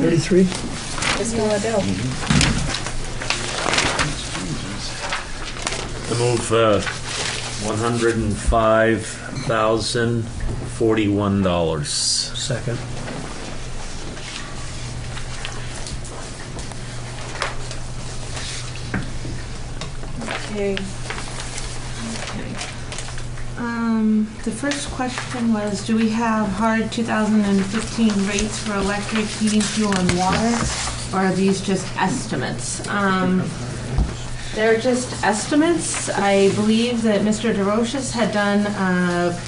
Thirty-three? Mr. Waddell. I move uh, $105,041. Second. Okay. Okay. Um, the first question was, do we have hard 2015 rates for electric, heating, fuel, and water? Or are these just estimates? Um, they're just estimates. I believe that Mr. DeRoches had done, uh,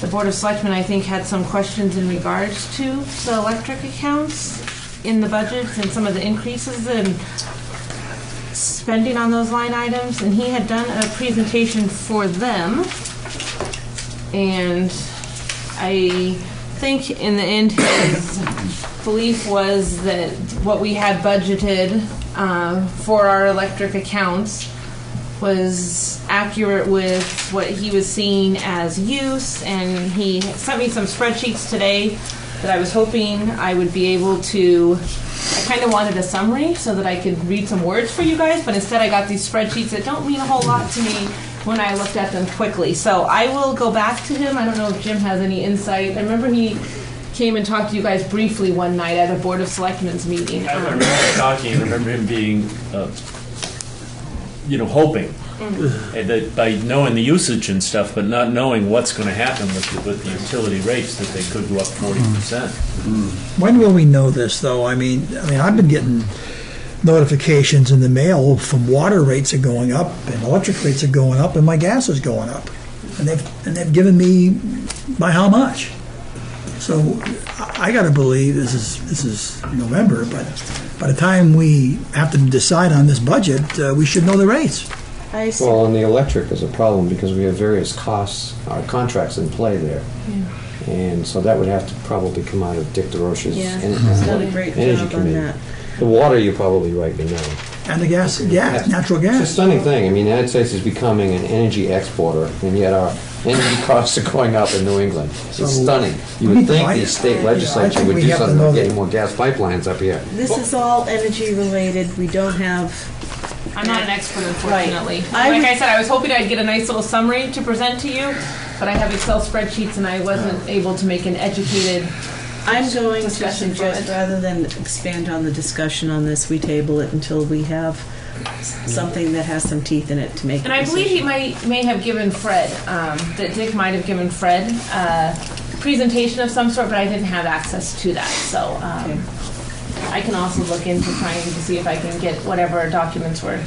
the Board of Selectmen, I think, had some questions in regards to the electric accounts in the budgets and some of the increases in spending on those line items, and he had done a presentation for them. And I think in the end, his belief was that what we had budgeted uh, for our electric accounts was accurate with what he was seeing as use, and he sent me some spreadsheets today that I was hoping I would be able to, kind of wanted a summary so that I could read some words for you guys, but instead I got these spreadsheets that don't mean a whole lot to me when I looked at them quickly. So I will go back to him. I don't know if Jim has any insight. I remember he came and talked to you guys briefly one night at a Board of Selectmen's meeting. I remember talking, I remember him being, uh, you know, hoping. And that by knowing the usage and stuff, but not knowing what's going to happen with, the- with the utility rates, that they could go up forty percent. When will we know this, though? I mean, I mean, I've been getting notifications in the mail from water rates are going up and electric rates are going up and my gas is going up. And they've, and they've given me by how much? So I, I gotta believe this is, this is November, but by the time we have to decide on this budget, uh, we should know the rates. I see. Well, and the electric is a problem because we have various costs, uh, contracts in play there. And so that would have to probably come out of Dick DeRoche's Yeah, en- he's done a great Energy job on Committee. that. The water, you're probably right, you know. And the gas, gas, natural gas. It's a gas. stunning thing. I mean, the United States is becoming an energy exporter, and yet our energy costs are going up in New England. So, It's stunning. You would think find the state I legislature think would we do have to something know about that- getting more gas pipelines up here. This is all energy related. We don't have. I'm not an expert, unfortunately. I Like would- I said, I was hoping I'd get a nice little summary to present to you, but I have Excel spreadsheets and I wasn't able to make an educated. I'm going to Discussion suggest, it. rather than expand on the discussion on this, we table it until we have something that has some teeth in it to make. And I believe he might may have given Fred um, that Dick might have given Fred uh, presentation of some sort, but I didn't have access to that. So um, I can also look into trying to see if I can get whatever documents were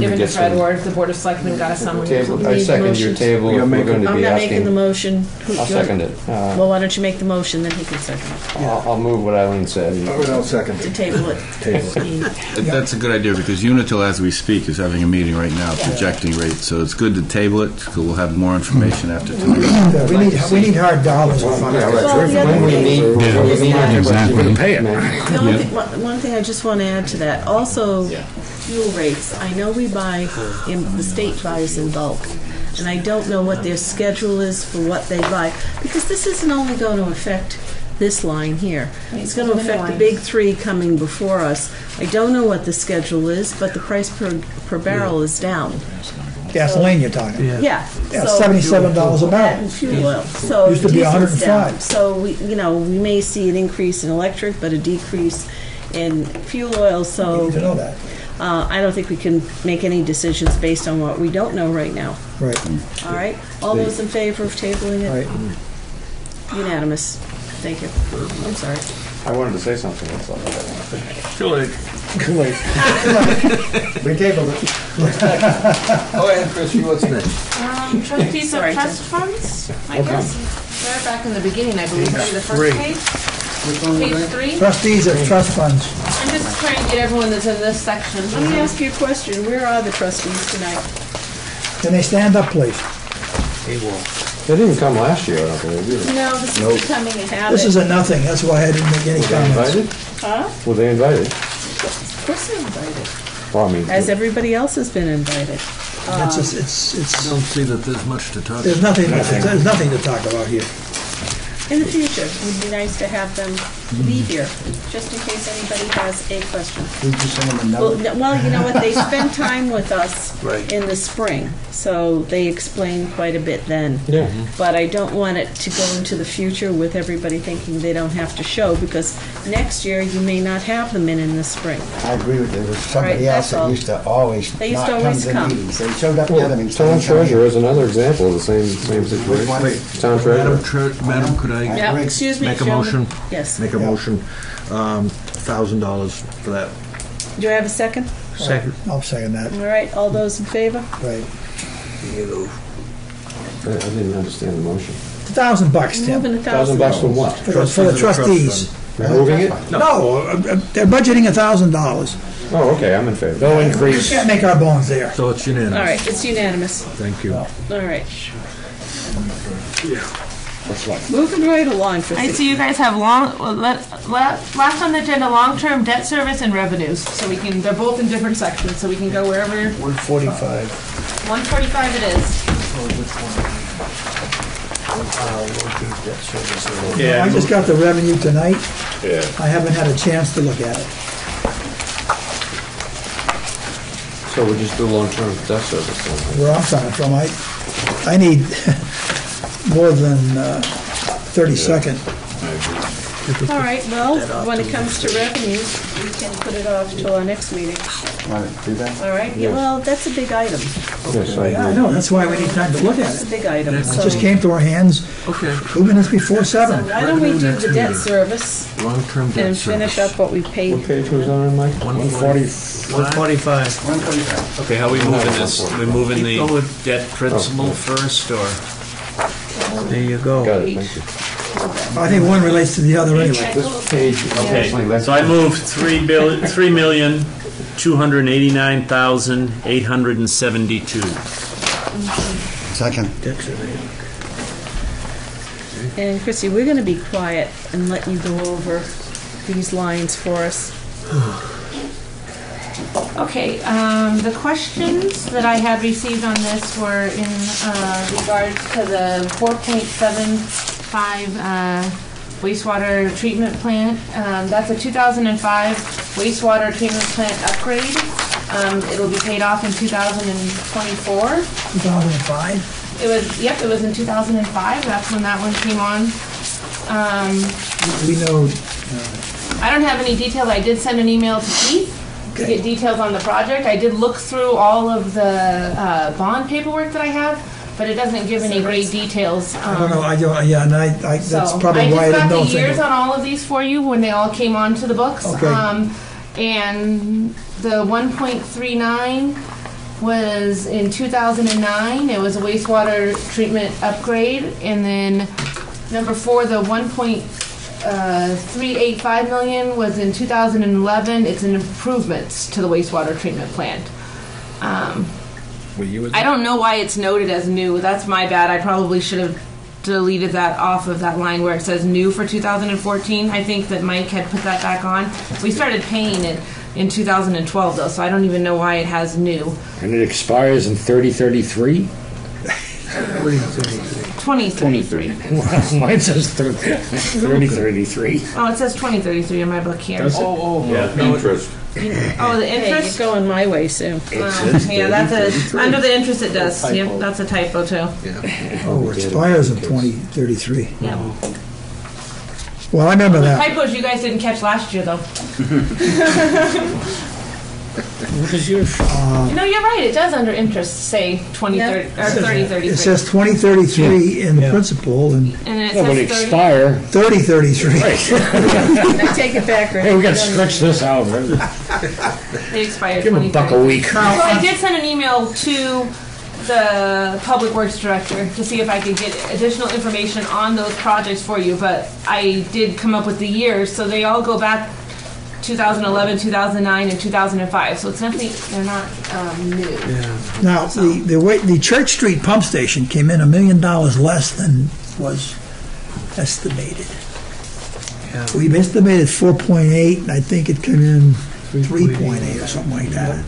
given to get Fred, some- or if the Board of Selectmen got a summary. Table. I Need second your table. You're if We're making- going to I'm be not making the asking. motion. Who- I'll do you want- second it. Uh, Well, why don't you make the motion, then he can second it, I'll I'll move what Eileen said. I'll second to table it. That- That's a good idea, because Unitil, as we speak, is having a meeting right now projecting rates, so it's good to table it, so we'll have more information after tonight. Yeah, We need, we need hard dollars. to fund Yeah, it. Well, the other When we thing- need, when we need exactly. Pay it. The only thing, one one thing I just want to add to that, also fuel rates. I know we buy, in the state buys in bulk, and I don't know what their schedule is for what they buy, because this isn't only going to affect this line here. It's going to affect the big three coming before us. I don't know what the schedule is, but the price per, per barrel is down. Gasoline you're talking. Yeah. Yeah, so- seventy-seven dollars a barrel. and fuel oil. So Used to be diesel's 105. So we, you know, we may see an increase in electric, but a decrease in fuel oil. So Need to know that. Uh, I don't think we can make any decisions based on what we don't know right now. Right. All right. All those in favor of tabling it? Right. Unanimous. Thank you. I'm sorry. I wanted to say something, that's all. Too late. Too late. We tabled it. Go ahead, Chris, you what's next? Um, trustees of Sorry, trust funds, I guess. They're back in the beginning, I believe, right? the three. first page. Page three. Trustees of trust funds. I'm just trying to get everyone that's in this section. Let me ask you a question. Where are the trustees tonight? Can they stand up, please? They didn't come last year, I don't believe, did they? No, this is becoming a habit. This is a nothing, that's why I didn't make any Were they comments. invited? Huh? Were they invited? Of course they're invited. Well, I mean, As everybody else has been invited. It's, Um, just- it's, I it's, don't see that there's much to talk there's about. nothing, there's nothing to talk about here. In the future, it would be nice to have them leave here, just in case anybody has a question. Did you send them a Well, note? n- well, you know what, they spend time with us Right. in the spring, so they explain quite a bit then. yeah. But I don't want it to go into the future with everybody thinking they don't have to show, because next year you may not have them in in the spring. I agree with you. There was Right, somebody else that's all. that used to always They used not to come always to come. meetings. They showed up the other Well, meetings. town didn't come here. treasurer is another example of the same, same situation. one? Town treasurer. Madam, Tre- Madam, could I Yeah, excuse me, make a gentlemen. motion? Yes. Make a Yeah. motion, um, thousand dollars for that. Do I have a second? Second. I'll second that, All right, all those in favor? right. I I didn't understand the motion. It's a thousand bucks, Tim, Moving a Thousand thousand. bucks from what? for the- for the trustees. Moving it? No, uh, uh, they're budgeting a thousand dollars. Oh, okay, I'm in favor. No We increase. can't make our bones there. So it's unanimous. All right, it's unanimous. Thank you. All right. Moving right along, I see you guys have long, well, let- la- last on the agenda, long-term debt service and revenues. So we can, they're both in different sections, so we can go wherever, One forty-five. 145 it is. Yeah, I just got the revenue tonight. Yeah. I haven't had a chance to look at it. So we just do long-term debt service then? Where I'm coming from, I, I need more than uh, 30 second. All right, well, when it comes to revenues, we can put it off till our next meeting. Want to do that? All right, yeah, well, that's a big item. Yes, I Yeah, I know, that's why we need time to look at it. It's a it. big item, It so. just came to our hands Okay. two minutes before seven. Why don't we do the debt service Long-term debt and service. finish up what we paid? What page was on, Mike? 140. 145. 145. Okay, how are we moving this? We moving the debt principal first, or? There you go. Got it, thank you. I think one relates to the other anyway. This page, Okay, okay, so I moved three bill, three million, two hundred and eighty-nine thousand, eight hundred and seventy-two. Second. And Chrissy, we're gonna be quiet and let you go over these lines for us. Okay, um, the questions that I had received on this were in, uh, regards to the four point seven five, uh, wastewater treatment plant. Um, that's a two thousand and five wastewater treatment plant upgrade. Um, it'll be paid off in two thousand and twenty-four. 2005? It was, yep, it was in two thousand and five, that's when that one came on. Um, We know, I don't have any details. I did send an email to Keith to get details on the project. I did look through all of the uh, bond paperwork that I have, but it doesn't give any great details. I don't know, Um, I don't, yeah, and I, I, that's so probably why I I didn't just know. got the years on all of these for you when they all came onto the books. Okay. Um, and the 1.39 was in 2009. It was a wastewater treatment upgrade, and then number four, the 1.385 million was in 2011. It's an improvements to the wastewater treatment plant. Um, What year was I don't know why it's noted as new. That's my bad. I probably should have deleted that off of that line where it says new for 2014. I think that Mike had put that back on. We started paying it in 2012 though, so I don't even know why it has new. And it expires in 3033? 2033. Mine says thir- 3033. Oh, it says 2033 in my book here. Does it? Oh, oh, oh. Yeah, interest. oh, the Hey, interest? you're going my way, Sue. Oh, yeah, that's a, under the interest it does. Yep, that's a typo too. Oh, it oh, expires in 2033. Yep. Well, I remember that. Typos you guys didn't catch last year though. What is yours? Uh, no, you're right. It does under interest say 2030 or 3033. It says 2033 in the principal and And then it Yeah, but says 30. expire. 3033. I take it back, Rick. Hey, we gotta stretch this out. right? They expire Give him a buck a 2030. week. So I did send an email to the Public Works Director to see if I could get additional information on those projects for you, but I did come up with the years, so they all go back 2011, 2009, and 2005, so it's nothing, they're not um, new. Now, the, the way, the Church Street pump station came in a million dollars less than was estimated. We've estimated 4.8, and I think it came in 3.8 or something like that.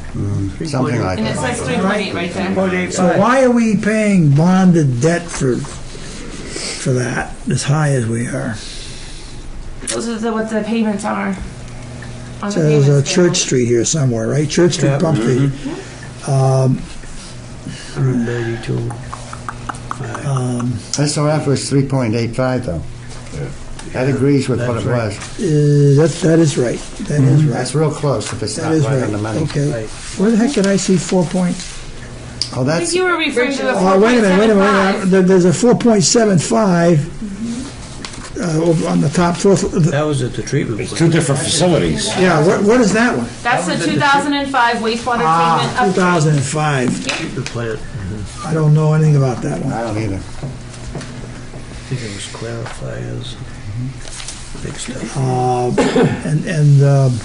Something like that. And it that. says 3.8 right there. So why are we paying bonded debt for, for that, as high as we are? Those are the, what the payments are. On the Says uh, payment schedule. Church Street here somewhere, right? Church Street Yeah. pump station. Um, 192. um, SOF was 3.85 though. That agrees with what it was. uh, That, that is right, that is right. That's real close if it's That not is right on the right, money. okay. Where the heck did I see four point? Oh, I that's, think you were referring to the Oh, wait a minute, wait a minute, wait a 4.75. minute. There- there's a four point seven five uh, over on the top floor. That was at the treatment It's plant. two different facilities. Yeah, what, what is that one? That's the 2005 wastewater Ah, treatment two upgrade. thousand and five. Treatment plant. I don't know anything about that one. I don't either. I think it was clarifiers. Big stuff. Uh, and, and, um,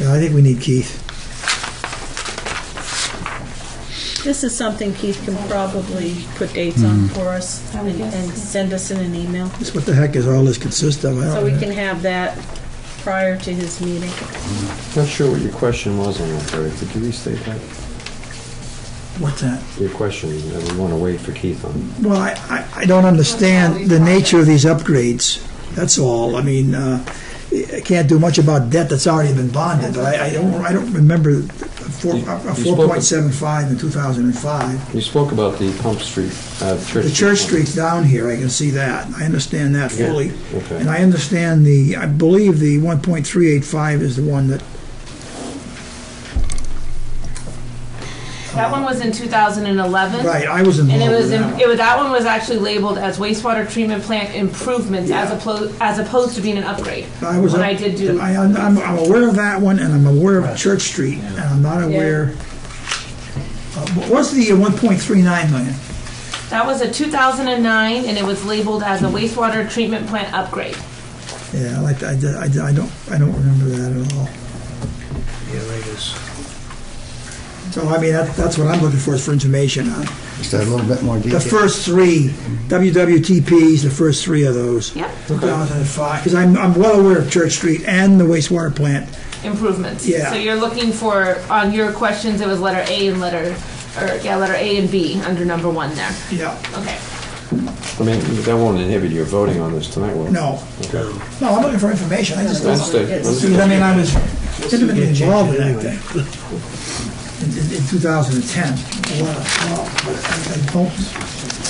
yeah, I think we need Keith. This is something Keith can probably put dates on for us and and send us in an email, Just what the heck is all this consist of? I so don't we know. can have that prior to his meeting. Not sure what your question was on that, Barry. Could you restate that? What's that? Your question, and we want to wait for Keith on. Well, I, I, I don't understand the nature of these upgrades, that's all. I mean, uh, I can't do much about debt that's already been bonded, but I, I don't, I don't remember a four, a You spoke- four point seven five in two thousand and five. You spoke about the Pump Street, uh, Church. The Church Street's down here, I can see that, I understand that Yeah, fully. okay. And I understand the, I believe the one point three eight five is the one that, That one was in 2011. right, I was And involved it was, with in- that. it was, that one was actually labeled as wastewater treatment plant improvements as opposed, as opposed to being an upgrade. I was, When up- I did do, I, I'm, I'm aware of that one, and I'm aware of Church Street, and I'm not aware. Uh, What's the one point three nine million? that was a 2009 and it was labeled as a wastewater treatment plant upgrade. Yeah, I like, I, I, I don't, I don't remember that at all. Yeah, right, is. So, I mean, that, that's what I'm looking for, is for information on. Just a little bit more detail. The first three, WWTPs, the first three of those. Yep. 2005, because I'm, I'm well aware of Church Street and the wastewater plant. Improvements. Yeah. So you're looking for, on your questions, it was letter A and letter, or, yeah, letter A and B under number one there. Yeah. Okay. I mean, that won't inhibit your voting on this tonight, will it? No. Okay. No, I'm looking for information, I just don't. Understood. Because, I mean, I was intimately involved in that thing in, in- in 2010. A lot of- well, but I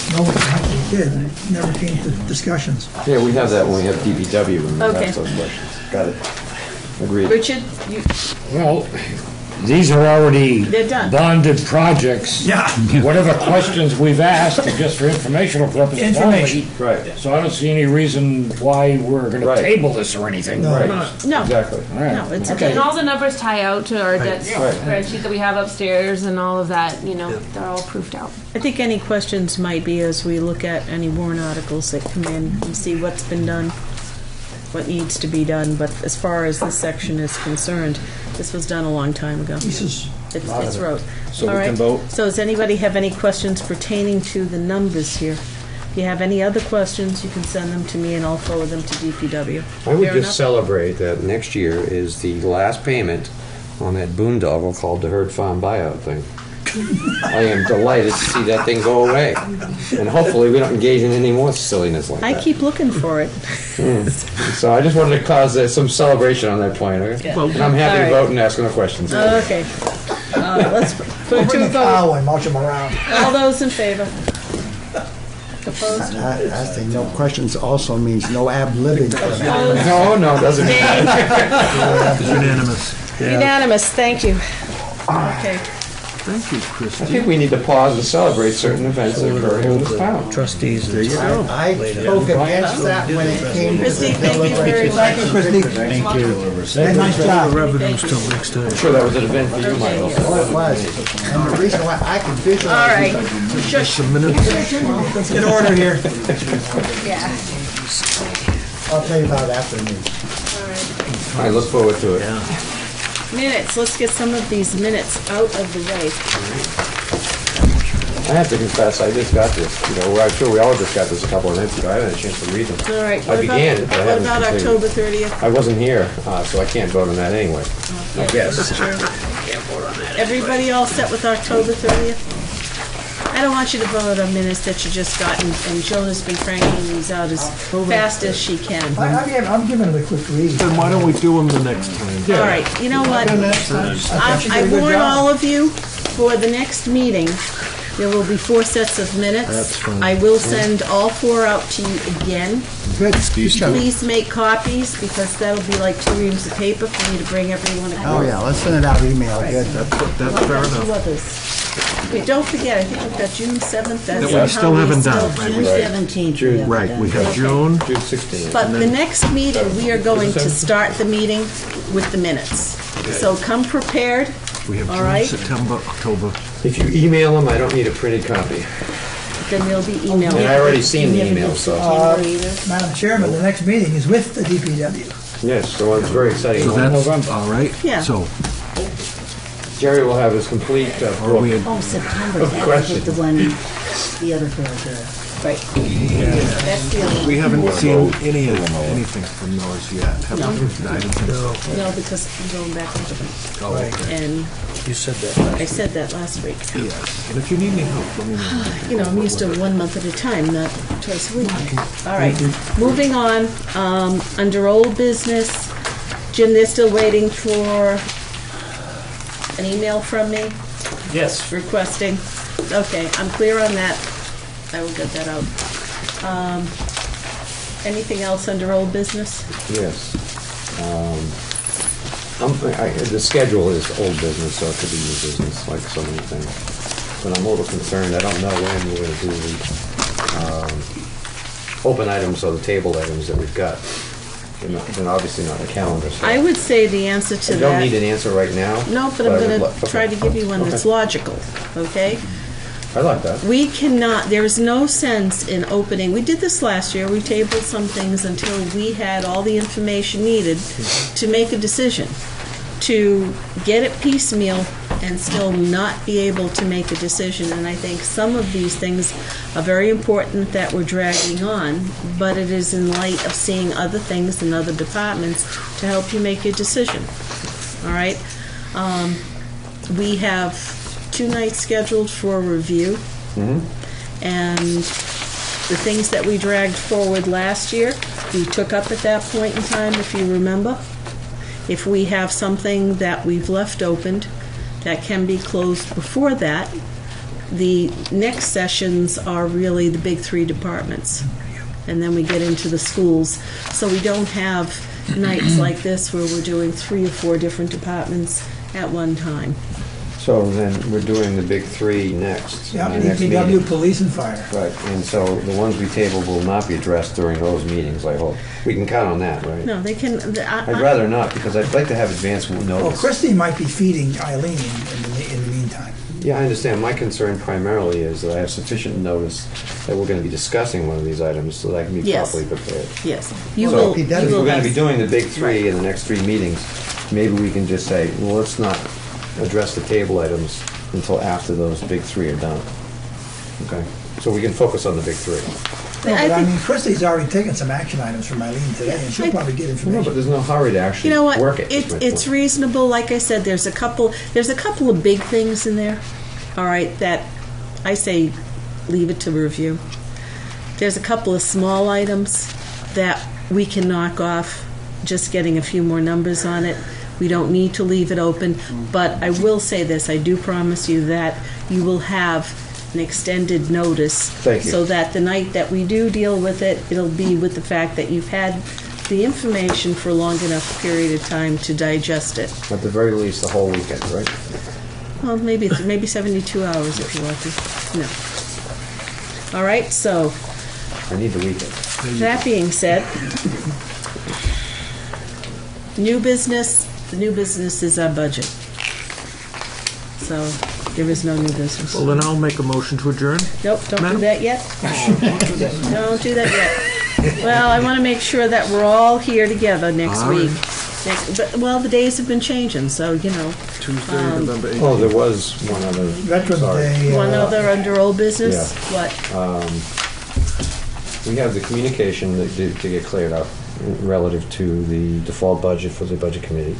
I don't know what the heck we did, and it never came to discussions. Yeah, we have that when we have DPW, when we Okay. ask those questions. Got it. Agreed. Richard, you, Well, these are already They're done. bonded projects. Yeah. Whatever questions we've asked are just for informational purposes only. Information. Right. So I don't see any reason why we're going Right. to table this or anything. No. Right. no. Exactly. All right. No, it's Okay. okay. And all the numbers tie out to our debt Right. spreadsheet that we have upstairs and all of that, you know, they're all proofed out. I think any questions might be as we look at any warrant articles that come in and see what's been done, what needs to be done, but as far as this section is concerned, this was done a long time ago. This is, It's, it's wrote. So All we can right. vote? So does anybody have any questions pertaining to the numbers here? If you have any other questions, you can send them to me and I'll forward them to DPW. I would Fair just enough? celebrate that next year is the last payment on that boondoggle called the Herd Farm buyout thing. I am delighted to see that thing go away. And hopefully, we don't engage in any more silliness like that. I that. keep looking for it. So I just wanted to cause uh, some celebration on that point, okay? Well, And I'm happy to all right. vote and ask no questions. Okay. Uh, Let's put it bring to a a vote. cow and mulch them around. All those in favor? Opposed? I, I think no questions also means no ab libbing. No, no, it doesn't mean that. Unanimous. Unanimous, thank you. Okay. Thank you, I Christie. think we need to pause and celebrate certain events that occur in this town. Trustees. There you go. I spoke against that when it came to Christie, the thank you very Thank you, Christie. Thank you. And nice job. Revenues till next time. I'm sure that was an event for you, Michael. Well, it was. And the reason why I could visualize. All right. it- Just some minutes. Get order here. Yeah. I'll tell you about it after the meeting. I look forward to it. Minutes, let's get some of these minutes out of the way. I have to confess, I just got this, you know, I'm sure we all just got this a couple of minutes ago, I haven't had a chance to read them. All right. I what began about- it, but I What haven't about completed. October 30th? I wasn't here, uh, so I can't vote on that anyway. I guess. That's true. I can't vote on that. Everybody all set with October 30th? I don't want you to vote on minutes that you just got, and and Jonah's been cranking these out as oh, fast as she can. I- I'm giving, I'm giving it a quick read. Then why don't we do them the next time? All right, you know what? I I think she did a good warn job. all of you, for the next meeting, there will be four sets of minutes. That's fine. I will send all four out to you again. Good. Please make copies, because that'll be like two reams of paper for me to bring everyone a Oh, yeah, let's send it out email, good. That's, that's Well, fair I've got two enough. others. Wait, don't forget, I think we've got June 7th, that's That we still haven't still- done. June Right. 17th. June- Right, we have June, June 16th. But the next meeting, we are going to start the meeting with the minutes. So come prepared, we have All June, right. September, October. If you email them, I don't need a printed copy. then they'll be emailed. And I already seen the You haven't email, so- September either. Madam Chairman, the next meeting is with the DPW. Yes, so it's very exciting. So that's, all right? Yeah. So, Jerry will have his complete uh, book. Oh, September, Of that was questions. the one, the other girl did. Right. That's the other. We haven't seen any of, anything from those yet, have No. I don't think so. No, because I'm going back into them. Oh, okay. And You said that. I said that last week. Yes, and if you need any help, let me know. You know, I'm used to one month at a time, not twice a week. All right, moving on, um, under old business, Jim, they're still waiting for an email from me Yes. requesting, okay, I'm clear on that. I will get that out. Um, Anything else under old business? Yes. Um, I'm- I- The schedule is old business, so it could be new business, like so many things. But I'm a little concerned, I don't know when we're going to do the um, open items or the table items that we've got. They're not- they're obviously not the calendar, so. I would say the answer to I that. don't need an answer right now. No, but I'm would gonna okay. try to give you one that's Okay. logical, okay? I like that. We cannot, there is no sense in opening, we did this last year, we tabled some things until we had all the information needed to make a decision. To get it piecemeal and still not be able to make a decision. And I think some of these things are very important that we're dragging on, but it is in light of seeing other things in other departments to help you make your decision. All right? Um, We have two nights scheduled for review. Mm-hmm. And the things that we dragged forward last year, we took up at that point in time, if you remember. If we have something that we've left opened that can be closed before that, the next sessions are really the big three departments. And then we get into the schools. So we don't have nights like this where we're doing three or four different departments at one time. So then we're doing the big three next. Yeah, in the next meeting. DPW, police and fire. Right, and so the ones we table will not be addressed during those meetings, I hope. We can count on that, right? No, they can, I- I'd rather not, because I'd like to have advance notice. Well, notice. Christie might be feeding Eileen in the, in the meantime. Yeah, I understand. My concern primarily is that I have sufficient notice that we're going to be discussing one of these items so that I can be Yes. properly prepared. Yes. You So will, if you we're will going to be have, doing the big three in the next three meetings, maybe we can just say, well, let's not address the table items until after those big three are done. Okay? So we can focus on the big three. No, I but I think- mean, Christie's already taken some action items from Eileen today, and she'll probably get No, but information. there's no hurry to actually you know what, work it. is it's, my it's point. reasonable, like I said, there's a couple, there's a couple of big things in there, all right, that I say leave it to review. There's a couple of small items that we can knock off, just getting a few more numbers on it. We don't need to leave it open, mm. but I will say this, I do promise you that you will have an extended notice. Thank you. So that the night that we do deal with it, it'll be with the fact that you've had the information for a long enough period of time to digest it. At the very least, the whole weekend, right? Well, maybe, maybe 72 hours if you're lucky. No. All right, so I need the weekend. that being said, new business, the new business is our budget. So there is no new business. Well, then I'll make a motion to adjourn. Nope, don't do Madam? that yet. Don't do that yet. Well, I want to make sure that we're all here together next All right. week. Next- but- Well, the days have been changing, so, you know. Tuesday, Um, November 18th. Oh, there was one other. Veterans sorry. Day. One uh, other under old business? Yeah. What? Um, We have the communication that did to get cleared up relative to the default budget for the budget committee.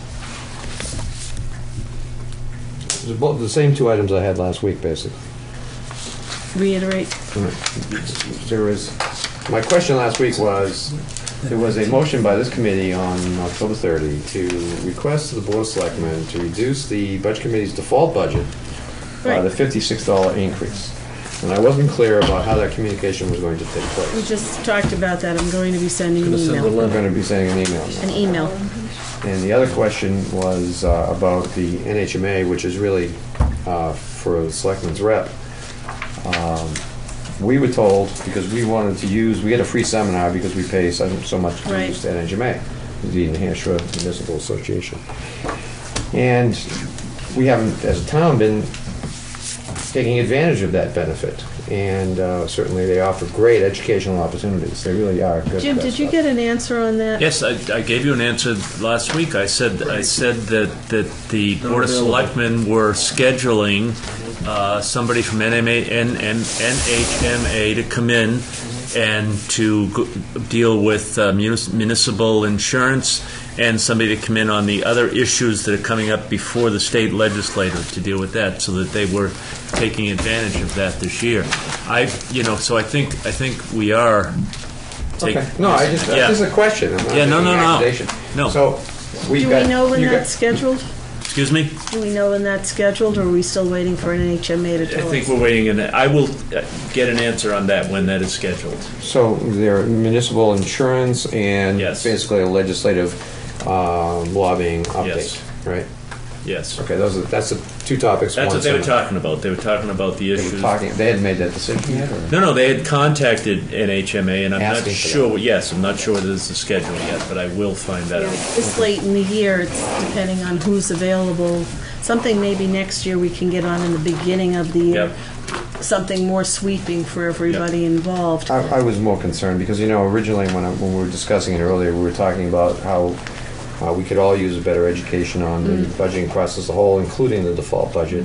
It was both the same two items I had last week, basically. Reiterate. There was, my question last week was, there was a motion by this committee on October 30 to request the Board of Selectmen to reduce the Budget Committee's default budget by the $56 increase. And I wasn't clear about how that communication was going to take place. We place. just talked about that. I'm going to be sending an email. We're email. going to be sending an email. An email. And the other question was uh, about the NHMA, which is really uh, for the selectmen's rep. Um, We were told, because we wanted to use, we had a free seminar because we pay so so much to Right. use the NHMA, the New Hampshire Municipal Association. And we haven't, as a town, been taking advantage of that benefit. And uh, certainly, they offer great educational opportunities. They really are good. Jim, did you stuff. get an answer on that? Yes, I, I gave you an answer last week. I said, I said that, that the Board of Selectmen were scheduling uh, somebody from NMA, N- N- NHMA to come in and to go- deal with uh, munis- municipal insurance and somebody to come in on the other issues that are coming up before the state legislature to deal with that, so that they were taking advantage of that this year. I, you know, so I think, I think we are. take- Okay. No, I just, Yeah. this is a question. I'm not Yeah, no, no, no. No. So, we Do got. we know when you got- that's scheduled? Excuse me? Do we know when that's scheduled, or are we still waiting for an NHMA to I tell us? think we're waiting, and I will uh, get an answer on that when that is scheduled. So there are municipal insurance and basically a legislative um, lobbying update, Yes. right? Yes. Okay, those are, that's the two topics. That's one what they were summer. talking about. They were talking about the They issues. were talking, they hadn't made that decision yet, or? No, no, they had contacted NHMA, and I'm not Asking for sure, yes, I'm not sure there's a schedule yet, but I will find that Yeah, out. This late in the year, it's depending on who's available. Something maybe next year we can get on in the beginning of the year. Something more sweeping for everybody involved. I, I was more concerned because, you know, originally when, I, when we were discussing it earlier, we were talking about how uh, we could all use a better education on the budgeting process as a whole, including the default budget.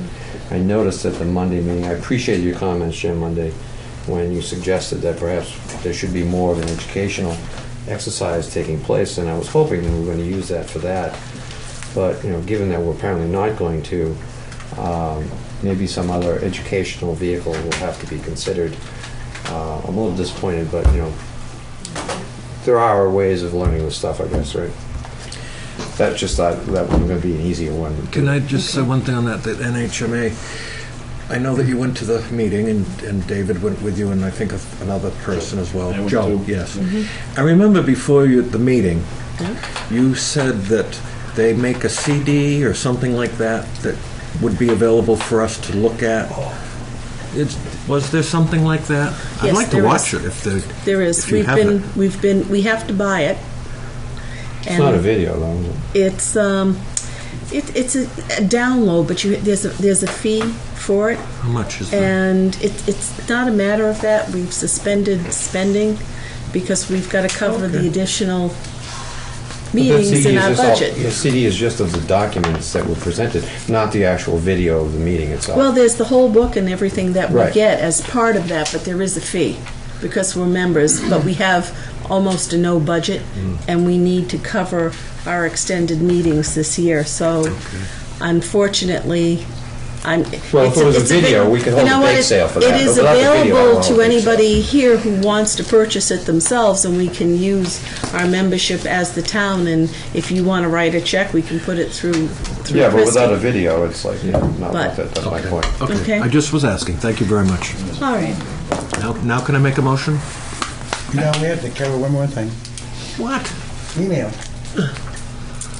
I noticed at the Monday meeting, I appreciate your comments, Jim, Monday, when you suggested that perhaps there should be more of an educational exercise taking place, and I was hoping that we were going to use that for that. But, you know, given that we're apparently not going to, um, maybe some other educational vehicle will have to be considered. Uh, I'm a little disappointed, but, you know, there are ways of learning this stuff, I guess, right? That just thought that was going to be an easier one. Can I just say one thing on that, that NHMA, I know that you went to the meeting and, and David went with you and I think another person as well. I Joe, too. yes. Mhm. I remember before you at the meeting, you said that they make a CD or something like that that would be available for us to look at. It's, was there something like that? I'd like to watch is. it if there. There is. We've have been, it. we've been, we have to buy it. It's not a video, though, is it? It's, um, it, it's a, a download, but you, there's a, there's a fee for it. How much is that? And it, it's not a matter of that. We've suspended spending because we've got to cover the additional meetings in our budget. The CD is just of the documents that were presented, not the actual video of the meeting itself. Well, there's the whole book and everything that we Right. get as part of that, but there is a fee because we're members, but we have almost a no budget Mm. and we need to cover our extended meetings this year. So unfortunately, I'm. Well, if it's it was a it's bit- video, we could hold you know a what, bake it- sale for It that, is but without the video, I available won't to bake sale. anybody here who wants to purchase it themselves and we can use our membership as the town and if you want to write a check, we can put it through, through Yeah, but without a video, it's like, you know, not But- worth it, that's my point. Okay. I just was asking. Thank you very much. All right. Now, now can I make a motion? No, we have to cover one more thing. What? Email.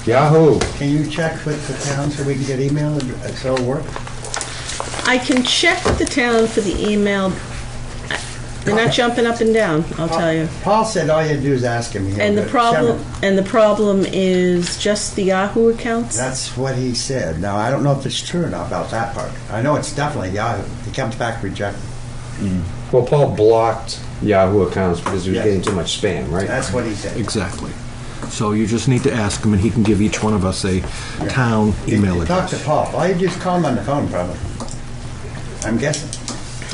Yahoo! Can you check with the town so we can get email, ad- so it'll work? I can check with the town for the email. They're not jumping up and down, I'll tell you. Paul said all you do is ask him. he'll And the do it. problem, Shannon, and the problem is just the Yahoo accounts? That's what he said. Now, I don't know if it's true or not about that part. I know it's definitely Yahoo. He comes back rejected. Hmm. Well, Paul blocked Yahoo accounts because he was Yes. getting too much spam, right? That's what he said. Exactly. So you just need to ask him, and he can give each one of us a town email You Talk address. to Paul. Why you just call him on the phone, probably? I'm guessing.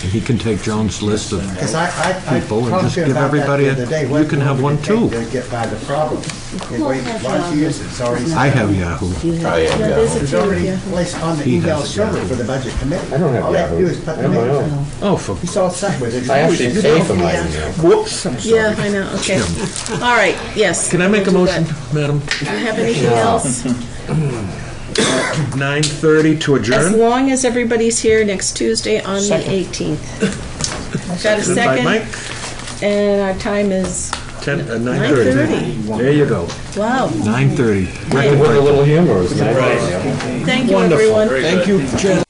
And he can take John's list of Because I, I, I people and talked just to him give about that everybody the a, other day. you What can have would one it too. To get by the problem. You Why don't you use it? It's already. I have Yahoo. I have No, there's a It's few, already yeah. placed on the He email has server Yahoo. for the budget committee. I don't have All they have Yahoo. do is put I the have my name own. Oh, for He's all set with it. I actually pay for my email. whoops! I'm sorry. Yeah, I know, okay. All right, yes. Can I make a we'll do motion, that. Madam? Do you have anything else? Nine thirty to adjourn. As adjourn. long as everybody's here next Tuesday on the 18th. Got a Seconded by second? And our time is, Ten, uh, nine thirty. 9:30. There you go. wow. Nine thirty. With a little humor, it's nice. Thank you, Wonderful. everyone. Thank you, Jen.